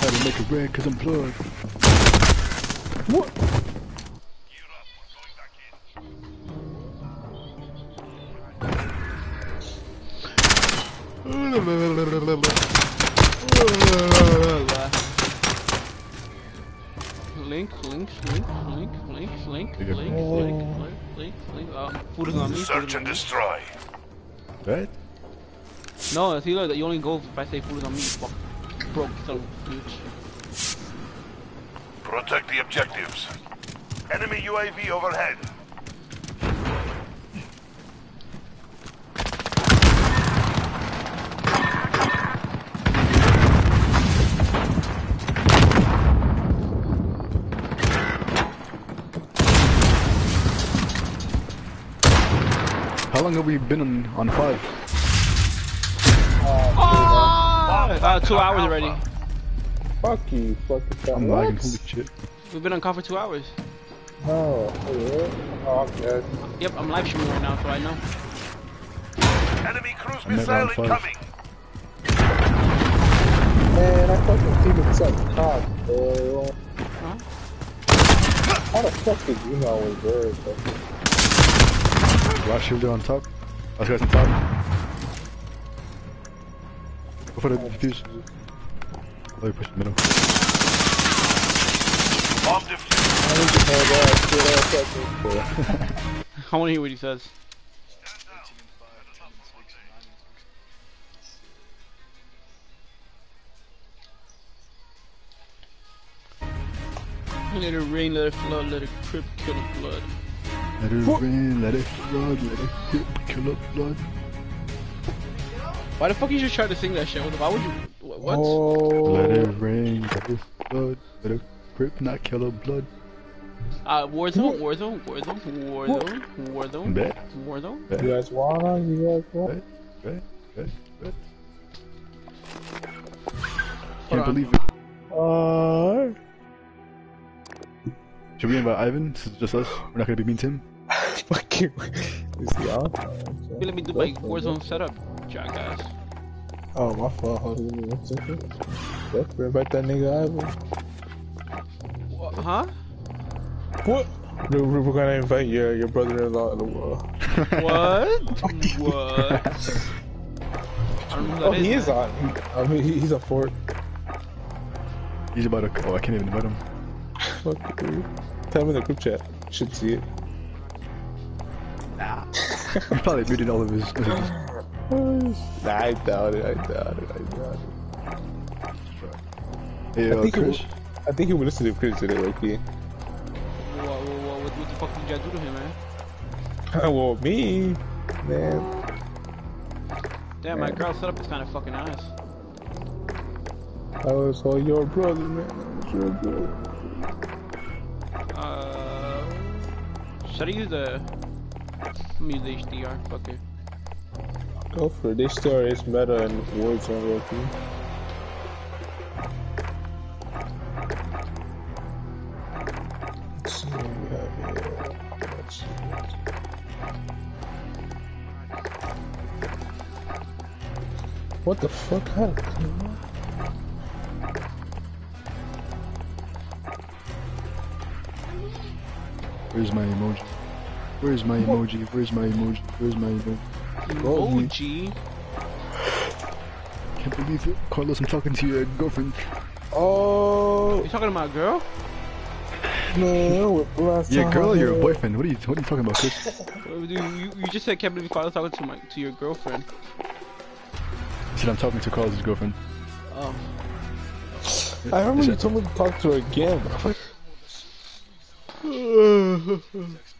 to. Gotta make it red cause I'm plugged. What? link, link, link, link, link, link, You got- link, link, link, link, link. Uh, food is on me. Search and destroy. Right? No, it's either that you only go if I say food is on me. Fuck, broke son bitch. Protect the objectives. Enemy UAV overhead. How long have we been on, on five? Uh, two hours already. Fuck you, fucking fat. I'm lagging, holy shit. We've been on call for two hours. Oh, yeah? Oh, I'm. Yep, I'm live streaming right now, so I know. Enemy cruise I'm missile round incoming. Man, I fucking team with some cock, bro. Huh? How the fuck did you know I was there? bro? Last shielder on top. Last guy's on top. Go for the defuse. Oh, you push the middle. Bomb defused. I need to know that shit ass fucking bro. I want to hear what he says. Let it rain, let it flood, let it crip, kill the blood. Let it rain, let it flood, let it grip, kill up blood. Why the fuck you just try to sing that shit? Why would you? What? Oh, Let it rain, let it flood, let it grip, not kill up blood. Uh, Warzone, Warzone, Warzone, Warzone, Warzone, Bet. Warzone. you guys wanna? You guys want? Right, right, right, right. Hold Can't on. believe it. Uh, Should we invite Ivan? This is just us. We're not gonna be mean to him. fuck you. Is he on? Hey, Let me do my Warzone setup, jackass. Oh, my fault. Hold on, give me one second. Let's invite that nigga Ivan. Wha- Huh? What? We're, we're gonna invite your your brother-in-law in the world. What? what? I don't know who that Oh, he is, is man. on. I mean, he, he's a fort. He's about to. Oh, I can't even invite him. Fuck you. Tell him in the group chat. You should see it. He probably muted all of his. Nah, I doubt it. I doubt it. I doubt it. Hey, I think he Chris. will, I think he will listen to Chris today, okay? What, what, what, what the fuck did you guys do to him, man? well, me, man. Damn, my girl setup is kind of fucking nice. I was all your brother, man. I was your brother. Uh, should I use the? Let me use HDR. Fuck it. Go for it. This story is meta and Warzone, okay? Let's what we have here. Let's see. What the fuck? How did it come? Where's my emoji? Where's my emoji? Where's my emoji? Where's my emoji? Emoji. Can't believe it. Carlos, I'm talking to your girlfriend. Oh, You talking to my girl? No, Last Your time girl I or your boyfriend? What are you, what are you talking about, Chris? You, you, you just said can't believe you talking to my to your girlfriend. He said I'm talking to Carlos' girlfriend. Um, I remember Is you told me to talk to her again.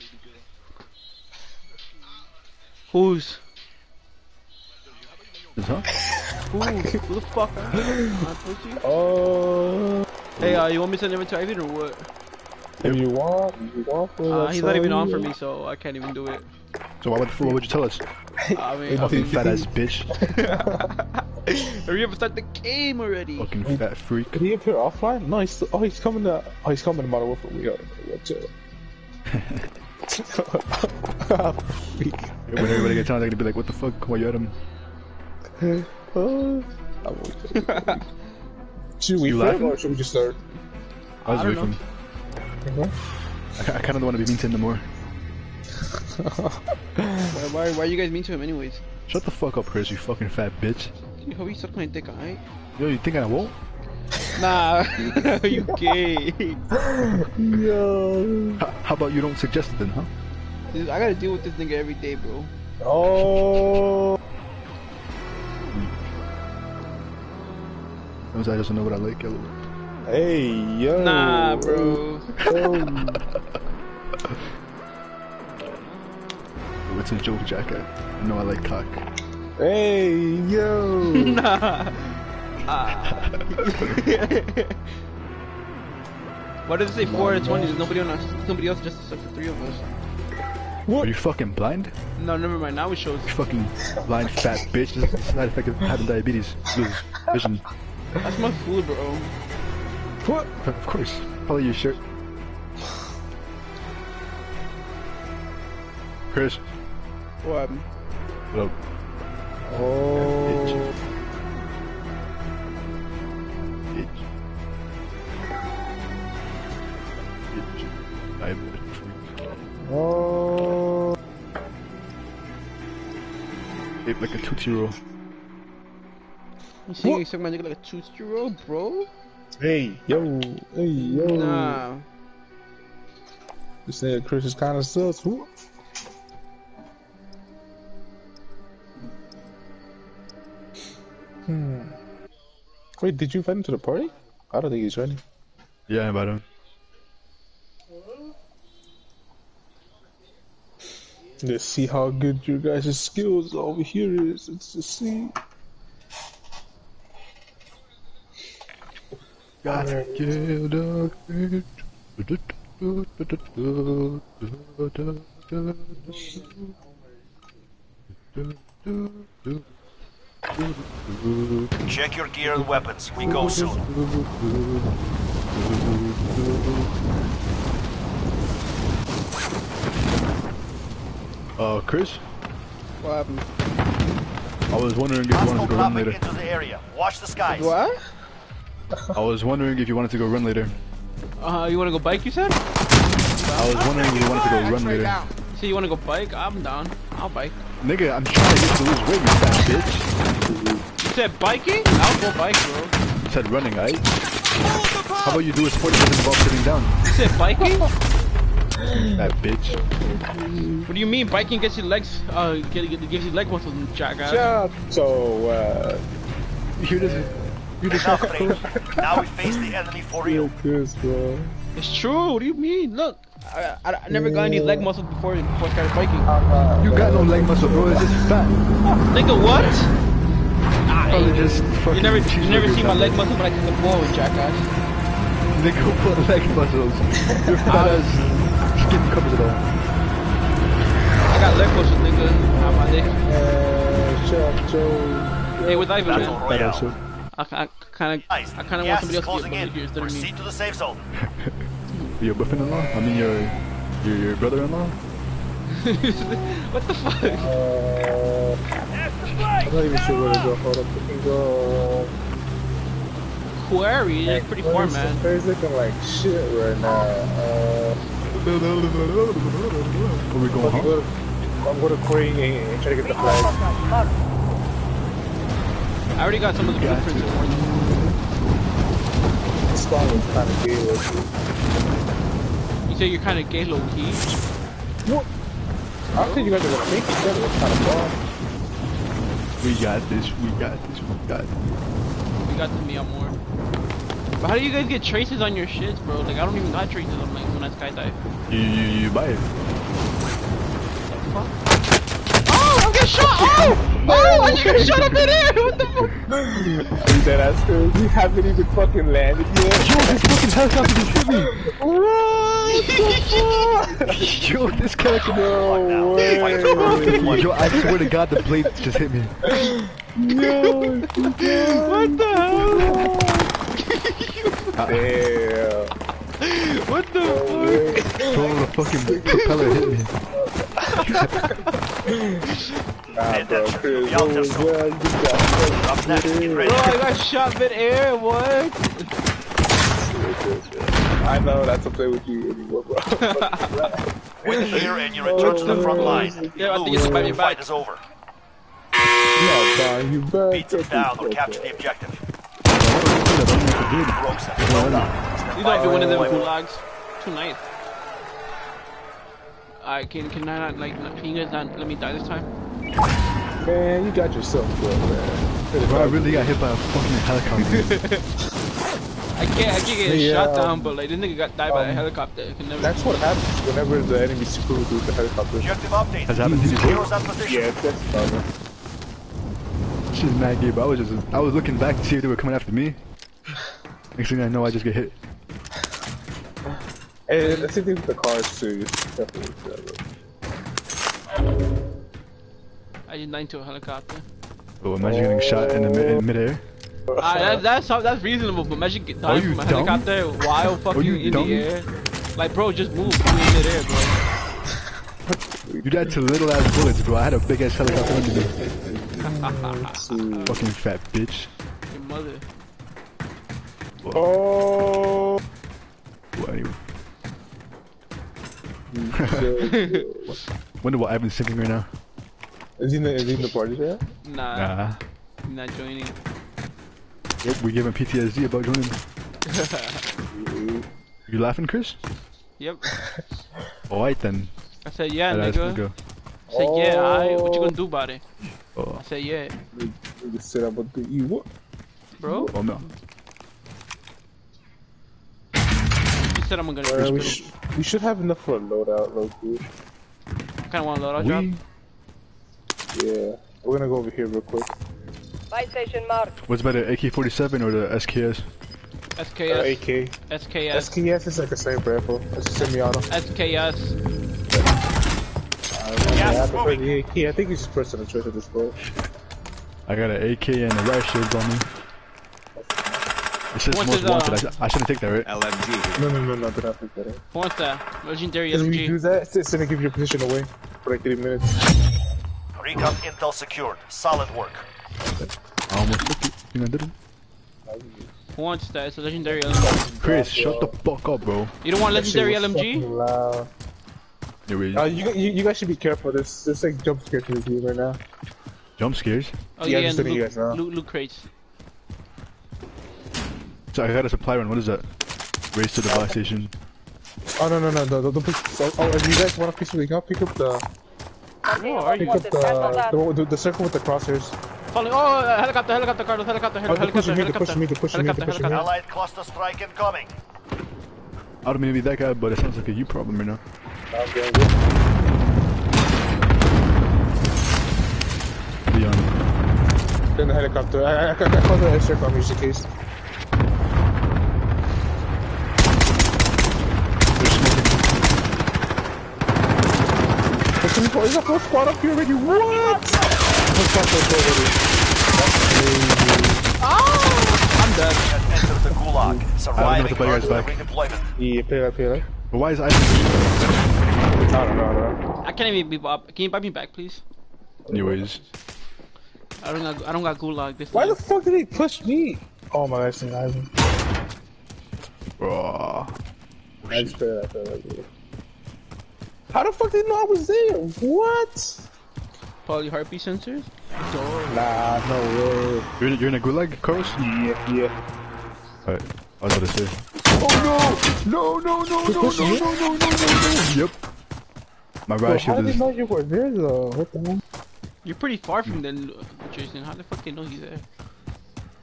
who's Is huh? who? Who the fuck? Am I? Oh, Hey, uh, you want me to send him to Ivan or what? if you want, you want for Uh, he's not even on for me, so I can't even do it. So why would, why would you tell us? I mean, Fucking fat ass bitch. hurry up and start the game already. Fucking fat freak. Did he appear offline? No, he's oh he's coming to oh he's coming to Modern Warfare. We got watch out. When everybody gets on, they're gonna be like, what the fuck? Why you at him? Oh, I'm. Should we You laughing? or should we just start? I was I away don't Mhm. I, I kind of don't want to be mean to him no more. Why, why, why are you guys mean to him anyways? Shut the fuck up, Chris, you fucking fat bitch. You hope you suck my dick, alright? Yo, you think I won't? Nah, you gay. Yo. H- how about you don't suggest it then, huh? Dude, I gotta deal with this nigga every day, bro. Oh. Knows I doesn't know what I like. Yellow. Hey, yo. Nah, bro. Yo. It's a joke, jacket. No, I like cock. hey, yo. nah. Ah. Why does it say four out of twenty? There's nobody on us. Nobody else, just except for three of us. What? Are you fucking blind? No, never mind. Now it shows. You fucking blind fat bitch. This is a side effect of having diabetes. Lose vision. That's my food, bro. What? Of course. Probably your shirt. Chris. What happened? What up? Oh. I'm a freak. Oh. Shaped like a Tootsie Roll. You see, you suck my nigga like a tootsie roll, bro? Hey, yo. Hey, yo. Nah. This nigga Chris is kind of sus. Who? Hmm. Wait, did you invite him to the party? I don't think he's ready. Yeah, but um, Let's see how good your guys' skills over here is. Let's just see. gotta get a Check your gear and weapons. We go soon. Uh, Chris, What happened? I was wondering if you wanted to go run dropping later. into the area. Watch the skies. What? I was wondering if you wanted to go run later. Uh, you wanna go bike, you said? I was wondering if you wanted to go run later. So you wanna go bike? I'm down. I'll bike. Nigga, I'm trying to get to lose weight, you fat bitch. You said biking? I'll go bike, bro. You said running, right? How about you do a sport that doesn't involve sitting down? You said biking? That bitch. what do you mean? Biking gets your legs, uh, get, get, gives you leg muscles, jackass. Yeah. So, uh, You hear this? You hear this? Enough training. Now we face the enemy for real. Chris, bro. It's true. What do you mean? Look, I, I, I never got any leg muscles before before I started biking. You got no leg muscle, bro. It's just fat. Nigga, what? Probably just you never, you never see my leg sandwich. muscles when I kick the ball, jackass. Nigga, what leg muscles? Your fat ass skin covers it all. I got leg muscles, nigga. On my leg. Uh, Chef Joe. Hey, with Ivan, Battle man. Fat Royale. ass. so- I, I kind of, I kind of want somebody else to closing get in. money instead of me. Proceed to the safe zone. Your buffin-in-law? I mean, your your your brother-in-law? what the fuck? Uh, I'm not even sure where to go. Hold up. We can go. Quarry, it's pretty far, Where's- man. Where's looking like shit right now? Uh, Where we going, I'm huh? going to, I'm going to Queen and, and try to get the flag. I already got some of the blueprints for you. This spawn is kind of gay. Like, You say you're kind of gay, low key. what? I don't think you guys are going to make each other. It's kind of fun. We got this. We got this. We got this. You got the me on more. But how do you guys get traces on your shits, bro? Like I don't even got traces on like when I skydive. You you you buy it. Oh, I'm getting shot! Oh! Oh, I just got shot up in air! What the fuck? He said that's good. We haven't even fucking landed yet. Yo, this fucking helicopter just hit me. Yo, this character. No Fight to way. Yo, I swear to God, the blade just hit me. No. What the hell? Damn. What the fuck? Bro, the fucking propeller hit me. Nah, bro. Chris, what was that? You got next, get ready. Bro, I got shot mid-air, what? I know that's a play with you anymore, bro. Win here and you return to the oh, front line. Yeah, I think Lose, it's about the your fight is over. yeah, Don, you better Beat them get down this or capture the objective. That, but I don't know if it did. Rosen, well done. Stand You by don't be one of them for gulags. Too nice. Alright, can, can I not, like, can you guys not let me die this time? Man, you got yourself good, man. Bro, I really got hit by a fucking helicopter. I can't, I can't get Yeah, shot um, down, but like, this nigga got died by a um, helicopter. I can never. That's what happens whenever the enemy screws with the helicopter. Objective update. Has happened to you? Heroes on. Yeah, that's about it. She's mad gay, but I was just, I was looking back to see if they were coming after me. Next thing I know, I just get hit. And I think with the cars too. Definitely. I just died to a helicopter. Oh, imagine getting shot in the mid, in midair. Ah, that's that's how- that's reasonable, but imagine get dying you from a dumb? helicopter while fucking you in dumb? the air. Like, bro, just move you in midair, bro. You died to little ass bullets, bro. I had a big ass helicopter under me. Fucking fat bitch. Your mother. Oh. Well, anyway. Wonder what Ivan's thinking right now. is he in the is he in the party chat? Nah, Nah. I'm not joining. Yep, we giving PTSD about joining. You laughing, Chris? Yep. Alright then. I said yeah, That nigga. nigga. I said yeah. I, what you gonna do about it? Oh, I said yeah, We just said I'm gonna do you what? bro. oh no. You said I'm gonna. Uh, we, Uh, sh we should have enough for a loadout, low key. kind of want a load our job. We, Yeah. We're gonna go over here real quick. Buy station marked. what's better, AK-47 or the SKS? Uh, SKS, AK. SKS, SKS is like a sniper rifle. It's a semi-auto. SKS. Yeah, I prefer the AK. I think it's just personal choice at this point. I got an AK and a riot shield on me. It says What's most his, uh, wanted. I, sh I shouldn't take that, right? No, no, no, no, do not pick that up. Who wants? Legendary Because when you do that, it's, it's gonna give your position away for like three minutes. Recon intel secured. Solid work. I almost took it. You know, I didn't. Who wants that? It's a legendary LMG. Chris, shut the fuck up, bro. You don't want legendary LMG? fucking loud. Anyways, Uh, you, you, you guys should be careful. There's, there's like jump scares in this game right now. jump scares. Oh Yeah, yeah, I'm just and letting you guys know. loot, loot crates. So I got a supply run. What is that? Race to the buy station. Oh no no no no! Don't, don't pick. Oh, oh, if you guys want to pick something up, pick up the Oh, are pick you up the, the the circle with the crosshairs. falling? Oh, uh, helicopter, helicopter, Carlos, helicopter, heli- Oh, they're helicopter, pushing me, they're helicopter, pushing me, they're pushing me, they're helicopter, pushing me. helicopter. Allied cluster strike incoming. I don't mean to be that guy, but it sounds like a you problem right now. I'm getting good. Leon. Then the helicopter. I, I, I, I call the airstrike on me just in case. Pushing me forward. There's a full squad up here already. What? Full squad up here already. That's crazy. I'm dead. Has entered the gulag. I don't know Surviving if the back. redeployment. Yeah, play that, play that. But why is Ivan? I don't know, I don't know. I can't even be up. Can you buy me back, please? Anyways, I don't got, I don't got gulag this Why time. the fuck did he push me? Oh my gosh, Ivan. bro. I just play that, play that. How the fuck did he know I was there? What? Probably heartbeat sensors. Nah, no way. You're, you're in a gulag, Carlos? Yeah, yeah. Alright, I was about to say. Oh no! No, no, no, no, no, no, no, no, no, no, Yep. My Bro, riot how did they is. know you were there though? What the hell? You're pretty far from them, Jason. How the fuck they know you there?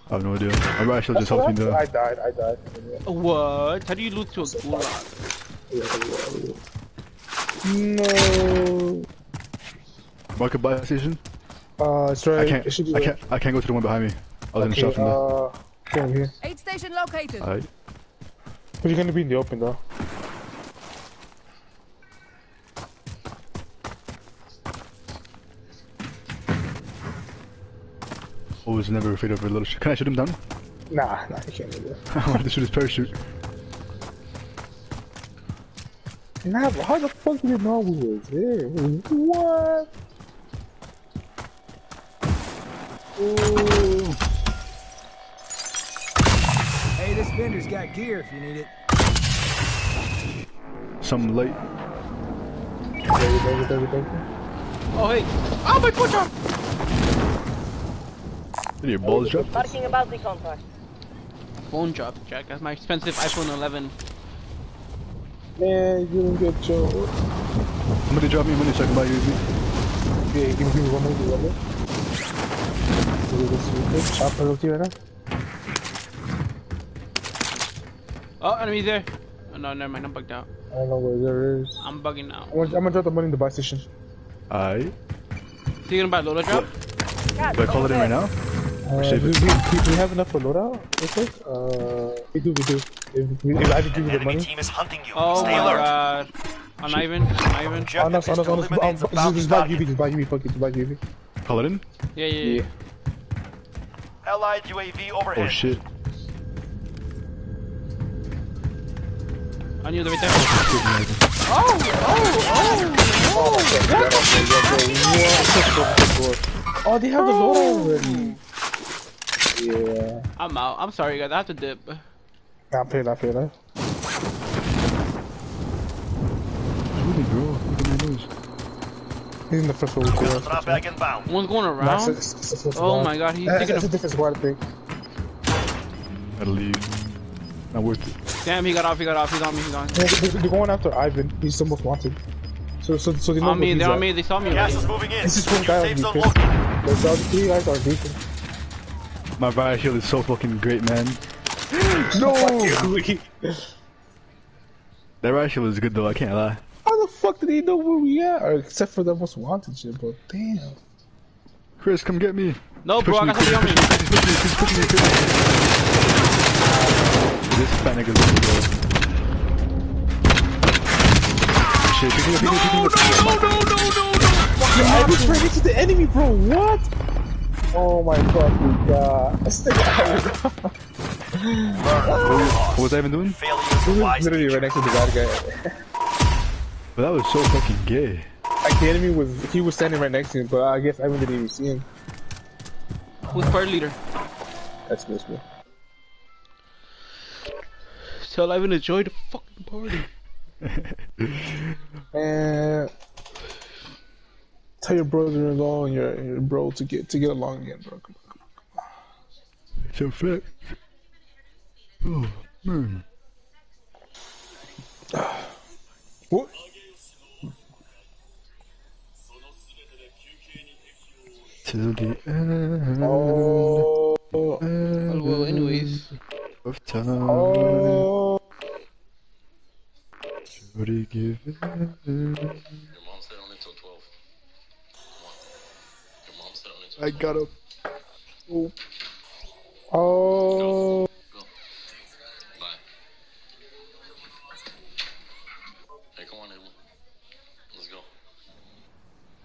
I have no idea. My riot actually just That's helped though. I died, I died. What? How do you loot to a gulag? No. Market buy station? Uh, sorry. I can't. It should be I can't. I can't go to the one behind me. I was in the Okay, shop from there. uh, come over here. Aid station located. Alright. But you're gonna be in the open though. I was never afraid of a little shit. Can I shoot him down? Nah, nah, you can't do that. I wanted to shoot his parachute. Nah, but how the fuck did you know we were there? What? Ooh. Hey, this vendor's got gear if you need it. Some late. Thank you, thank you, thank you, thank you. Oh hey! Oh my foot drop! Did your balls drop? Marking a bounty contract. phone dropped, Jack. That's my expensive iPhone 11. Man, you didn't get Joe. Somebody drop me money so I can buy UAV. Yeah, give me, give me one more, give me one more. Give me this real quick. Chopper rookie right now. Oh, enemies there. Oh, no, never mind. I'm bugged out. I don't know where there is. I'm bugging out. I'm gonna, I'm gonna drop the money in the buy station. Aight. So you gonna buy loader drop? Do I call it in right now? Uh, do, we, do, do we have enough for loadout? Okay. Uh, we do, we do. If, we, if I can give you the Enemy money. team is hunting you. Oh Stay my alert. god. On Ivan? On Ivan? Objective On us, is on us, to on us. eliminate the Just bounty just buy target. UV, just buy UV, fuck it, just buy UV. Call it in? Yeah, yeah, yeah. Allied UAV overhead. Oh shit. On you, right there. Oh, Oh, they have the loadout already. Yeah. I'm out. I'm sorry, guys. I have to dip. Not paid, not paid, huh? Really, bro? Look at my nose. He's in the first one. Hostile drop bag inbound. One's going Nah, around. it's- it's- it's a Oh squad. my god, he's Uh, taking It's a a. different squad, I. Gotta leave. Not worth it. Damn, he got off. He got off. He's on me. He's on. Yeah, they- They're going after Ivan. He's the most wanted. So, so, so they know On me. They're he's on me. They saw me Gas already. is moving in. This is one New guy safe on zone me, located. The other three guys are decent. My riot shield is so fucking great, man. No! That riot shield is good though, I can't lie. How the fuck did he know where we at? Or except for the most wanted shit, but damn. Chris, come get me. No, bro. I got Push me, somebody on me. Push me, push me, push me, push me. This fat nigga's looking good. Shit, pick me up, pick me up, pick me up. I was right next to the enemy, bro. What? Oh my fucking god. That's the guy. What was I even doing? Failure He is was literally right next to the bad guy. But that was so fucking gay. Like the enemy was, he was standing right next to him, but I guess Ivan didn't even see him. Who's party leader? That's this, bro. Tell Ivan to enjoy the fucking party. And uh, tell your brother-in-law and your, and your bro to get to get along again, bro. Come on. come on, come on. It's a fact. Oh, man. What? Till the end Oh. Well, well, anyways. of time. Oh. Shorty give it. Your mom said only till 12. Your mom said only till I got up. Oh. Go. Bye. Hey, come on, Abel. Let's go.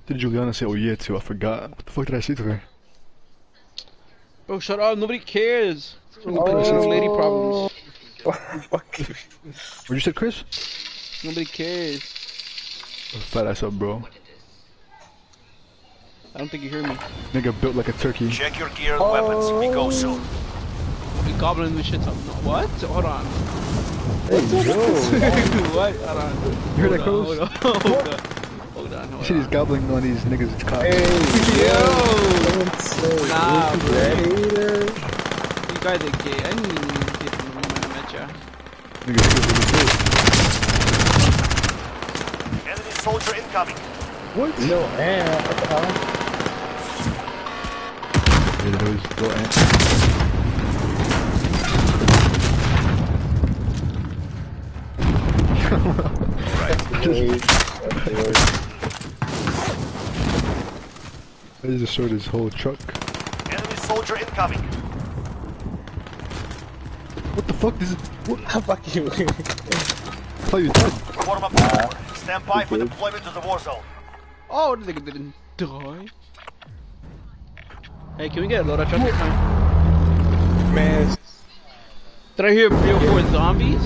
Did Juliana say oh yeah too? I forgot. What the fuck did I say to her? Bro, shut up. Nobody cares. Oh. Lady problems. Fuck you. What you said, Chris? Nobody cares. Fat ass up, bro. I don't think you hear me. Nigga built like a turkey. Check your gear and weapons. We go oh. soon. We gobbling the shit up. No, what? Hold on. Hey, yo. what? Hold on. You heard that, Hold hold on. Hold on. Hold on. You Hold see these gobbling on these niggas, it's cops. Hey, Yo! don't Nah, Ricky bro. You guys are gay. I didn't even get from the moment I met ya. Niggas still do the Enemy soldier incoming. What? No, and what the hell? Yeah, those little ants. I just destroyed his whole truck. Enemy soldier incoming. What the fuck? This is. What? Fuck you. I thought you dead. Form up. Stand by for deployment to the war zone. Oh, the nigga didn't die. Hey, can we get a load of truck this time? Man, Did I hear BO4 zombies? I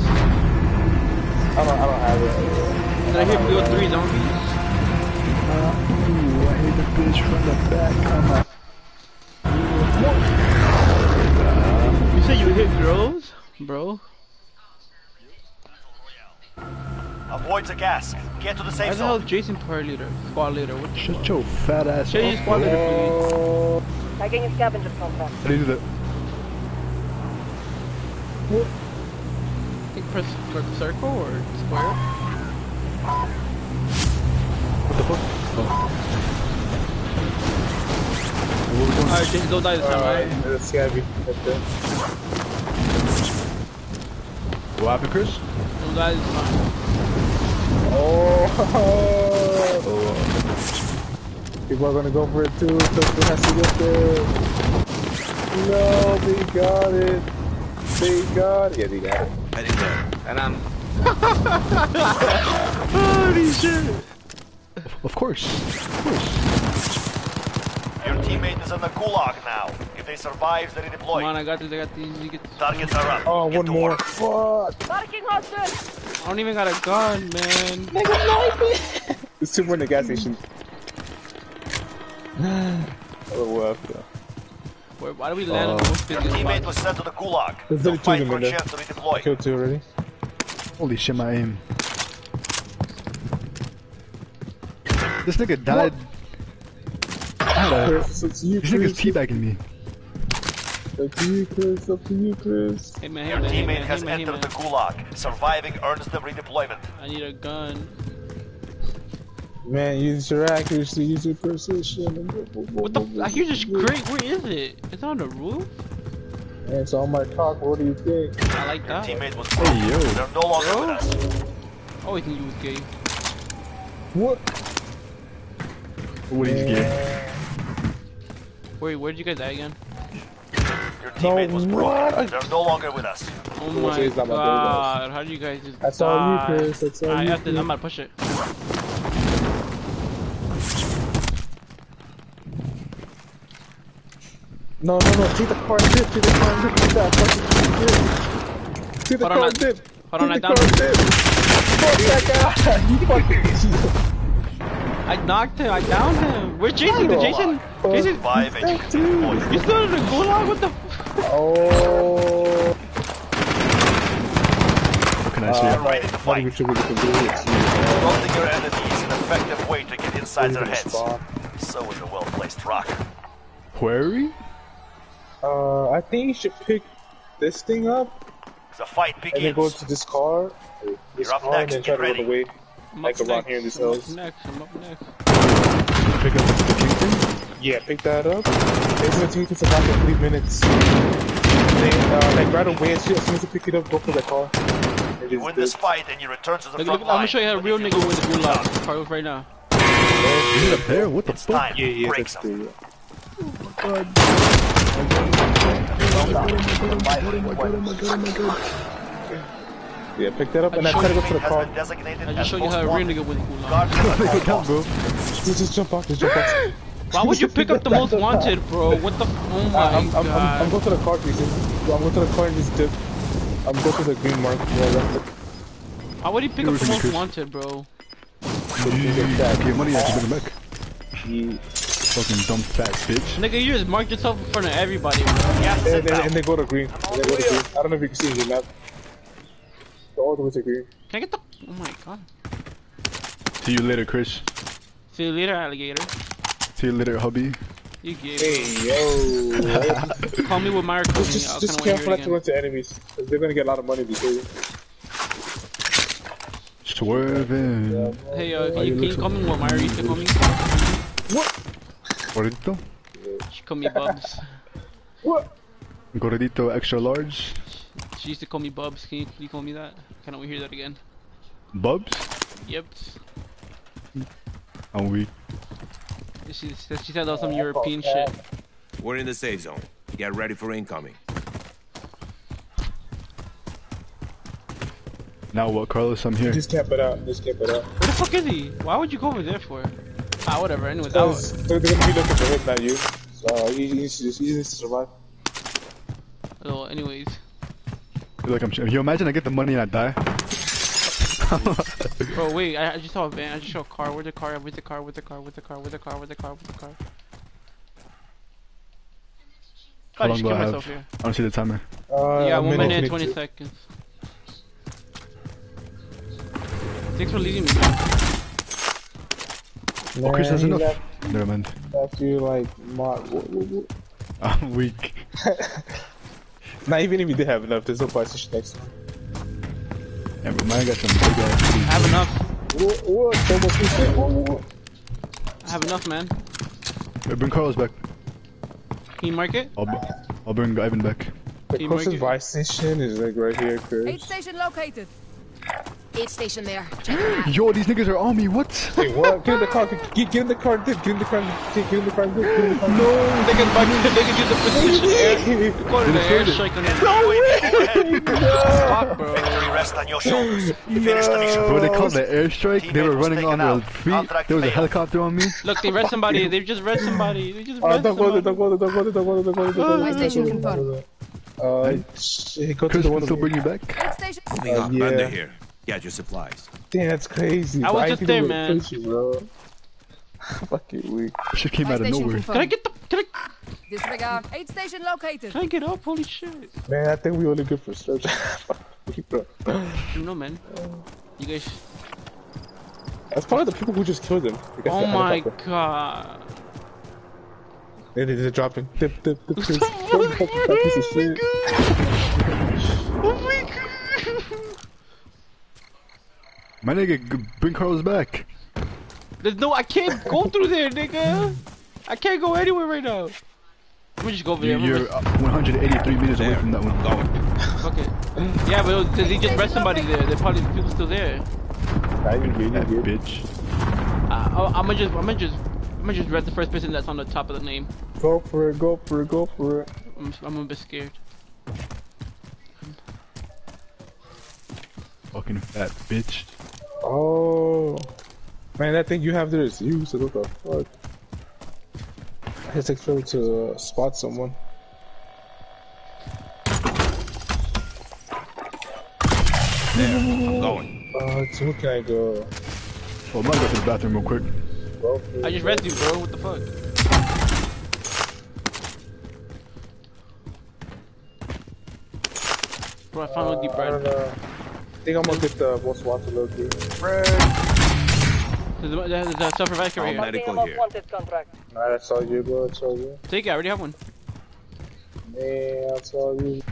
don't, I don't have it. Did I hear BO3 zombies? Uh, Ooh, I hit the bitch from the back. I'm a You said you hit girls? Bro. Avoid the gas. Get to the Why safe the hell zone. is Jason party leader? Squad leader? What the Shut your fat ass Show you up. squad leader, please. Tagging a scavenger contract. How do you do that? I think press circle or square. What the fuck? Oh. What was going Alright, James, don't die this time, Alright, alright? that's gotta be right there. What happened, Chris? Don't die this time. Oh, Oh, people are gonna go for it too. Something has to get there. No, they got it. They got it. Yeah, they got it. Heading there. And I'm. Holy shit! of course. Of course. Your teammate is in the gulag now. If they survive, they Come redeploy. on, I got this, I got these. You get this. Targets are up. Oh, Get one to more. work. Fuck. Marking hostage! I don't even got a gun, man. Nigga, knife It's two more in the gas station. Oh, well, yeah. Where, why do we land uh, on the Your teammate spot? was sent to the gulag. There's They'll two fight for a in there. chance to redeploy. Killed two already. Holy shit, my aim. This nigga died. Chris, it's you, This nigga's Chris. teabagging me. Up to you, Chris. Up to you, Chris. Hey man, hey Your man, hey teammate man, has hey man, hey entered man. the gulag. Surviving earns them redeployment. I need a gun. Man, use your accuracy, use your precision. What the? I hear this great. Where is it? It's on the roof. Man, it's on my cock. What do you think? I like that. Your that. teammate was Hey, yo. They're no longer with us. Always knew you was gay. What? What he's gay. Wait, where'd you guys die again? Your teammate was what? broken. They're no longer with us. Oh my she's not my god, how do you guys just That's all you, die? Chris. That's all I you. Have to, I'm about to push it. No, no, no. Take the car and dip. Take the car and dip. Take that fucking dip. Take the Hold car I- and dip. hold on, I the car and. Fuck that guy. You fucking I knocked him, I downed him. Where's Jason? Did Jason? Jason, Survive and you can redeploy. you still in the gulag? What the? Oh. What can I Uh, say? I'm ready to not fight. even sure what you can do. It's Roasting your enemy is an effective way to get inside their heads. Spawn. So is a well-placed rock. Query? Uh, I think you should pick this thing up The fight and then go to this car, this You're up car, next, and then try get to run ready. away. I'm Like up around next, here in these hills. next, I'm up next. Pick up the Kingston? Yeah, pick that up. It's gonna take us about like three minutes. Then, uh, like right away, as soon as soon as you pick it up, go for the car. And You win this fight and you return to the Look, front look, I'm gonna show you how a real if you nigga lose, wins the you gulag. lose. Carlos right now. Is it up there? What the It's fuck? time. Yeah, yeah, Break that's some. true. Yeah. Yeah, pick that up and I then try to go to the car. I as just showed you most how a real wanted. nigga wins gulag. Guard Go down, bro. Just, just jump off, just jump off. Why would you pick up the most wanted, bro? What the? Oh my I'm, I'm, I'm, I'm going to the car, Jason. I'm going to the car and just dip. I'm going to the green mark. Yeah, that's it. Why would he pick up we the go, most Chris. wanted, bro? Okay, money out to the back. Yeah. Fucking dumb fat bitch. Nigga, you just marked yourself in front of everybody, bro. And, and, and they go to green. They go to green. I don't know if you can see the map. Go all the way to green. Can I get the? Oh my god. See you later, Chris. See you later, alligator. See you later, hubby. You gay. Hey, yo. Call me with my just recording. just, I just careful wanna not to run to enemies. Cause they're gonna get a lot of money these days. Swerving. it again. Hey, uh, can you, you can look you so call me what Myra used to call me? Gordito? She called me Bubs. What? Gordito extra large? She used to call me Bubs. Can you, can you call me that? Can we hear that again? Bubs? Yep. I'm weak. She, said- she said that was some European shit. We're in the safe zone. Get ready for incoming. Now what, Carlos? I'm here. Just camp it out. Just camp it out. Where the fuck is he? Why would you go over there for? Ah, whatever. Anyways, that was, they're, they're gonna be looking for him, not you. So he, he, needs to, he needs to survive. oh, anyways. Look, I'm. You imagine I get the money and I die? Bro, wait. I, I just saw a van. I just saw a car. Where's the car? Where's the car? Where's the car? Where's the car? Where's the car? Where's the car? Where's the car? How I long just do I have? here. I don't see the timer. Uh, yeah, one minute and 22. 20 seconds. Thanks for leaving me. Man. Oh, Chris Man, has he enough. left- Never mind. Left you like, my, what, what, what? I'm weak. Not even if you did have enough, there's no buy station next to me. Yeah, but mine got some big ass I have enough. What? What? So much shit. What, what, what? I have enough, man. Hey, bring Carlos back. Can you mark it? I'll, b- I'll bring Ivan back. The you closest mark buy station is like right here, Aid Chris. station located. Aid station there. Check it out. Yo, these niggas are on me. What? Wait, what? Get in the car. Get, get in the car. Dip. Get in the car. Get, get in the car. Dip. Get in the car. No, they can back. They can do the precision air. Go to the airstrike on them. Fuck, bro. Victory rests on your shoulders. You finished the mission. Bro, they called the airstrike. They were running on their feet. There was a helicopter on me. Look, they read somebody. They just read somebody. They just Uh, read don't go there. somebody. Don't go there. Don't go there. Don't go there. Don't go there. Don't go Buy there. station confirmed. Uh, shit, go to the one. still bring you back. Aid station. Moving up. yeah. Under here. Get your supplies. Damn, that's crazy. I was Why just there, man. push you, bro. Fucking weak. Shit came out of station nowhere. Can I get the? Can I? Disregard. Aid station located. Can I get up? Holy shit! Man, I think we only good for search. Fuck, bro. I don't know, man. You guys. That's probably the people who just killed him. because Oh my god. They, they, they're dropping. Dip, dip, dip, Chris. Oh Fuck, that piece of shit. Oh my god. My nigga, bring Carlos back. There's no. I can't go through there, nigga. I can't go anywhere right now. Let me just go over there. You- I'm You're uh, 183 meters away from that one. Going. Fuck it. Yeah, but did he just rest somebody there? There probably people still there. Nah, you good, you That bitch. Uh, I'm gonna just. I'm gonna just. I'm gonna just read the first person that's on the top of the name. Go for it, go for it, go for it. I'm, I'm a bit scared. Fucking fat bitch. Oh. Man, that thing you have there is you, so what the fuck? It takes forever to uh, spot someone. There. I'm going. Uh, so where can I go? Oh, I'm gonna go to the bathroom real quick. Go. I just read you, bro. What the fuck? Bro, I found deep I don't bread. Know. I think I'm gonna get the most wanted low key. There's a, there's a self-revive All right here. medical here. wanted contract. Nah, that's all you, bro. That's all you. Take it. I already have one. Man, that's all you.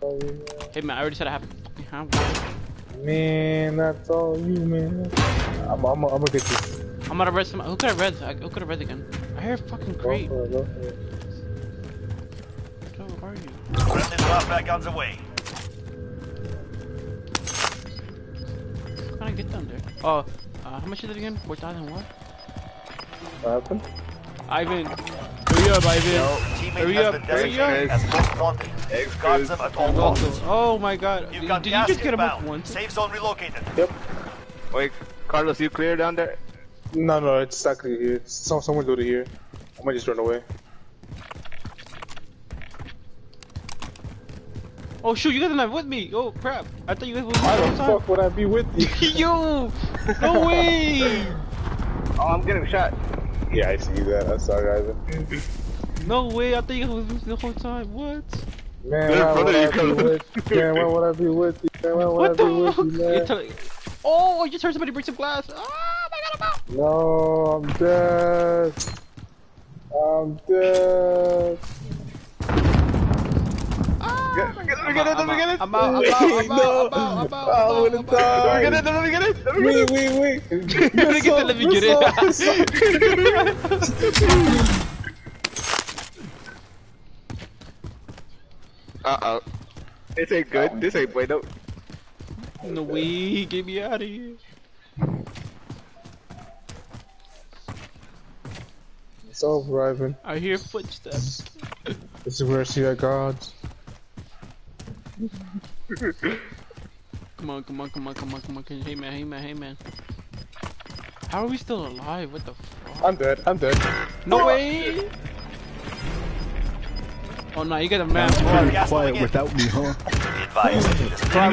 All you, man. Hey man, I already said I have. fucking have one. Man, that's all you, man. I'm, I'm, I'm gonna get this. I'm gonna read some. Who could have read? I- Who could have read again? I hear a fucking Go crate. for it, go for it. Joe, where are you? Friendly drop back on the can I get down there? Oh, uh, how much is it again? 4,000 what? What happened? Ivan. Hurry up, Ivan. Teammate Hurry up, been hurry designated up. as most wanted. Guard them at all costs. Oh my god. You've Did, got did you gas just get him up inbound. once? Safe zone relocated. Yep. Wait, Carlos, you clear down there? No, no, it's exactly here. Some, someone do it here. I might just run away. Oh shoot, you guys are not with me. Oh crap. I thought you guys were with me Why all the the time. fuck would I be with you? Yo! No way! Oh, I'm getting shot. yeah, I see that. I'm sorry, Ivan. No way, I thought you guys was with me the whole time. What? Man, Good why would you I be come- with you? Man, why would I be with you? Man, why would What I be the with fuck? Oh, you, man? Oh, I just heard somebody break some glass. Oh my god, I'm out. No, I'm dead. I'm dead. Get, get it, get it, let me get it. I'm out, I'm out, I'm out, I'm out, I'm out, I I'm would out, have I'm out. Let me get it, let me get it, let me get it. Wait, wait, wait. Let me get it, let me get it. Uh oh. This ain't good. This ain't bueno. No way, get me out of here. It's over, Ivan. I hear footsteps. This is where I see our gods. Come on, come on, come on, come on, come on. come on. Hey man, hey man, hey man. How are we still alive? What the fuck? I'm dead. I'm dead. No way! Oh no, you got a man. Pretty gas quiet moving without me, huh? Be Bro, I is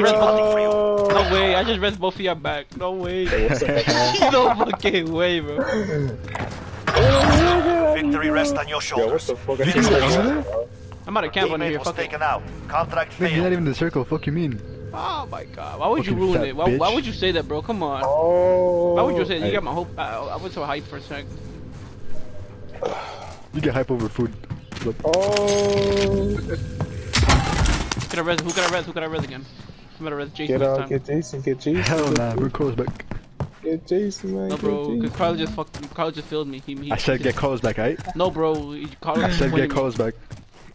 read hunting for you. No way, I just read both of your back. No way. no fucking way, bro. Victory rests on your Yo, what shoulders. the fuck? I You just think got that's shot. I'm out of camp on here. was Fuck it. taken out. Contract Nigga, you're not even in the circle. Fuck you mean? Oh my god, why would you ruin it? Why, why would you say that, bro? Come on. Oh. Why would you say that? You Hey. got my hope. I, I was so hyped for a sec. You get hype over food. Look, Oh. could I res? Who could I res? Who could I res again? I'm gonna res Jason Get this time. get Jason, get Jason. Hell get nah, Jason, bring Carlos back. Get Jason, man. No, get bro, Jason. because Carlos just fucked. Carlos just failed me. He, he, I said get Carlos back, aight? No, bro. Carlos I said get me. Carlos back.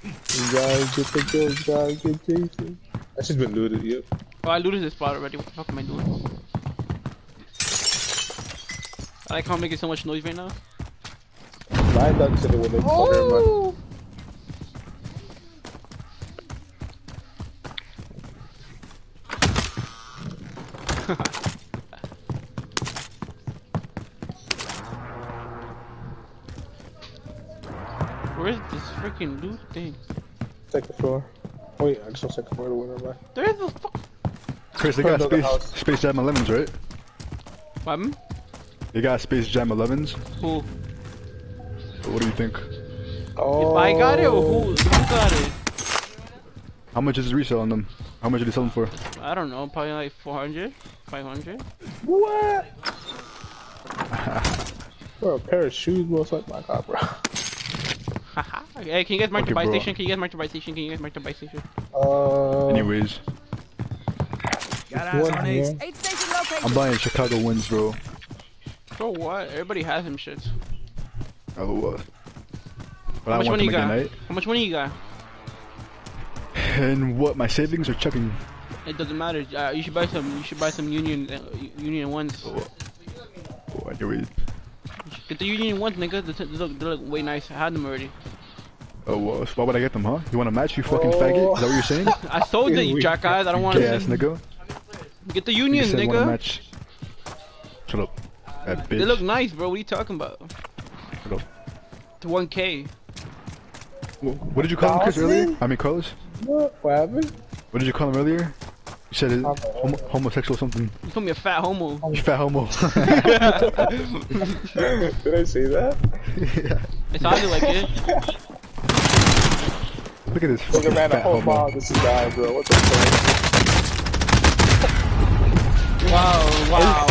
You guys get the kills, guys, get Jason. That shit's been looted, yep. Oh, I looted this spot already. What the fuck am I doing? I can't make it so much noise right now. Nine ducks in the window. Oh, never Where's this freaking loot thing? Second floor. Oh, Wait, I just want saw second floor. Never mind. There's the fuck. Chris, they got Space, house. Space Jam 11s, right? What? They got Space Jam 11s. Who? What do you think? Oh. If I got it or who? Who got it? How much is the resale on them? How much are they selling for? I don't know. Probably like 400, 500. What? Bro, a pair of shoes, bro. It's like my god, bro. Haha. hey, can you guys mark Okay, the buy bro. station? Can you guys mark the buy station? Can you guys mark the buy station? Uh. Anyways, Got eyes on here. eight. Station located. I'm buying Chicago wins, bro. Bro, what? Everybody has them shits. Oh, uh, but How I much want money you got? right? How much money you got? And what? My savings are checking? It doesn't matter. Uh, you should buy some. You should buy some Union uh, Union ones. Oh, anyways. Get the Union ones, nigga. They, they look, they look way nice. I had them already. Oh, uh, so why would I get them, huh? You want to match, you fucking faggot? Is that what you're saying? I sold it, you jackass. I don't want Gay ass to. nigga. Get the You Union, said wanna nigga. match. Shut up. That bitch. They look nice, bro. What are you talking about? Shut up. To 1K. Wh- What did you call him, Chris, earlier? I mean, Carlos? What? What happened? What did you call him earlier? You said it, homo homosexual something. You call me a fat homo. You fat homo. Did I say that? It sounded like it. Look at this Nigga fucking ran a whole homo. mile. This is guy, bro. What the fuck? Wow, wow.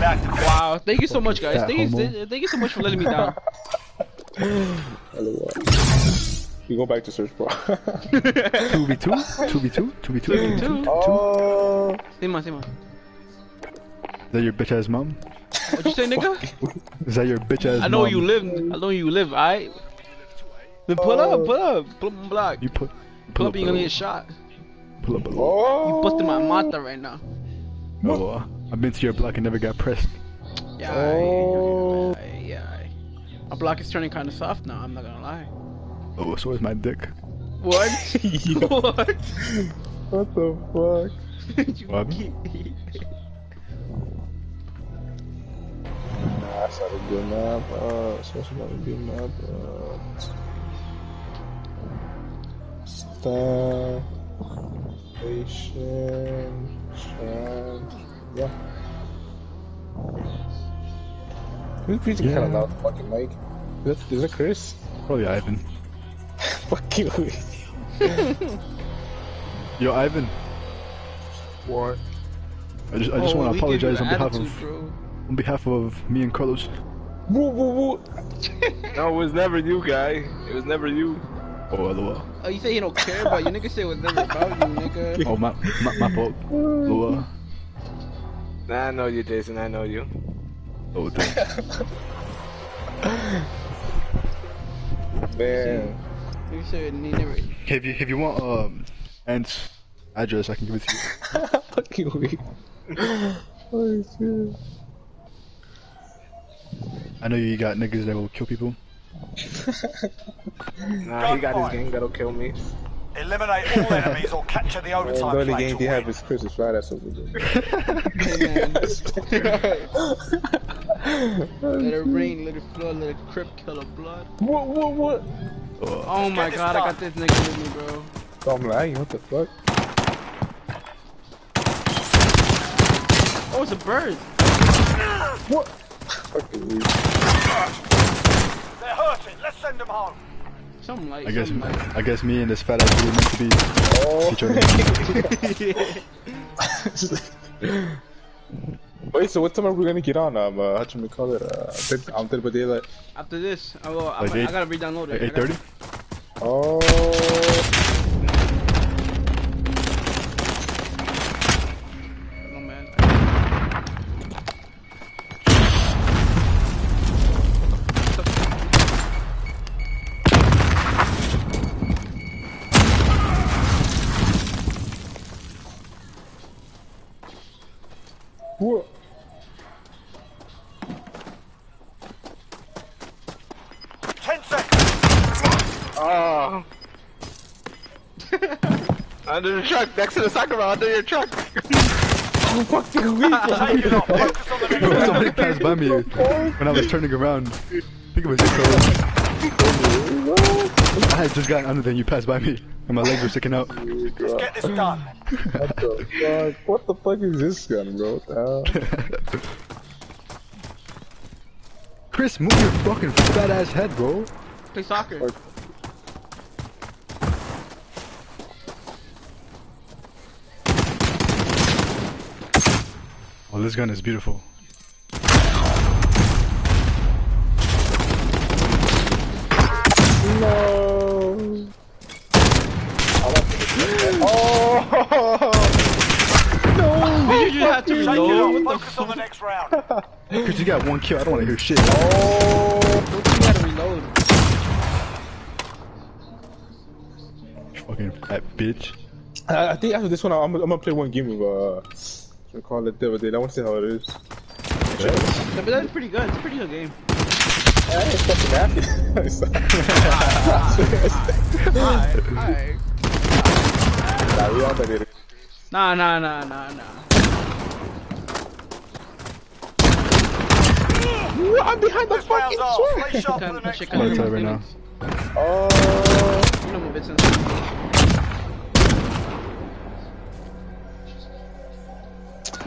Back Wow. Thank you so much, guys. Thank you, thank you so much for letting me down. LOL. You go back to search bar. 2v2? 2v2? 2v2? 2v2? oh. Simon, Simon. Is that your bitch ass mom? What you say, nigga? Is that your bitch ass I know mom? you live. I know you live. Alright. Then pull up, pull up, pull up my block. You put. Pull up, you gonna get shot. Pull up, pull up. Oh. You busted my mata right now. Oh, uh, I've been to your block and never got pressed. Yeah, Oh. yeah, yeah. My block is turning kind of soft now. I'm not gonna lie. Oh, so is my dick. What? what? What the fuck? You What? keep- Nah, that's not a good map. Uh, that's not a good map. Uh, Stan, Station, yeah. Who's breathing Yeah. kind of loud? Fucking Mike. Is that, is that Chris? Probably Ivan. Fuck you. Yo, Ivan. What? I just, I just Oh, want to apologize on behalf attitude, of, bro. on behalf of me and Carlos. Woo woo woo. No, it was never you, guy. It was never you. Oh, lol. Oh, you say he don't care about you, nigga. Say it was never about you, nigga. Oh, my, my, my fault. Lol. Nah, I know you, Jason. I know you. Oh, damn. Man. You said he never. if you if you want um Ant's address, I can give it to you. Fuck you. Oh shit. I know you got niggas that will kill people. Nah, he got his game that'll kill me. Eliminate all enemies or capture the Man, the overtime only game to they have win. is Chris's flat ass over there. Hey, man. let it rain, let it flood, let it crip kill the blood. What, what, what? Oh my this god, I got this nigga with me, bro. Oh, I'm lying, what the fuck? Oh, it's a bird. What? Fucking weird. Ah! They're hurting. Let's send them home. Something like. I guess something like. I guess me and this fat ass were meant to be Oh. each other. Wait, so what time are we gonna get on? Um, uh, how you call it? Uh, Dead- um, Dead by Daylight. After this, I, will, I, Like I eight- gotta re-download it. Like I eight gotta- thirty. Oh. Whoa. Ten seconds. Ah. under the truck, next to the soccer ball, under your truck. How fuck did we Somebody passed by me when I was turning around. I think it was your I had just gotten under, then you passed by me. And my legs are sticking out. Let's get this done. What the fuck? What the fuck is this gun, bro? What the hell? Chris, move your fucking fat ass head, bro. Play soccer. Oh, this gun is beautiful. No. Oh. Did you just have to Take it reload? off. Focus on the next round. Chris, you got one kill. I don't want to hear shit. Oh. Don't you gotta reload? Fucking fat bitch. I, I think after this one, I'm, I'm gonna play one game of uh, we call it Devil Day. I want to see how it is. Yeah, but that's pretty good. It's a pretty good game. I ain't fucking happy. Alright, alright. nah, we all done it. Nah, nah, nah, nah, nah. What? I'm behind the fucking off. truck. For the next shit I'm gonna remove right now. Oh. You know move it.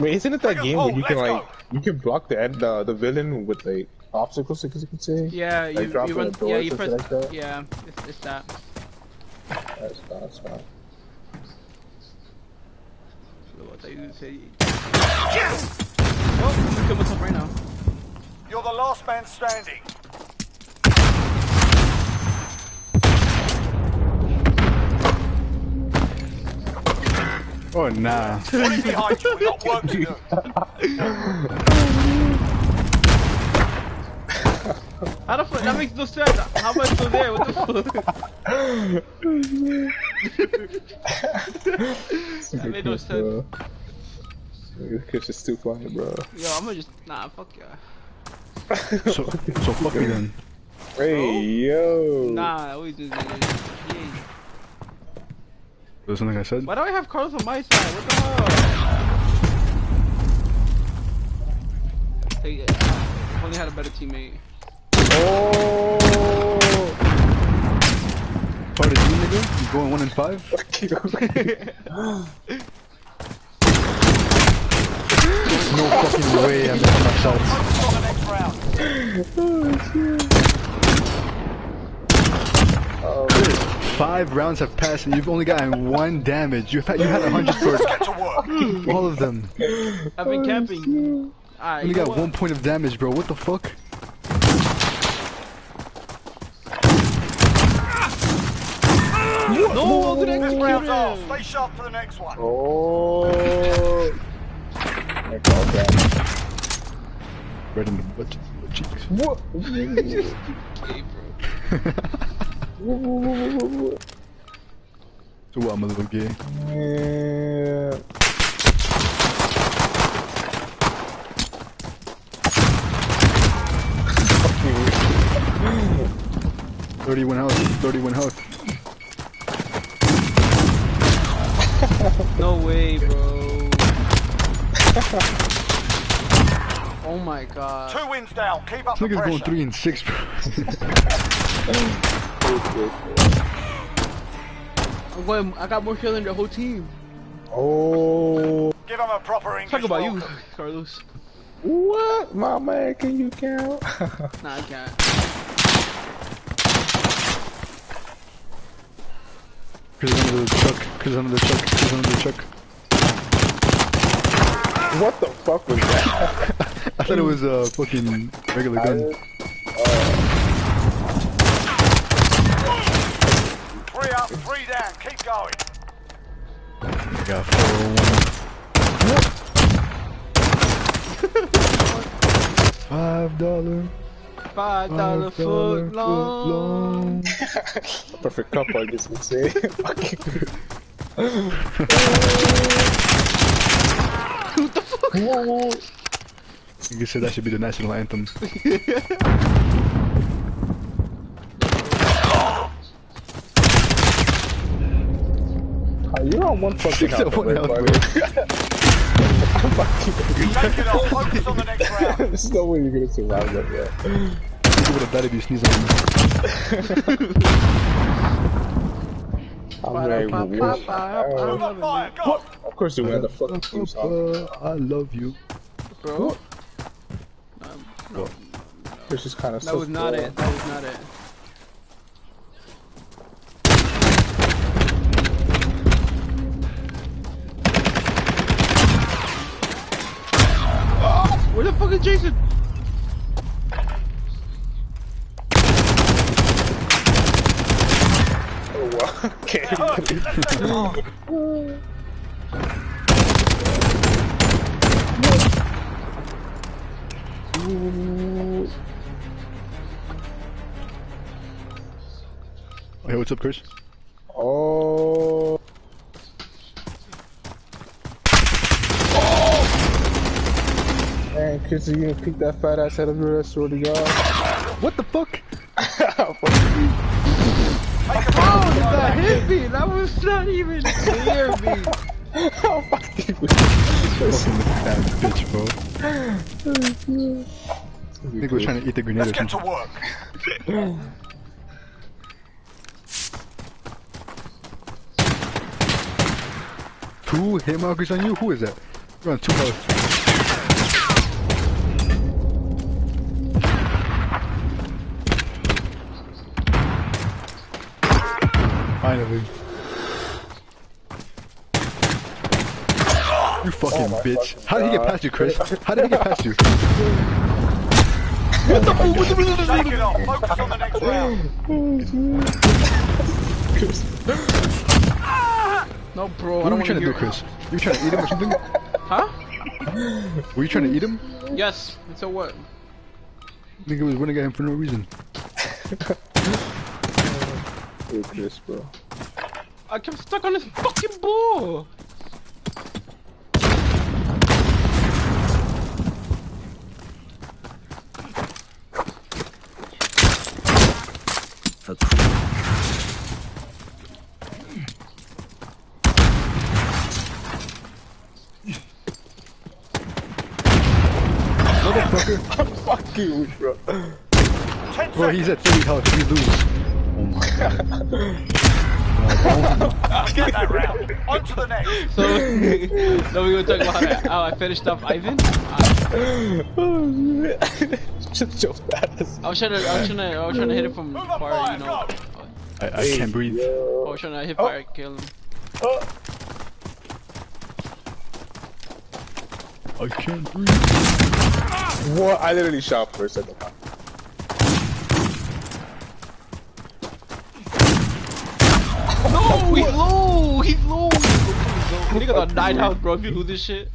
Wait, isn't it that Take game where you can let's like you can block the end uh, the villain with like obstacles, as you can say? Yeah, Like you, drop you the run. doors Yeah, you press. like that? Yeah, it's, it's that. That's fine. That's fine. What I say. Oh, you kill myself right now. You're the last man standing. Oh, nah. What is behind you? We've got work to do. How the fuck? That makes no sense. How am I still there? What the fuck? that made no sense. This kid's just too funny, bro. Yo, I'm gonna just nah. Fuck yeah. So, so fuck me then. Hey, yo. Nah, we do this. Yeah. Was something I said? Why do I have Carlos on my side? What the hell? Hey, yeah. If only had a better teammate. Oh. Part of you, nigga? You going one in five? No fucking way I missed my shots. Focus on the next round. Five rounds have passed and you've only gotten one damage. You've had, you had a hundred for Get to work. all of them. I've been camping. Alright, You you only got what? one point of damage, bro. What the fuck? No, I'm gonna This execute round's him. off. Stay sharp for the next one. Oh. Damn. Right in the butt, cheeks. What? Okay, bro. So what, I'm a little gay. Yeah. 31 health, 31 health. No way, bro. oh my god. Two wins down. Keep up This the nigga's going 3 and 6, bro. I'm going, I got more kill than the whole team. Oh. Give him a proper English Talk about you. Carlos. What? My man, can you count? Nah, I can't. Chris under the truck, Chris under the truck, Chris under the truck. What the fuck was that? I thought it was a fucking regular gun. Three up, three down. Keep going. I got 401. Five dollar. Five dollar foot long. Perfect couple, I guess we'd say. you said that should be the national anthem. You're on one fucking Six health. One health I'm fucking. Make it up. Focus on the next round. There's no way you're gonna survive that. Yeah. You would have better be sneezing. I'm like, what? Move on fire. Go. Of course they went the fucking team song. Uh, I love you. Bro. This is kind of That was not it. That was not it. Where the fuck is Jason? Hey, what's up, Chris? Oh. Man, Chris, you gonna pick that fat ass out of swear to God. What the fuck? That hit me. That was not even near me. Fucking fat bitch, bro. I think we're trying to eat the grenade Let's or get to something. work. Two hit markers on you? Who is that? You're on two health. Finally. You fucking my bitch. How did he get past you, Chris? How did he get past you? what the fuck? What the fuck? Take it off. Focus on the next round. No, bro. I What don't were you trying to do, hear Chris? You trying to eat him or something? Huh? Were you trying to eat him? Yes. So what? I think it was running at him for no reason. Hey, Chris, bro. I kept stuck on this fucking ball. Fuck bro. Bro, he's at 30 health. We lose. Oh my god. We got that round. On to the next. So, no, we were talking about how, I- how I finished off Ivan. Just your fat ass. I was trying to, I was trying to, I was trying to hit it from far, you know. I, I can't breathe. I was trying to hit fire, kill him. Oh. I can't breathe. What? I literally shot first at the time. No, he's low, he's low. Nigga got nine health, bro. If you lose this shit.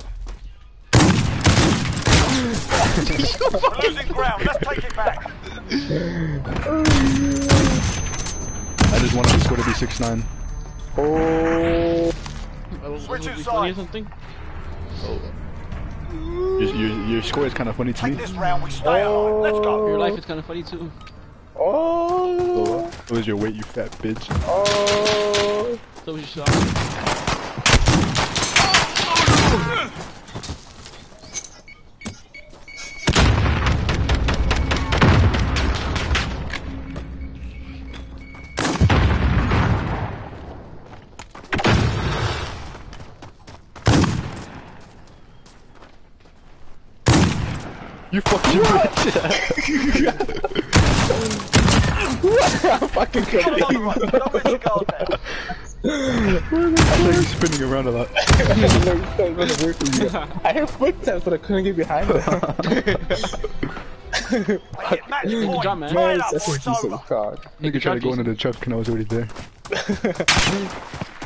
We're losing ground. Let's take it back. I just wanted the score to be 6-9. Oh. Switch Or inside. something. Oh. Your, your, your score is kind of funny to Take me. this round. We stay on. Let's go. Oh. Your life is kind of funny too. Oh. It was your weight, you fat bitch. Oh. So was your shot. Oh, You fucking bitch. I'm fucking Get on the confused. run. Don't let your guard down. I like you spinning around a lot. I heard footsteps, but I couldn't get behind them. Hit match point. job, man. Tie it Man, that's a it's piece over. of cock. Nigga tried to go into the truck and I was already there.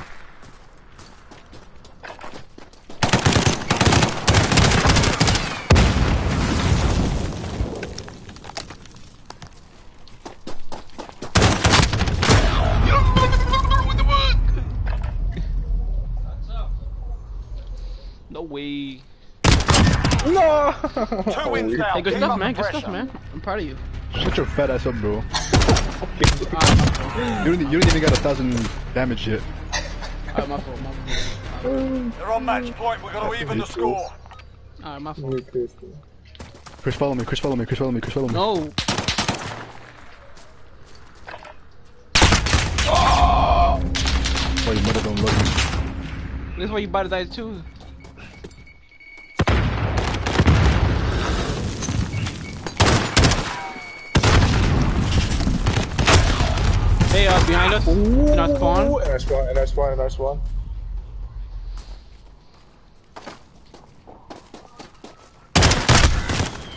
No way. No! Two wins now. Hey, good stuff, man. Good stuff, man. I'm proud of you. Shut your fat ass up, bro. You don't, you don't even got a thousand damage yet. alright, my fault, my fault. They're on match point. We've got to even the score. Alright, my fault. Chris, follow me. Chris, follow me. Chris, follow me. Chris, follow me. No. Oh, Why your mother don't love you. This is why you bought that too. Hey, uh, behind us. In our spawn. Ooh, and I spawn, and I spawn, and I spawn.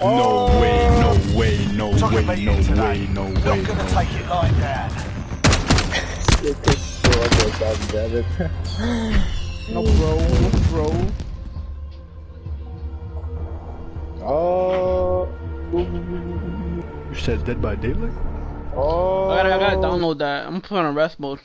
No way, no way, no Took a way, beating no today. way, no Not way, gonna no take it lying down. It takes so much damn it. No bro, no bro. Oh. You said Dead by Daylight? Oh. I gotta, I gotta oh. download that. I'm putting on rest mode.